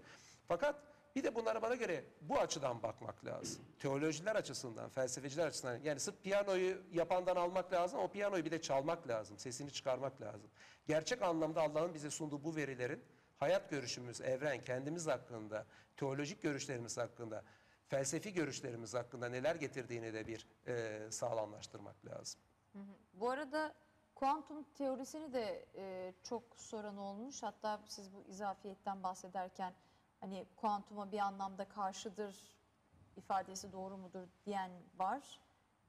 Fakat bir de bunlara bana göre bu açıdan bakmak lazım. Teolojiler açısından, felsefeciler açısından. Yani sırf piyanoyu yapandan almak lazım, o piyanoyu bir de çalmak lazım, sesini çıkarmak lazım. Gerçek anlamda Allah'ın bize sunduğu bu verilerin hayat görüşümüz, evren, kendimiz hakkında, teolojik görüşlerimiz hakkında, felsefi görüşlerimiz hakkında neler getirdiğini de bir e, sağlamlaştırmak lazım. Bu arada kuantum teorisini de e, çok soran olmuş. Hatta siz bu izafiyetten bahsederken hani kuantuma bir anlamda karşıdır ifadesi doğru mudur diyen var.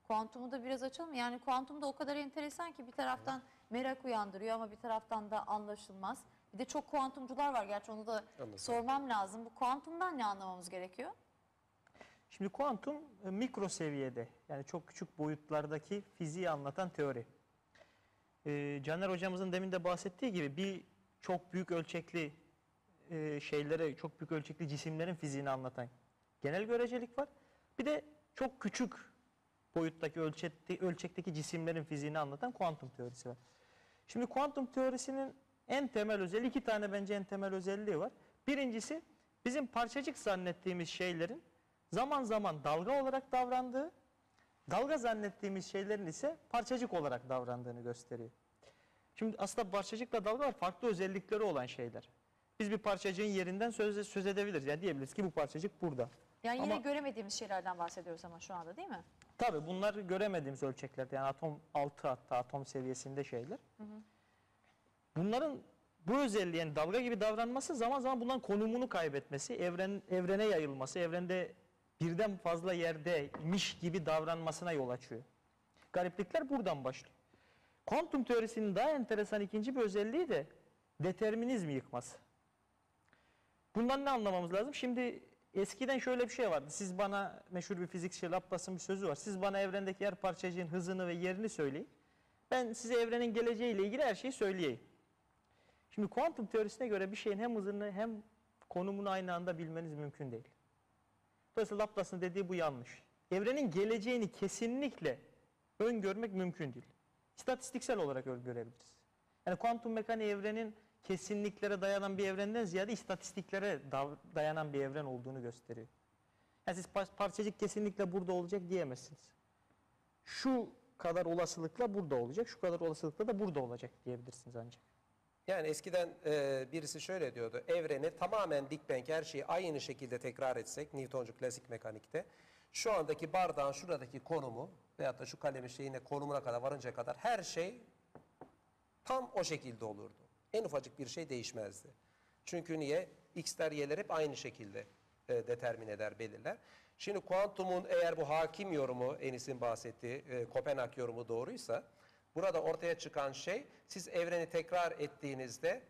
Kuantumu da biraz açalım. Yani kuantum da o kadar enteresan ki bir taraftan merak uyandırıyor ama bir taraftan da anlaşılmaz. Bir de çok kuantumcular var. Gerçi onu da Anladım. sormam lazım. Bu kuantumdan ne anlamamız gerekiyor? Şimdi kuantum e, mikro seviyede yani çok küçük boyutlardaki fiziği anlatan teori. Ee, Caner hocamızın demin de bahsettiği gibi bir çok büyük ölçekli e, şeylere, çok büyük ölçekli cisimlerin fiziğini anlatan genel görecelik var. Bir de çok küçük boyuttaki ölçekte, ölçekteki cisimlerin fiziğini anlatan kuantum teorisi var. Şimdi kuantum teorisinin en temel özelliği, iki tane bence en temel özelliği var. Birincisi bizim parçacık zannettiğimiz şeylerin zaman zaman dalga olarak davrandığı, dalga zannettiğimiz şeylerin ise parçacık olarak davrandığını gösteriyor. Şimdi aslında parçacıkla dalgalar farklı özellikleri olan şeyler. Biz bir parçacığın yerinden söz, söz edebiliriz. Yani diyebiliriz ki bu parçacık burada. Yani yine Ama- göremediğimiz şeylerden bahsediyoruz ama şu anda değil mi? Tabii bunlar göremediğimiz ölçeklerde yani atom altı hatta atom seviyesinde şeyler. Bunların bu özelliği yani dalga gibi davranması zaman zaman bunların konumunu kaybetmesi, evren evrene yayılması, evrende birden fazla yerdeymiş gibi davranmasına yol açıyor. Gariplikler buradan başlıyor. Kuantum teorisinin daha enteresan ikinci bir özelliği de determinizmi yıkması. Bundan ne anlamamız lazım? Şimdi eskiden şöyle bir şey vardı. Siz bana meşhur bir fizikçi Laplace'ın bir sözü var. Siz bana evrendeki her parçacığın hızını ve yerini söyleyin. Ben size evrenin geleceğiyle ilgili her şeyi söyleyeyim. Şimdi kuantum teorisine göre bir şeyin hem hızını hem konumunu aynı anda bilmeniz mümkün değil. Dolayısıyla Laplace'ın dediği bu yanlış. Evrenin geleceğini kesinlikle öngörmek mümkün değil. İstatistiksel olarak öngörebiliriz. Yani kuantum mekaniği evrenin kesinliklere dayanan bir evrenden ziyade istatistiklere dayanan bir evren olduğunu gösteriyor. Yani siz par- parçacık kesinlikle burada olacak diyemezsiniz. Şu kadar olasılıkla burada olacak, şu kadar olasılıkla da burada olacak diyebilirsiniz ancak. Yani eskiden e, birisi şöyle diyordu. Evreni tamamen Big Bang her şeyi aynı şekilde tekrar etsek Newtoncu klasik mekanikte şu andaki bardağın şuradaki konumu veyahut da şu kalemin şeyine konumuna kadar varıncaya kadar her şey tam o şekilde olurdu. En ufacık bir şey değişmezdi. Çünkü niye? X'ler y'ler hep aynı şekilde e, determin eder, belirler. Şimdi kuantumun eğer bu hakim yorumu, Enis'in bahsettiği e, Kopenhag yorumu doğruysa, burada ortaya çıkan şey, siz evreni tekrar ettiğinizde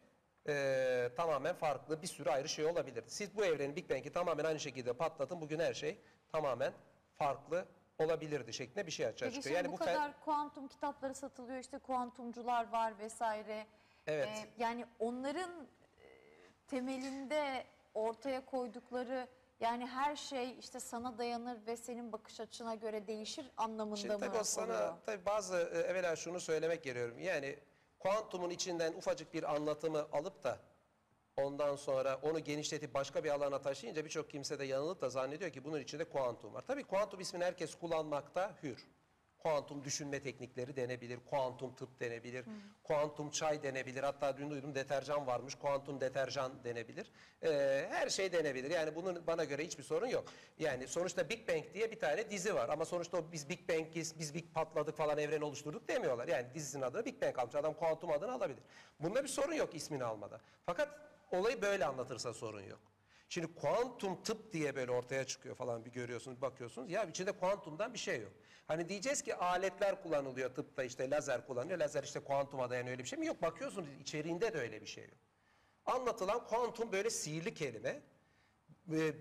e, tamamen farklı bir sürü ayrı şey olabilir. Siz bu evrenin Big Bang'i tamamen aynı şekilde patlatın, bugün her şey tamamen farklı olabilirdi şeklinde bir şey açığa Peki çıkıyor. şimdi bu kadar kuantum kitapları satılıyor işte kuantumcular var vesaire. Evet. Ee, yani onların e, temelinde ortaya koydukları yani her şey işte sana dayanır ve senin bakış açına göre değişir anlamında Şimdi mı tabii o sana oluyor? tabii bazı e, evvela şunu söylemek geliyorum. Yani kuantumun içinden ufacık bir anlatımı alıp da ondan sonra onu genişletip başka bir alana taşıyınca birçok kimse de yanılıp da zannediyor ki bunun içinde kuantum var. Tabii kuantum ismini herkes kullanmakta hür. Kuantum düşünme teknikleri denebilir, kuantum tıp denebilir, kuantum çay denebilir. Hatta dün duydum deterjan varmış, kuantum deterjan denebilir. Ee, her şey denebilir. Yani bunun bana göre hiçbir sorun yok. Yani sonuçta Big Bang diye bir tane dizi var. Ama sonuçta biz Big Bang'iz, biz Big patladık falan evren oluşturduk demiyorlar. Yani dizisinin adını Big Bang almış. Adam kuantum adını alabilir. Bunda bir sorun yok ismini almada. Fakat olayı böyle anlatırsa sorun yok. Şimdi kuantum tıp diye böyle ortaya çıkıyor falan bir görüyorsunuz, bakıyorsunuz. Ya içinde kuantumdan bir şey yok. Hani diyeceğiz ki aletler kullanılıyor tıpta işte lazer kullanıyor. Lazer işte kuantuma dayanıyor öyle bir şey mi? Yok bakıyorsunuz içeriğinde de öyle bir şey yok. Anlatılan kuantum böyle sihirli kelime.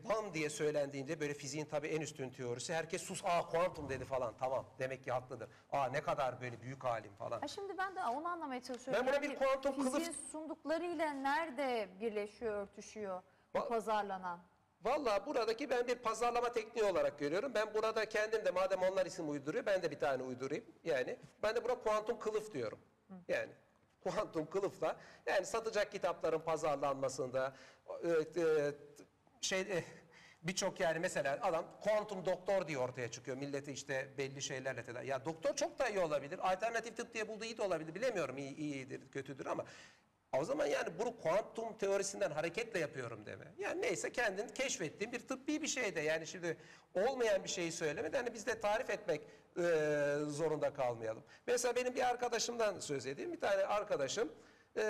bam diye söylendiğinde böyle fiziğin tabii en üstün teorisi herkes sus aa kuantum dedi falan tamam demek ki haklıdır. Aa ne kadar böyle büyük alim falan. Ha şimdi ben de onu anlamaya çalışıyorum. Ben buna bir kuantum kılıf- Fiziğin sunduklarıyla nerede birleşiyor, örtüşüyor bu pazarlanan? Vallahi buradaki ben bir pazarlama tekniği olarak görüyorum. Ben burada kendim de madem onlar isim uyduruyor ben de bir tane uydurayım. Yani ben de buna kuantum kılıf diyorum. Yani kuantum kılıfla yani satacak kitapların pazarlanmasında e, e, şey e, birçok yani mesela adam kuantum doktor diye ortaya çıkıyor. Milleti işte belli şeylerle tedavi. Ya doktor çok da iyi olabilir. Alternatif tıp diye bulduğu iyi de olabilir. Bilemiyorum iyi, iyidir, kötüdür ama o zaman yani bunu kuantum teorisinden hareketle yapıyorum deme. Yani neyse kendin keşfettiğin bir tıbbi bir şey de yani şimdi olmayan bir şeyi söyleme de hani biz de tarif etmek e, zorunda kalmayalım. Mesela benim bir arkadaşımdan söz edeyim. Bir tane arkadaşım e,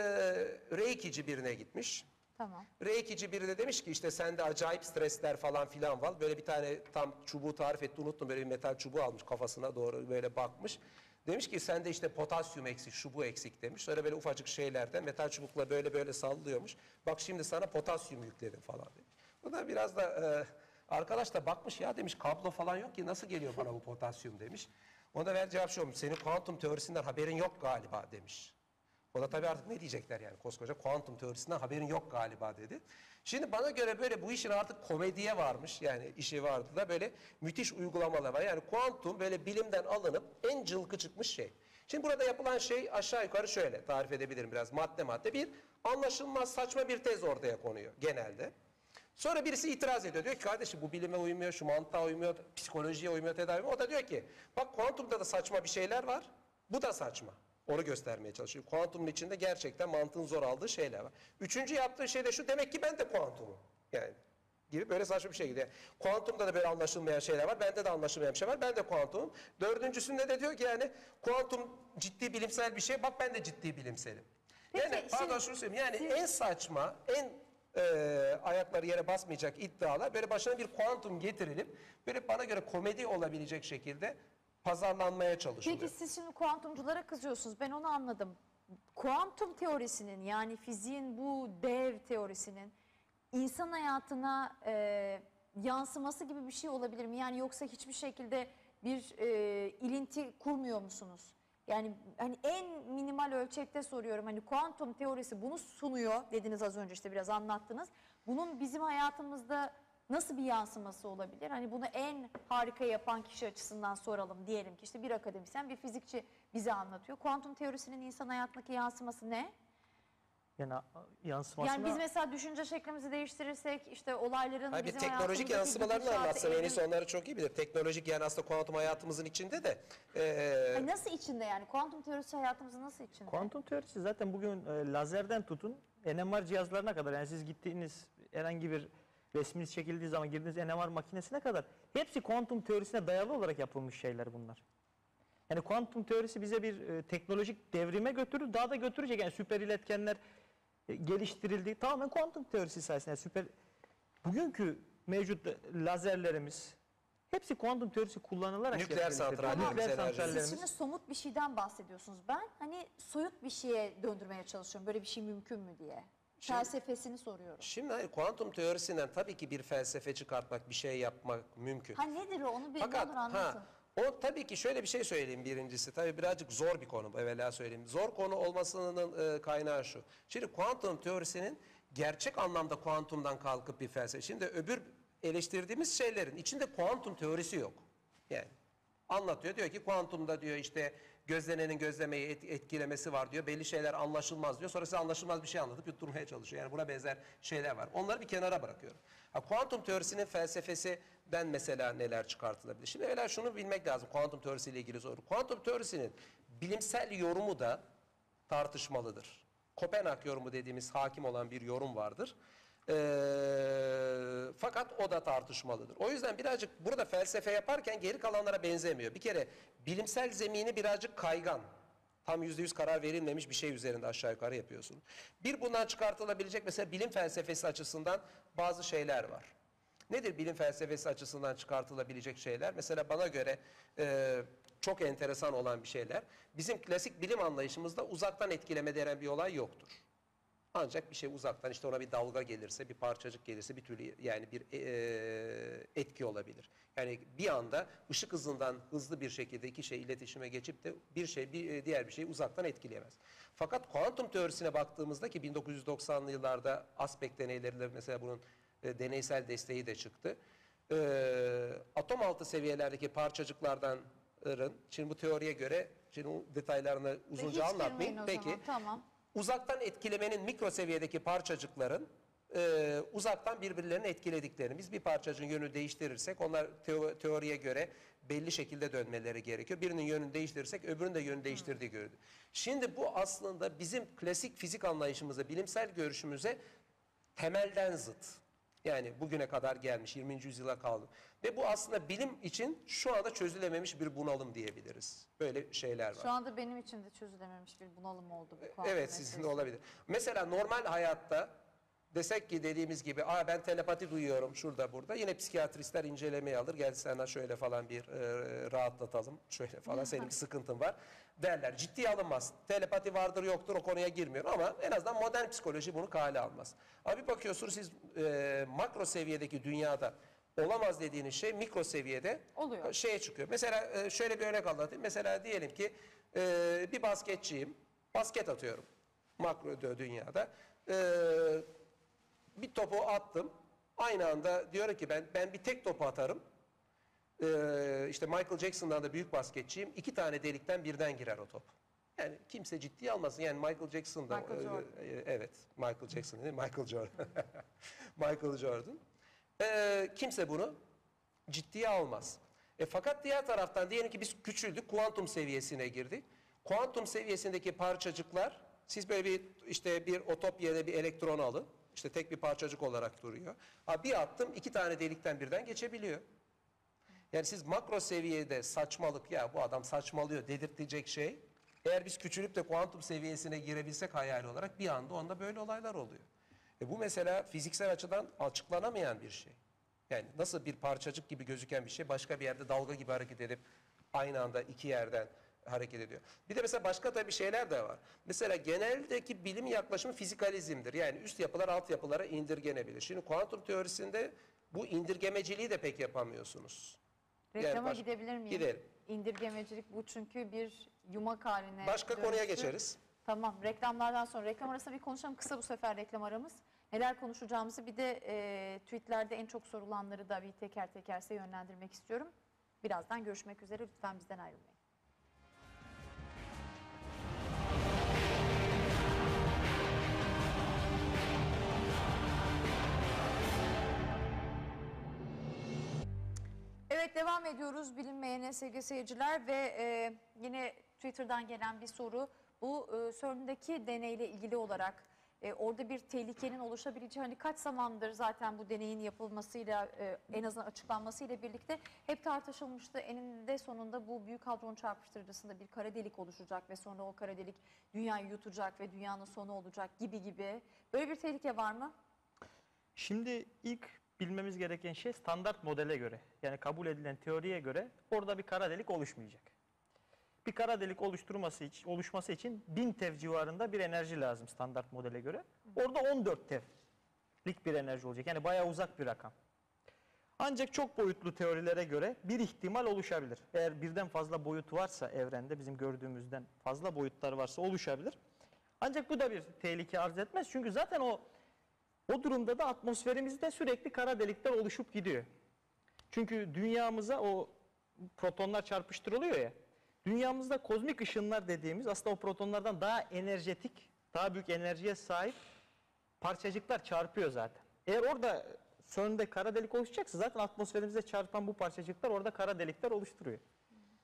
reikici birine gitmiş. Tamam. Reikici biri de demiş ki işte sende acayip stresler falan filan var. Böyle bir tane tam çubuğu tarif etti unuttum. Böyle bir metal çubuğu almış kafasına doğru böyle bakmış. Demiş ki sende işte potasyum eksik, şu bu eksik demiş. Sonra böyle ufacık şeylerden metal çubukla böyle böyle sallıyormuş. Bak şimdi sana potasyum yükledim falan demiş. O da biraz da e, arkadaş da bakmış ya demiş kablo falan yok ki nasıl geliyor bana bu potasyum demiş. Ona ver cevap şu olmuş. Senin kuantum teorisinden haberin yok galiba demiş. O da tabii artık ne diyecekler yani koskoca kuantum teorisinden haberin yok galiba dedi. Şimdi bana göre böyle bu işin artık komediye varmış yani işi vardı da böyle müthiş uygulamalar var. Yani kuantum böyle bilimden alınıp en cılkı çıkmış şey. Şimdi burada yapılan şey aşağı yukarı şöyle tarif edebilirim biraz madde madde. Bir anlaşılmaz saçma bir tez ortaya konuyor genelde. Sonra birisi itiraz ediyor. Diyor ki kardeşim bu bilime uymuyor, şu mantığa uymuyor, psikolojiye uymuyor, tedavi. O da diyor ki bak kuantumda da saçma bir şeyler var. Bu da saçma. Onu göstermeye çalışıyor. Kuantumun içinde gerçekten mantığın zor aldığı şeyler var. Üçüncü yaptığı şey de şu demek ki ben de kuantumum. Yani gibi böyle saçma bir şey gidiyor. Kuantumda da böyle anlaşılmayan şeyler var. Bende de anlaşılmayan bir şey var. Ben de kuantumum. Dördüncüsünde de diyor ki yani kuantum ciddi bilimsel bir şey. Bak ben de ciddi bilimselim. Peki, yani pardon şimdi şunu söyleyeyim. Yani siz- en saçma, en e, ayakları yere basmayacak iddialar böyle başına bir kuantum getirilip böyle bana göre komedi olabilecek şekilde pazarlanmaya çalışılıyor. Peki siz şimdi kuantumculara kızıyorsunuz. Ben onu anladım. Kuantum teorisinin yani fiziğin bu dev teorisinin insan hayatına e, yansıması gibi bir şey olabilir mi? Yani yoksa hiçbir şekilde bir e, ilinti kurmuyor musunuz? Yani hani en minimal ölçekte soruyorum. Hani kuantum teorisi bunu sunuyor dediniz az önce işte biraz anlattınız. Bunun bizim hayatımızda nasıl bir yansıması olabilir? Hani bunu en harika yapan kişi açısından soralım. Diyelim ki işte bir akademisyen, bir fizikçi bize anlatıyor. Kuantum teorisinin insan hayatındaki yansıması ne? Yani yansımasına Yani biz mesela düşünce şeklimizi değiştirirsek işte olayların Hayır, bir bizim teknolojik yansımalarını gidişatı, anlatsam en evrim- iyisi onları çok iyi bilir. Teknolojik yani aslında kuantum hayatımızın içinde de e, Ay nasıl içinde yani? Kuantum teorisi hayatımızın nasıl içinde? Kuantum teorisi zaten bugün e, lazerden tutun NMR cihazlarına kadar yani siz gittiğiniz herhangi bir resminiz çekildiği zaman girdiğiniz NMR makinesine kadar hepsi kuantum teorisine dayalı olarak yapılmış şeyler bunlar. Yani kuantum teorisi bize bir e, teknolojik devrime götürür, daha da götürecek. Yani süper iletkenler e, geliştirildi. Tamamen kuantum teorisi sayesinde. Yani süper bugünkü mevcut lazerlerimiz hepsi kuantum teorisi kullanılarak Nükleer santrallerimiz, Nükleer santrallerimiz. Siz şimdi somut bir şeyden bahsediyorsunuz. Ben hani soyut bir şeye döndürmeye çalışıyorum. Böyle bir şey mümkün mü diye. Felsefesini soruyorum. şimdi hayır, kuantum teorisinden tabii ki bir felsefe çıkartmak, bir şey yapmak mümkün. Ha nedir o? onu bir Fakat olur anlatın. ha, o tabii ki şöyle bir şey söyleyeyim birincisi. Tabii birazcık zor bir konu evvela söyleyeyim. Zor konu olmasının e, kaynağı şu. Şimdi kuantum teorisinin gerçek anlamda kuantumdan kalkıp bir felsefe. Şimdi öbür eleştirdiğimiz şeylerin içinde kuantum teorisi yok. Yani anlatıyor diyor ki kuantumda diyor işte gözlenenin gözlemeyi et- etkilemesi var diyor. Belli şeyler anlaşılmaz diyor. Sonra size anlaşılmaz bir şey anlatıp yutturmaya çalışıyor. Yani buna benzer şeyler var. Onları bir kenara bırakıyorum. Ha, kuantum teorisinin felsefesinden mesela neler çıkartılabilir? Şimdi evvela şunu bilmek lazım kuantum teorisiyle ilgili soru. Kuantum teorisinin bilimsel yorumu da tartışmalıdır. Kopenhag yorumu dediğimiz hakim olan bir yorum vardır. Ee, fakat o da tartışmalıdır. O yüzden birazcık burada felsefe yaparken geri kalanlara benzemiyor. Bir kere bilimsel zemini birazcık kaygan. Tam yüzde yüz karar verilmemiş bir şey üzerinde aşağı yukarı yapıyorsun. Bir bundan çıkartılabilecek mesela bilim felsefesi açısından bazı şeyler var. Nedir bilim felsefesi açısından çıkartılabilecek şeyler? Mesela bana göre e, çok enteresan olan bir şeyler. Bizim klasik bilim anlayışımızda uzaktan etkileme denen bir olay yoktur. Ancak bir şey uzaktan işte ona bir dalga gelirse, bir parçacık gelirse bir türlü yani bir e, etki olabilir. Yani bir anda ışık hızından hızlı bir şekilde iki şey iletişime geçip de bir şey bir e, diğer bir şeyi uzaktan etkileyemez. Fakat kuantum teorisine baktığımızda ki 1990'lı yıllarda aspekt deneyleriyle mesela bunun e, deneysel desteği de çıktı. E, atom altı seviyelerdeki parçacıklardan Şimdi bu teoriye göre, şimdi detaylarını uzunca anlatmayayım. Peki, zaman, Tamam. Uzaktan etkilemenin mikro seviyedeki parçacıkların e, uzaktan birbirlerini etkilediklerini biz bir parçacığın yönü değiştirirsek onlar teo- teoriye göre belli şekilde dönmeleri gerekiyor. Birinin yönünü değiştirirsek öbürünün de yönünü değiştirdiği görülür. Şimdi bu aslında bizim klasik fizik anlayışımıza, bilimsel görüşümüze temelden zıt. Yani bugüne kadar gelmiş 20. yüzyıla kaldı. Ve bu aslında bilim için şu anda çözülememiş bir bunalım diyebiliriz. Böyle şeyler var. Şu anda benim için de çözülememiş bir bunalım oldu bu kuantum Evet sizin de olabilir. Mesela normal hayatta desek ki dediğimiz gibi Aa, ben telepati duyuyorum şurada burada. Yine psikiyatristler incelemeye alır. Gel sana şöyle falan bir e, rahatlatalım. Şöyle falan senin bir sıkıntın var derler. Ciddiye alınmaz. Telepati vardır yoktur o konuya girmiyorum ama en azından modern psikoloji bunu kale almaz. Abi bakıyorsunuz siz e, makro seviyedeki dünyada olamaz dediğiniz şey mikro seviyede Oluyor. şeye çıkıyor. Mesela e, şöyle bir örnek anlatayım. Mesela diyelim ki e, bir basketçiyim. Basket atıyorum. Makro dü- dünyada. E, bir topu attım. Aynı anda diyor ki ben ben bir tek topu atarım. E, işte Michael Jackson'dan da büyük basketçiyim. İki tane delikten birden girer o top. Yani kimse ciddiye almasın. Yani Michael Jackson da Michael e, Jordan. e, evet Michael Jackson değil Michael Jordan. <laughs> Michael Jordan. E, kimse bunu ciddiye almaz. E fakat diğer taraftan diyelim ki biz küçüldük, kuantum seviyesine girdik. Kuantum seviyesindeki parçacıklar, siz böyle bir işte bir o top yerine bir elektron alın. İşte tek bir parçacık olarak duruyor. Ha bir attım iki tane delikten birden geçebiliyor. Yani siz makro seviyede saçmalık ya bu adam saçmalıyor dedirtecek şey. Eğer biz küçülüp de kuantum seviyesine girebilsek hayal olarak bir anda onda böyle olaylar oluyor. E bu mesela fiziksel açıdan açıklanamayan bir şey. Yani nasıl bir parçacık gibi gözüken bir şey başka bir yerde dalga gibi hareket edip aynı anda iki yerden hareket ediyor. Bir de mesela başka tabii şeyler de var. Mesela geneldeki bilim yaklaşımı fizikalizmdir. Yani üst yapılar alt yapılara indirgenebilir. Şimdi kuantum teorisinde bu indirgemeciliği de pek yapamıyorsunuz. Reklama baş- gidebilir miyim? Gidelim. İndirgemecilik bu çünkü bir yumak haline Başka konuya dönüştü. geçeriz. Tamam reklamlardan sonra reklam arasında bir konuşalım. Kısa bu sefer reklam aramız. Neler konuşacağımızı bir de e, tweetlerde en çok sorulanları da bir teker teker size yönlendirmek istiyorum. Birazdan görüşmek üzere. Lütfen bizden ayrılmayın. Evet devam ediyoruz bilinmeyene sevgili seyirciler ve e, yine Twitter'dan gelen bir soru bu e, CERN'deki deneyle ilgili olarak e, orada bir tehlikenin oluşabileceği hani kaç zamandır zaten bu deneyin yapılmasıyla e, en azından açıklanmasıyla birlikte hep tartışılmıştı. Eninde sonunda bu büyük hadron çarpıştırıcısında bir kara delik oluşacak ve sonra o kara delik dünyayı yutacak ve dünyanın sonu olacak gibi gibi. Böyle bir tehlike var mı? Şimdi ilk bilmemiz gereken şey standart modele göre yani kabul edilen teoriye göre orada bir kara delik oluşmayacak. Bir kara delik oluşturması için, oluşması için 1000 tev civarında bir enerji lazım standart modele göre. Orada 14 tevlik bir enerji olacak. Yani bayağı uzak bir rakam. Ancak çok boyutlu teorilere göre bir ihtimal oluşabilir. Eğer birden fazla boyut varsa evrende bizim gördüğümüzden fazla boyutlar varsa oluşabilir. Ancak bu da bir tehlike arz etmez. Çünkü zaten o o durumda da atmosferimizde sürekli kara delikler oluşup gidiyor. Çünkü dünyamıza o protonlar çarpıştırılıyor ya. Dünyamızda kozmik ışınlar dediğimiz aslında o protonlardan daha enerjetik, daha büyük enerjiye sahip parçacıklar çarpıyor zaten. Eğer orada CERN'de kara delik oluşacaksa zaten atmosferimize çarpan bu parçacıklar orada kara delikler oluşturuyor.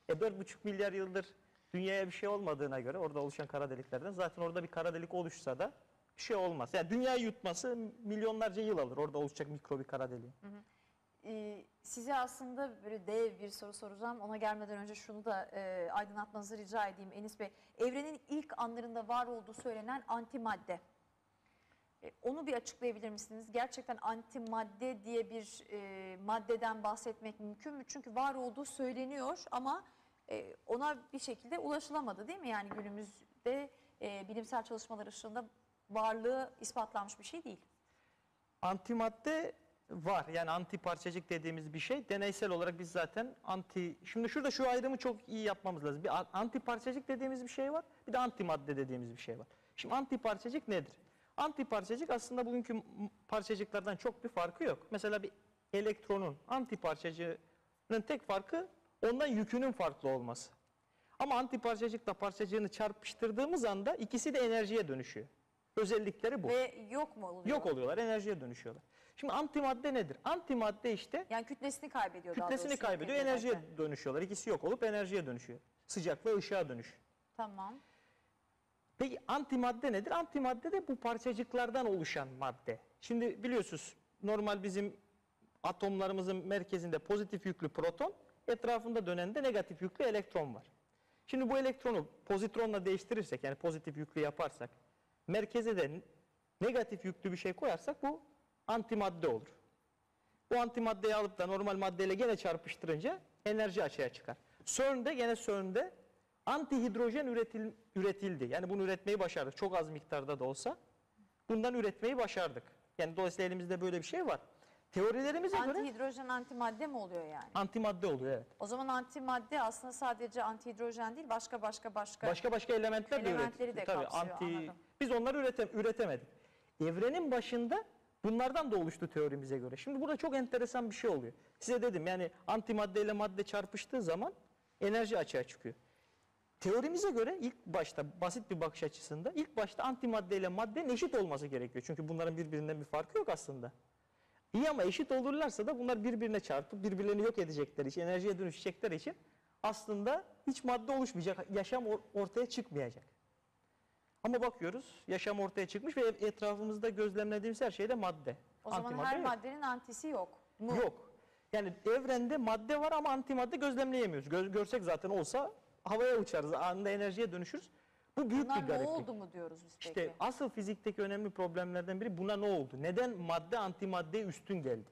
E 4,5 milyar yıldır dünyaya bir şey olmadığına göre orada oluşan kara deliklerden zaten orada bir kara delik oluşsa da bir şey olmaz. Yani dünyayı yutması milyonlarca yıl alır orada oluşacak mikro bir kara deliğin. Ee, size aslında böyle dev bir soru soracağım. Ona gelmeden önce şunu da e, aydınlatmanızı rica edeyim Enis Bey. Evrenin ilk anlarında var olduğu söylenen antimadde. E, onu bir açıklayabilir misiniz? Gerçekten antimadde diye bir e, maddeden bahsetmek mümkün mü? Çünkü var olduğu söyleniyor ama e, ona bir şekilde ulaşılamadı değil mi? Yani günümüzde e, bilimsel çalışmalar ışığında varlığı ispatlanmış bir şey değil. Antimadde var. Yani anti parçacık dediğimiz bir şey. Deneysel olarak biz zaten anti... Şimdi şurada şu ayrımı çok iyi yapmamız lazım. Bir anti parçacık dediğimiz bir şey var. Bir de antimadde dediğimiz bir şey var. Şimdi anti parçacık nedir? Anti parçacık aslında bugünkü parçacıklardan çok bir farkı yok. Mesela bir elektronun anti parçacığının tek farkı ondan yükünün farklı olması. Ama anti parçacıkla parçacığını çarpıştırdığımız anda ikisi de enerjiye dönüşüyor. Özellikleri bu. Ve yok mu oluyor? Yok oluyorlar, enerjiye dönüşüyorlar. Şimdi antimadde nedir? Antimadde işte Yani kütlesini kaybediyor daha kütlesini doğrusu kaybediyor, enerjiye ederken. dönüşüyorlar. İkisi yok olup enerjiye dönüşüyor. Sıcak ve ışığa dönüş. Tamam. Peki antimadde nedir? Antimadde de bu parçacıklardan oluşan madde. Şimdi biliyorsunuz normal bizim atomlarımızın merkezinde pozitif yüklü proton, etrafında dönen de negatif yüklü elektron var. Şimdi bu elektronu pozitronla değiştirirsek yani pozitif yüklü yaparsak, merkeze de negatif yüklü bir şey koyarsak bu antimadde olur. Bu antimaddeyi alıp da normal maddeyle gene çarpıştırınca enerji açığa çıkar. CERN'de gene CERN'de antihidrojen üretil, üretildi. Yani bunu üretmeyi başardık. Çok az miktarda da olsa bundan üretmeyi başardık. Yani dolayısıyla elimizde böyle bir şey var. Teorilerimize göre Antihidrojen antimadde mi oluyor yani? antimadde oluyor evet. O zaman antimadde aslında sadece antihidrojen değil başka başka başka. Başka başka elementler de Elementleri üretildi. de kapsıyor, anladım. Biz onları üretem, üretemedik. Evrenin başında bunlardan da oluştu teorimize göre. Şimdi burada çok enteresan bir şey oluyor. Size dedim yani antimadde ile madde çarpıştığı zaman enerji açığa çıkıyor. Teorimize göre ilk başta basit bir bakış açısında ilk başta antimadde ile maddenin eşit olması gerekiyor. Çünkü bunların birbirinden bir farkı yok aslında. İyi ama eşit olurlarsa da bunlar birbirine çarpıp birbirlerini yok edecekleri için, enerjiye dönüşecekleri için aslında hiç madde oluşmayacak, yaşam or- ortaya çıkmayacak. Ama bakıyoruz yaşam ortaya çıkmış ve etrafımızda gözlemlediğimiz her şeyde madde. o zaman Antimadde her yok. maddenin antisi yok. Mu? Yok. Yani evrende madde var ama antimadde gözlemleyemiyoruz. Gö- görsek zaten olsa havaya uçarız, anında enerjiye dönüşürüz. Bu büyük bir Bunlar ne gariplik. oldu mu diyoruz biz peki? İşte asıl fizikteki önemli problemlerden biri buna ne oldu? Neden madde antimaddeye üstün geldi?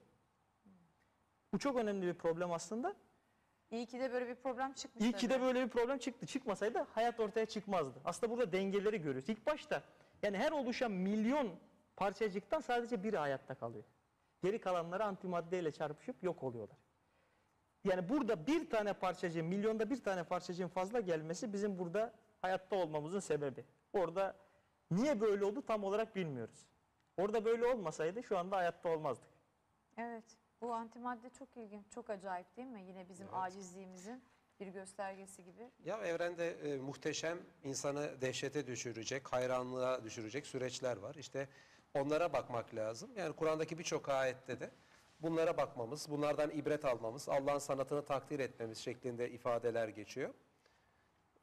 Bu çok önemli bir problem aslında. İyi ki de böyle bir problem çıkmış. İyi ki de böyle bir problem çıktı. Çıkmasaydı hayat ortaya çıkmazdı. Aslında burada dengeleri görüyoruz. İlk başta yani her oluşan milyon parçacıktan sadece biri hayatta kalıyor. Geri kalanları antimaddeyle çarpışıp yok oluyorlar. Yani burada bir tane parçacığın, milyonda bir tane parçacığın fazla gelmesi bizim burada hayatta olmamızın sebebi. Orada niye böyle oldu tam olarak bilmiyoruz. Orada böyle olmasaydı şu anda hayatta olmazdık. Evet. Bu antimadde çok ilginç, çok acayip değil mi? Yine bizim acizliğimizin bir göstergesi gibi. Ya evrende e, muhteşem insanı dehşete düşürecek, hayranlığa düşürecek süreçler var. İşte onlara bakmak lazım. Yani Kur'an'daki birçok ayette de bunlara bakmamız, bunlardan ibret almamız, Allah'ın sanatını takdir etmemiz şeklinde ifadeler geçiyor.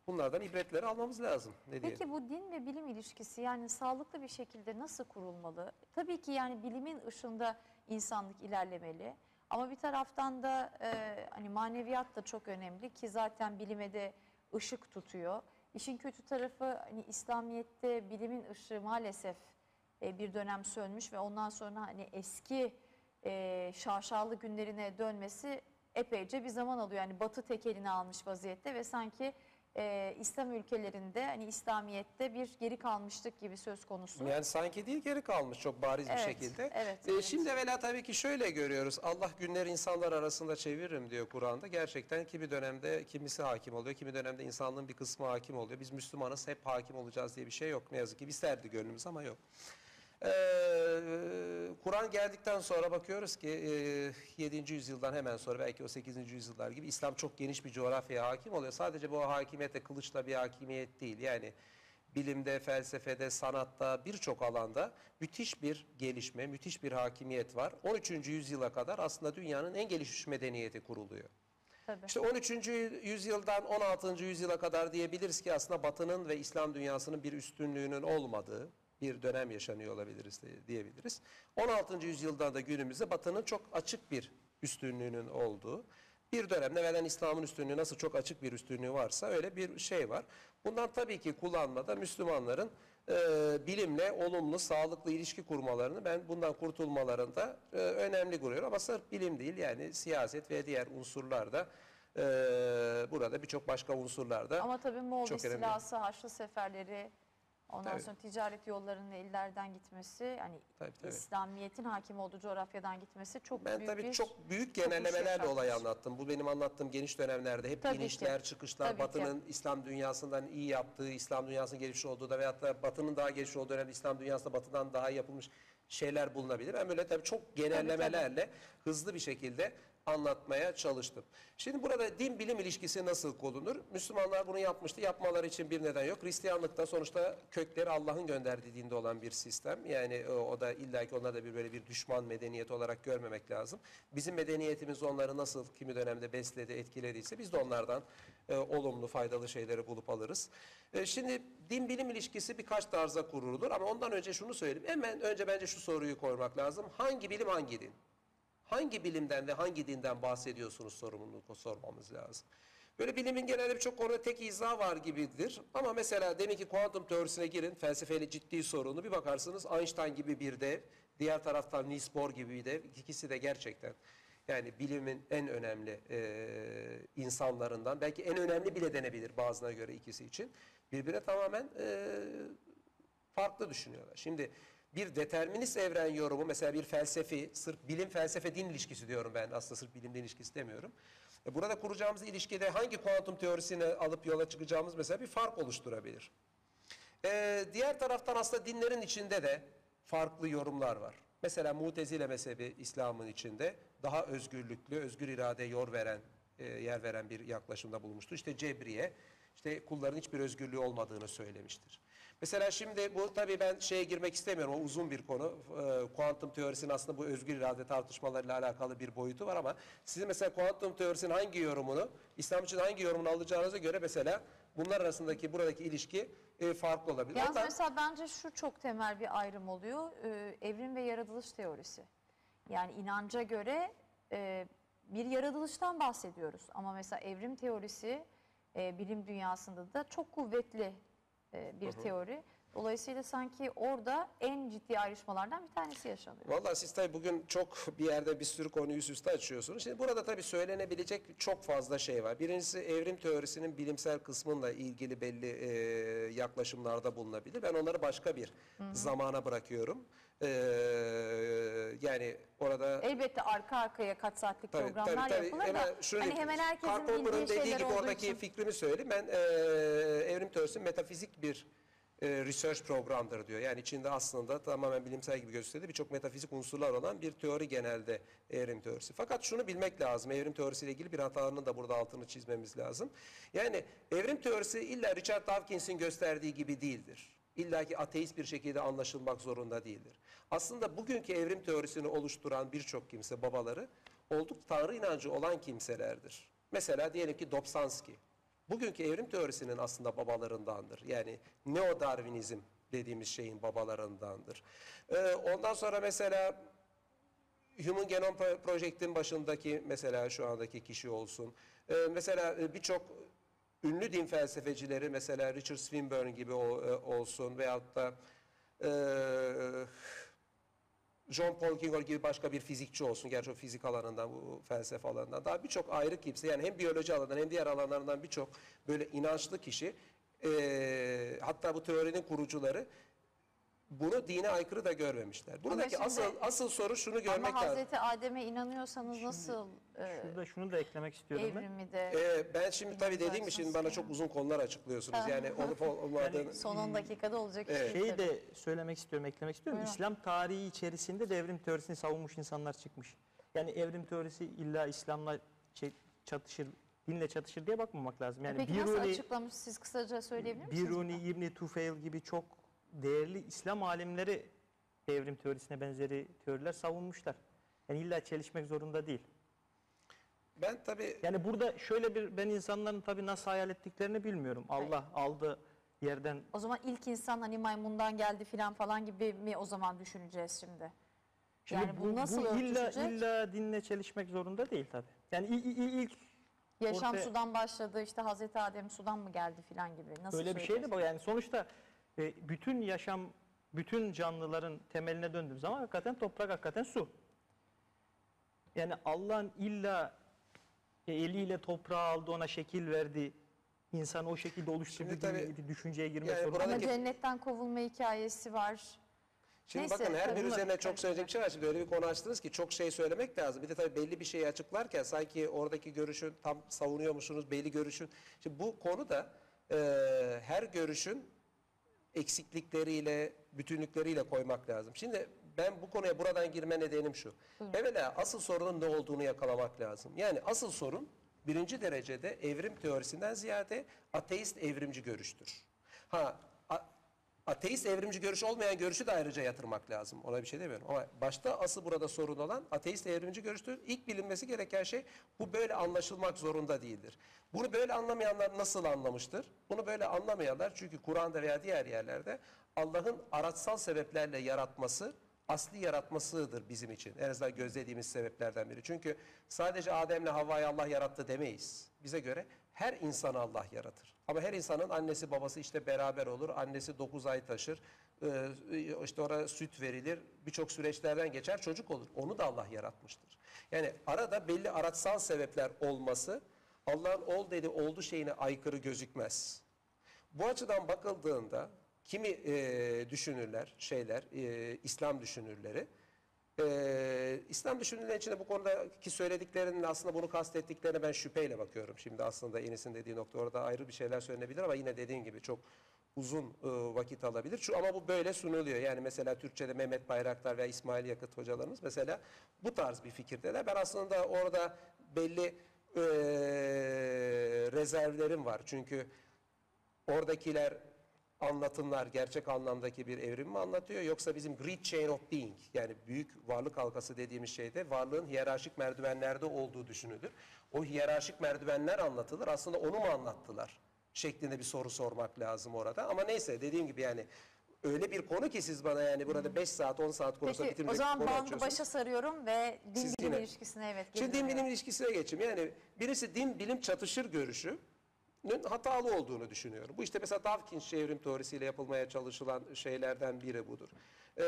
Bunlardan ibretleri almamız lazım. Ne diyelim? Peki bu din ve bilim ilişkisi yani sağlıklı bir şekilde nasıl kurulmalı? Tabii ki yani bilimin ışığında insanlık ilerlemeli. Ama bir taraftan da e, hani maneviyat da çok önemli ki zaten bilime de ışık tutuyor. İşin kötü tarafı hani İslamiyet'te bilimin ışığı maalesef e, bir dönem sönmüş ve ondan sonra hani eski e, şaşalı günlerine dönmesi epeyce bir zaman alıyor. Yani Batı tek eline almış vaziyette ve sanki e, İslam ülkelerinde hani İslamiyet'te bir geri kalmışlık gibi söz konusu. Yani sanki değil geri kalmış çok bariz bir Evet, şekilde. evet, Ee, evet. Şimdi evvela tabii ki şöyle görüyoruz. Allah günleri insanlar arasında çeviririm diyor Kur'an'da. Gerçekten kimi dönemde kimisi hakim oluyor, kimi dönemde insanlığın bir kısmı hakim oluyor. Biz Müslümanız hep hakim olacağız diye bir şey yok. Ne yazık ki isterdi gönlümüz ama yok. Ee, Kur'an geldikten sonra bakıyoruz ki e, 7. yüzyıldan hemen sonra belki o 8. yüzyıllar gibi İslam çok geniş bir coğrafyaya hakim oluyor. Sadece bu hakimiyete kılıçla bir hakimiyet değil. Yani bilimde, felsefede, sanatta birçok alanda müthiş bir gelişme, müthiş bir hakimiyet var. 13. yüzyıla kadar aslında dünyanın en gelişmiş medeniyeti kuruluyor. Tabii. İşte 13. yüzyıldan 16. yüzyıla kadar diyebiliriz ki aslında Batı'nın ve İslam dünyasının bir üstünlüğünün olmadığı bir dönem yaşanıyor olabiliriz diyebiliriz. 16. yüzyıldan da günümüzde Batı'nın çok açık bir üstünlüğünün olduğu bir dönemde veren İslam'ın üstünlüğü nasıl çok açık bir üstünlüğü varsa öyle bir şey var. Bundan tabii ki kullanmada Müslümanların e, bilimle olumlu, sağlıklı ilişki kurmalarını ben bundan kurtulmalarında e, önemli görüyorum. Ama sırf bilim değil yani siyaset ve diğer unsurlar da e, burada birçok başka unsurlar da Ama tabii Moğol istilası, Haçlı seferleri Ondan Tabii. sonra ticaret yollarının ellerden gitmesi, hani Tabii, tabii. İslamiyet'in hakim olduğu coğrafyadan gitmesi çok Ben büyük tabii bir çok büyük genellemelerle olayı anlattım. Bu benim anlattığım geniş dönemlerde hep Tabii ki. inişler, çıkışlar, Tabii ki. Batı'nın İslam dünyasından iyi yaptığı, İslam dünyasının gelişmiş olduğu da veyahut da Batı'nın daha gelişmiş olduğu dönemde İslam dünyasında Batı'dan daha yapılmış şeyler bulunabilir. Ben böyle tabii çok genellemelerle hızlı bir şekilde anlatmaya çalıştım. Şimdi burada din bilim ilişkisi nasıl konulur? Müslümanlar bunu yapmıştı. Yapmaları için bir neden yok. Hristiyanlıkta sonuçta kökleri Allah'ın gönderdiği dinde olan bir sistem. Yani o, o da illaki onlar da bir böyle bir düşman medeniyet olarak görmemek lazım. Bizim medeniyetimiz onları nasıl kimi dönemde besledi, etkilediyse biz de onlardan e, olumlu, faydalı şeyleri bulup alırız. E, şimdi din bilim ilişkisi birkaç tarza kurulur ama ondan önce şunu söyleyeyim. Hemen önce bence şu soruyu koymak lazım. Hangi bilim hangi din? Hangi bilimden ve hangi dinden bahsediyorsunuz sorumluluğu sormamız lazım. Böyle bilimin genelde birçok konuda tek izah var gibidir. Ama mesela demin ki kuantum teorisine girin, felsefeyle ciddi sorunu bir bakarsınız Einstein gibi bir dev, diğer taraftan Niels Bohr gibi bir dev. İkisi de gerçekten yani bilimin en önemli e, insanlarından, belki en önemli bile denebilir bazılarına göre ikisi için. Birbirine tamamen e, farklı düşünüyorlar. Şimdi bir determinist evren yorumu mesela bir felsefi, sırf bilim felsefe din ilişkisi diyorum ben aslında sırf bilim din ilişkisi demiyorum. E, Burada kuracağımız ilişkide hangi kuantum teorisini alıp yola çıkacağımız mesela bir fark oluşturabilir. Ee, diğer taraftan aslında dinlerin içinde de farklı yorumlar var. Mesela Mutezile mezhebi İslam'ın içinde daha özgürlüklü, özgür irade yor veren, e, yer veren bir yaklaşımda bulunmuştur. İşte Cebriye, işte kulların hiçbir özgürlüğü olmadığını söylemiştir. Mesela şimdi bu tabii ben şeye girmek istemiyorum, o uzun bir konu. Ee, kuantum teorisinin aslında bu özgür irade tartışmalarıyla alakalı bir boyutu var ama sizin mesela kuantum teorisinin hangi yorumunu, İslam için hangi yorumunu alacağınıza göre mesela bunlar arasındaki buradaki ilişki e, farklı olabilir. Yalnız Hatta- mesela bence şu çok temel bir ayrım oluyor. Ee, evrim ve yaratılış teorisi. Yani inanca göre e, bir yaratılıştan bahsediyoruz. Ama mesela evrim teorisi e, bilim dünyasında da çok kuvvetli e, bir teori. Dolayısıyla sanki orada en ciddi ayrışmalardan bir tanesi yaşanıyor. Vallahi siz tabii bugün çok bir yerde bir sürü konuyu üst üste açıyorsunuz. Şimdi burada tabii söylenebilecek çok fazla şey var. Birincisi evrim teorisinin bilimsel kısmıyla ilgili belli e, yaklaşımlarda bulunabilir. Ben onları başka bir zamana bırakıyorum. E, yani orada Elbette arka arkaya kaç saatlik Tabii, programlar tabii, tabii. yapılır Hemen da şöyle hani hemen herkesin bildiği dediği şeyler gibi olduğu oradaki için. fikrimi söyleyeyim. Ben e, evrim teorisi metafizik bir e, research programdır diyor. Yani içinde aslında tamamen bilimsel gibi gösterdi birçok metafizik unsurlar olan bir teori genelde evrim teorisi. Fakat şunu bilmek lazım. Evrim teorisiyle ilgili bir hatanın da burada altını çizmemiz lazım. Yani evrim teorisi illa Richard Dawkins'in gösterdiği gibi değildir. İlla ki ateist bir şekilde anlaşılmak zorunda değildir. Aslında bugünkü evrim teorisini oluşturan birçok kimse babaları olduk tanrı inancı olan kimselerdir. Mesela diyelim ki Dobzhansky. Bugünkü evrim teorisinin aslında babalarındandır. Yani neo-Darwinizm dediğimiz şeyin babalarındandır. Ee, ondan sonra mesela Human Genome Pro- Project'in başındaki mesela şu andaki kişi olsun. Ee, mesela e, birçok ünlü din felsefecileri mesela Richard Swinburne gibi e, olsun veyahut da e, John Paul Kingor gibi başka bir fizikçi olsun. Gerçi o fizik alanından, bu felsefe alanından. Daha birçok ayrı kimse yani hem biyoloji alanından hem diğer alanlardan birçok böyle inançlı kişi e, hatta bu teorinin kurucuları bunu dine aykırı da görmemişler. Buradaki şimdi- asıl asıl soru şunu görmek Ama lazım. Hazreti Adem'e inanıyorsanız nasıl e, Şurada şunu da eklemek istiyorum ben. evrimi de Ee, ben şimdi tabii dediğim gibi şimdi bana Bilmiyorum. çok uzun konular açıklıyorsunuz. Yani olup <laughs> olmadığını... son 10 dakikada olacak Evet. şey de söylemek istiyorum, eklemek istiyorum. Buyurun. İslam tarihi içerisinde de evrim teorisini savunmuş insanlar çıkmış. Yani evrim teorisi illa İslam'la şey, çatışır, dinle çatışır diye bakmamak lazım. Yani Peki nasıl Biruni, açıklamış siz kısaca söyleyebilir misiniz? Biruni? İbni Tufeil gibi çok değerli İslam alimleri evrim teorisine benzeri teoriler savunmuşlar. Yani illa çelişmek zorunda değil. Ben tabii Yani burada şöyle bir ben insanların tabii nasıl hayal ettiklerini bilmiyorum. Allah aldı yerden O zaman ilk insan hani maymundan geldi filan falan gibi mi o zaman düşüneceğiz şimdi? Şimdi yani bu, nasıl illa, örtüşecek? illa dinle çelişmek zorunda değil tabii. Yani il- il- ilk Yaşam ortaya- sudan başladı işte Hazreti Adem sudan mı geldi filan gibi. Nasıl öyle bir şey de bu. Yani sonuçta e, bütün yaşam, bütün canlıların temeline döndüğüm zaman hakikaten toprak, hakikaten su. Yani Allah'ın illa e, eliyle toprağı aldı, ona şekil verdi İnsan o şekilde oluşturduğu tabii- bir düşünceye girmek Yani zorunda. Ama cennetten kovulma hikayesi var. Şimdi Neyse, bakın her bir üzerine çok söyleyecek bir şey var. Şimdi öyle bir konu açtınız ki çok şey söylemek lazım. Bir de tabii belli bir şeyi açıklarken sanki oradaki görüşü tam savunuyormuşsunuz belli görüşün. Şimdi bu konuda e, her görüşün eksiklikleriyle, bütünlükleriyle koymak lazım. Şimdi ben bu konuya buradan girme nedenim şu. Evvela asıl sorunun ne olduğunu yakalamak lazım. Yani asıl sorun birinci derecede evrim teorisinden ziyade ateist evrimci görüştür. Ha, ateist evrimci görüş olmayan görüşü de ayrıca yatırmak lazım. Ona bir şey demiyorum. Ama başta asıl burada sorun olan ateist evrimci görüştür. İlk bilinmesi gereken şey bu böyle anlaşılmak zorunda değildir. Bunu böyle anlamayanlar nasıl anlamıştır? Bunu böyle anlamayanlar çünkü Kur'an'da veya diğer yerlerde Allah'ın araçsal sebeplerle yaratması asli yaratmasıdır bizim için. En azından gözlediğimiz sebeplerden biri. Çünkü sadece Adem'le Havva'yı Allah yarattı demeyiz. Bize göre her insanı Allah yaratır. Ama her insanın annesi babası işte beraber olur. Annesi 9 ay taşır. İşte oraya süt verilir. Birçok süreçlerden geçer çocuk olur. Onu da Allah yaratmıştır. Yani arada belli araçsal sebepler olması Allah'ın ol dedi oldu şeyine aykırı gözükmez. Bu açıdan bakıldığında kimi e, düşünürler, şeyler, e, İslam düşünürleri, e, İslam düşünürleri içinde bu konudaki söylediklerinin aslında bunu kastettiklerine ben şüpheyle bakıyorum. Şimdi aslında Enis'in dediği nokta orada ayrı bir şeyler söylenebilir ama yine dediğin gibi çok uzun e, vakit alabilir. Şu ama bu böyle sunuluyor. Yani mesela Türkçe'de Mehmet Bayraktar veya İsmail Yakıt hocalarımız mesela bu tarz bir fikirdeler. Ben aslında orada belli e, rezervlerim var. Çünkü oradakiler anlatımlar gerçek anlamdaki bir evrim mi anlatıyor yoksa bizim great chain of being yani büyük varlık halkası dediğimiz şeyde varlığın hiyerarşik merdivenlerde olduğu düşünülür. O hiyerarşik merdivenler anlatılır aslında onu mu anlattılar şeklinde bir soru sormak lazım orada ama neyse dediğim gibi yani öyle bir konu ki siz bana yani burada 5 saat 10 saat konuşsa Peki bitirmeyecek o zaman bir konu bandı açıyorsunuz. başa sarıyorum ve din Siz bilim yine- ilişkisine evet Şimdi din bilim ilişkisine geçeyim. Yani birisi din bilim çatışır görüşünün hatalı olduğunu düşünüyorum. Bu işte mesela Dawkins evrim teorisiyle yapılmaya çalışılan şeylerden biri budur. Ee,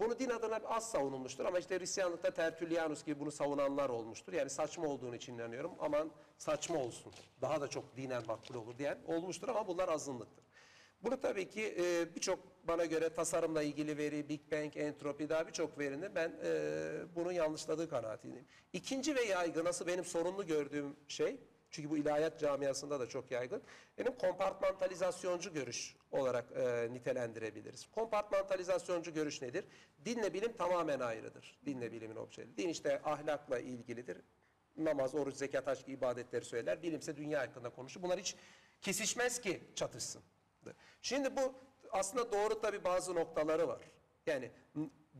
bunu din adına az savunulmuştur ama işte Hristiyanlıkta Tertullianus gibi bunu savunanlar olmuştur. Yani saçma olduğunu için inanıyorum. Aman saçma olsun. Daha da çok dinen makbul olur diyen olmuştur ama bunlar azınlıktır. Bunu tabii ki e, birçok bana göre tasarımla ilgili veri, Big Bang, entropi daha birçok verinin ben e, bunu yanlışladığı kanaatindeyim. İkinci ve yaygın asıl benim sorunlu gördüğüm şey çünkü bu ilahiyat camiasında da çok yaygın. Benim kompartmantalizasyoncu görüş olarak e, nitelendirebiliriz. Kompartmantalizasyoncu görüş nedir? Dinle bilim tamamen ayrıdır. Dinle bilimin objesi. Din işte ahlakla ilgilidir. Namaz, oruç, zekat, gibi ibadetleri söyler. Bilimse dünya hakkında konuşur. Bunlar hiç kesişmez ki çatışsın. Şimdi bu aslında doğru tabi bazı noktaları var. Yani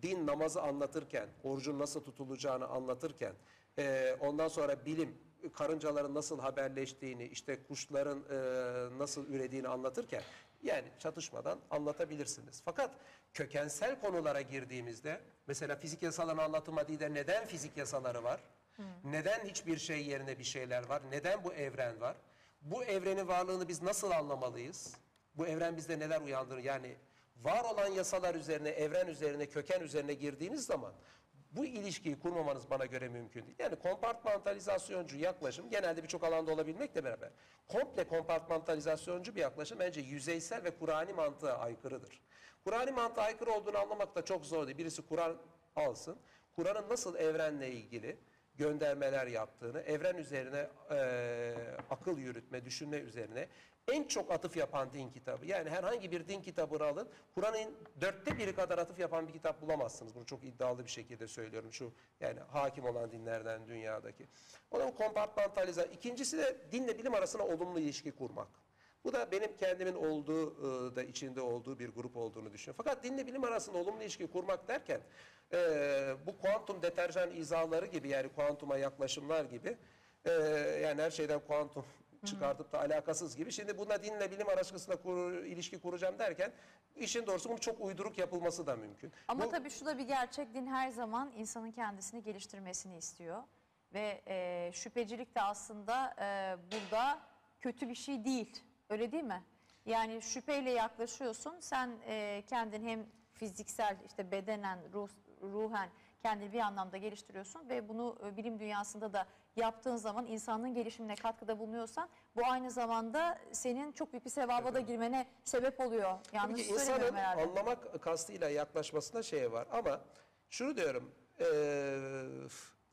din namazı anlatırken, orucun nasıl tutulacağını anlatırken, e, ondan sonra bilim karıncaların nasıl haberleştiğini, işte kuşların e, nasıl ürediğini anlatırken yani çatışmadan anlatabilirsiniz. Fakat kökensel konulara girdiğimizde mesela fizik yasalarını anlatılma değil de neden fizik yasaları var? Neden hiçbir şey yerine bir şeyler var? Neden bu evren var? Bu evrenin varlığını biz nasıl anlamalıyız? Bu evren bizde neler uyandırır? Yani var olan yasalar üzerine, evren üzerine, köken üzerine girdiğiniz zaman bu ilişkiyi kurmamanız bana göre mümkün değil. Yani kompartmantalizasyoncu yaklaşım genelde birçok alanda olabilmekle beraber komple kompartmantalizasyoncu bir yaklaşım bence yüzeysel ve Kur'ani mantığa aykırıdır. Kur'ani mantığa aykırı olduğunu anlamak da çok zor değil. Birisi Kur'an alsın, Kur'an'ın nasıl evrenle ilgili göndermeler yaptığını, evren üzerine eee, akıl yürütme, düşünme üzerine en çok atıf yapan din kitabı. Yani herhangi bir din kitabını alın, Kur'an'ın dörtte biri kadar atıf yapan bir kitap bulamazsınız. Bunu çok iddialı bir şekilde söylüyorum. Şu yani hakim olan dinlerden dünyadaki. Onun kompartmantalize. İkincisi de dinle bilim arasında olumlu ilişki kurmak. Bu da benim kendimin olduğu e, da içinde olduğu bir grup olduğunu düşünüyorum. Fakat dinle bilim arasında olumlu ilişki kurmak derken e, bu kuantum deterjan izahları gibi yani kuantuma yaklaşımlar gibi e, yani her şeyden kuantum çıkartıp da alakasız gibi. Şimdi buna dinle bilim arasında kur, ilişki kuracağım derken işin doğrusu bunun çok uyduruk yapılması da mümkün. Ama Bu- tabii şu da bir gerçek din her zaman insanın kendisini geliştirmesini istiyor. Ve e, şüphecilik de aslında e, burada kötü bir şey değil. Öyle değil mi? Yani şüpheyle yaklaşıyorsun. Sen e, kendin hem fiziksel işte bedenen, ruh, ruhen kendini bir anlamda geliştiriyorsun ve bunu e, bilim dünyasında da yaptığın zaman insanlığın gelişimine katkıda bulunuyorsan bu aynı zamanda senin çok büyük bir sevaba da girmene sebep oluyor. Tabii Yanlış ki insanın söylemiyorum herhalde. anlamak kastıyla yaklaşmasında şey var ama şunu diyorum eee,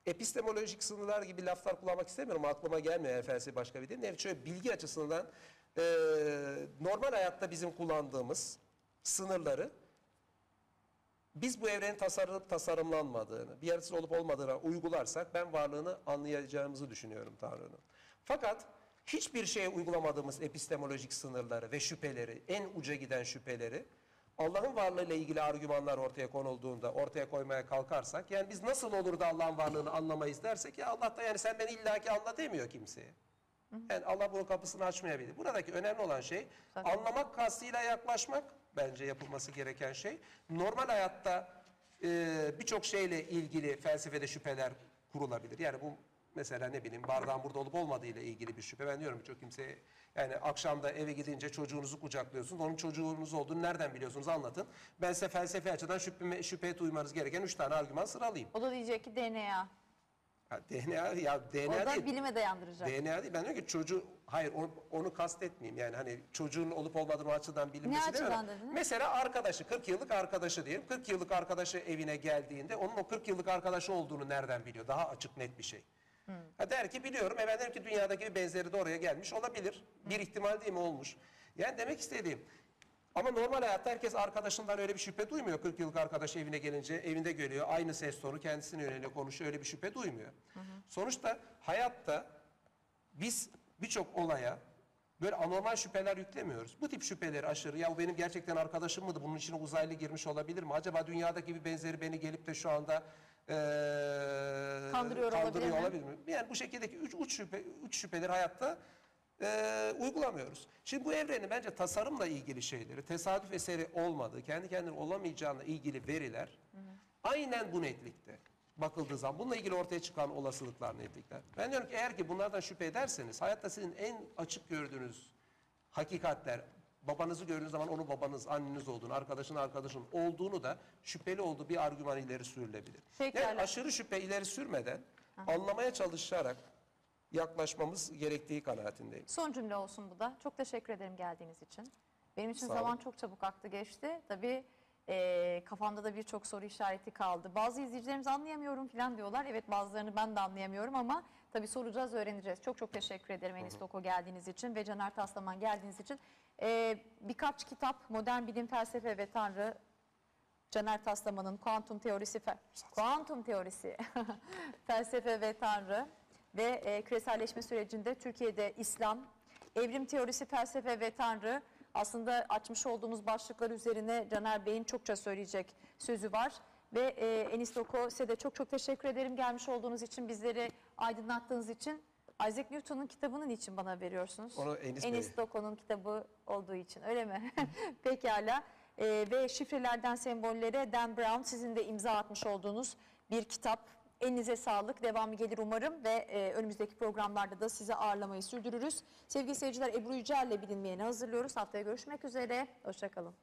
epistemolojik sınırlar gibi laflar kullanmak istemiyorum aklıma gelmiyor eğer felsefi başka bir değil. Şöyle bilgi açısından eee, normal hayatta bizim kullandığımız sınırları biz bu evrenin tasarlanıp tasarımlanmadığını, bir yaratıcı olup olmadığını uygularsak ben varlığını anlayacağımızı düşünüyorum Tanrı'nın. Fakat hiçbir şeye uygulamadığımız epistemolojik sınırları ve şüpheleri, en uca giden şüpheleri Allah'ın varlığıyla ilgili argümanlar ortaya konulduğunda ortaya koymaya kalkarsak yani biz nasıl olur da Allah'ın varlığını anlamayız dersek ya Allah da yani sen beni illaki anla demiyor kimseye. Yani Allah bunun kapısını açmayabilir. Buradaki önemli olan şey anlamak kastıyla yaklaşmak bence yapılması gereken şey. Normal hayatta e, birçok şeyle ilgili felsefede şüpheler kurulabilir. Yani bu mesela ne bileyim bardağın burada olup olmadığı ile ilgili bir şüphe. Ben diyorum birçok kimseye yani akşamda eve gidince çocuğunuzu kucaklıyorsunuz. Onun çocuğunuz olduğunu nereden biliyorsunuz anlatın. Ben size felsefi açıdan şüphe, şüpheye duymanız gereken üç tane argüman sıralayayım. O da diyecek ki DNA. Ha, DNA ya O DNA da değil. bilime dayandıracak. DNA değil. Ben diyorum ki çocuğu, hayır onu, onu kastetmeyeyim. Yani hani çocuğun olup olmadığını o açıdan bilinmesi Ne açıdan dediniz? Mesela arkadaşı, 40 yıllık arkadaşı diyelim. 40 yıllık arkadaşı evine geldiğinde onun o 40 yıllık arkadaşı olduğunu nereden biliyor? Daha açık net bir şey. Hmm. Ha der ki biliyorum. E ben derim ki dünyadaki bir benzeri de oraya gelmiş olabilir. Bir ihtimal değil mi olmuş? Yani demek istediğim ama normal hayatta herkes arkadaşından öyle bir şüphe duymuyor. 40 yıllık arkadaşı evine gelince evinde görüyor. Aynı ses tonu kendisine yönelik konuşuyor. Öyle bir şüphe duymuyor. Sonuçta hayatta biz birçok olaya böyle anormal şüpheler yüklemiyoruz. Bu tip şüpheleri aşırı ya bu benim gerçekten arkadaşım mıydı? Bunun içine uzaylı girmiş olabilir mi? Acaba dünyadaki bir benzeri beni gelip de şu anda eee Kandırıyor olabilir mi? olabilir mi? Yani bu şekildeki üç, uç, şüphe, üç şüpheleri hayatta eee, uygulamıyoruz. Şimdi bu evrenin bence tasarımla ilgili şeyleri, tesadüf eseri olmadığı, kendi kendine olamayacağına ilgili veriler aynen bu netlikte bakıldığı zaman bununla ilgili ortaya çıkan olasılıklar netlikler. Ben diyorum ki eğer ki bunlardan şüphe ederseniz hayatta sizin en açık gördüğünüz hakikatler babanızı gördüğünüz zaman onun babanız, anneniz olduğunu, arkadaşın arkadaşın olduğunu da şüpheli olduğu bir argüman ileri sürülebilir. Pekala. Yani aşırı şüphe ileri sürmeden anlamaya çalışarak yaklaşmamız gerektiği kanaatindeyim. Son cümle olsun bu da. Çok teşekkür ederim geldiğiniz için. Benim için Sağ olun. zaman çok çabuk aktı geçti. Tabii eee, kafamda da birçok soru işareti kaldı. Bazı izleyicilerimiz anlayamıyorum falan diyorlar. Evet bazılarını ben de anlayamıyorum ama tabii soracağız, öğreneceğiz. Çok çok teşekkür ederim Enis Doko geldiğiniz için ve Caner Taslaman geldiğiniz için. Eee, birkaç kitap, Modern Bilim, Felsefe ve Tanrı, Caner Taslaman'ın kuantum teorisi, fe- kuantum teorisi, <laughs> felsefe ve tanrı ve e, küreselleşme sürecinde Türkiye'de İslam, evrim teorisi, felsefe ve tanrı aslında açmış olduğumuz başlıklar üzerine Caner Bey'in çokça söyleyecek sözü var. Ve e, Enis Doko size de çok çok teşekkür ederim gelmiş olduğunuz için, bizleri aydınlattığınız için. Isaac Newton'un kitabını niçin bana veriyorsunuz? Onu Enis. Enis Doko'nun kitabı olduğu için öyle mi? <laughs> Pekala. Ee, ve şifrelerden sembollere Dan Brown sizin de imza atmış olduğunuz bir kitap. Elinize sağlık. Devamı gelir umarım ve e, önümüzdeki programlarda da sizi ağırlamayı sürdürürüz. Sevgili seyirciler Ebru Yücel'le bilinmeyeni hazırlıyoruz. Haftaya görüşmek üzere. Hoşçakalın.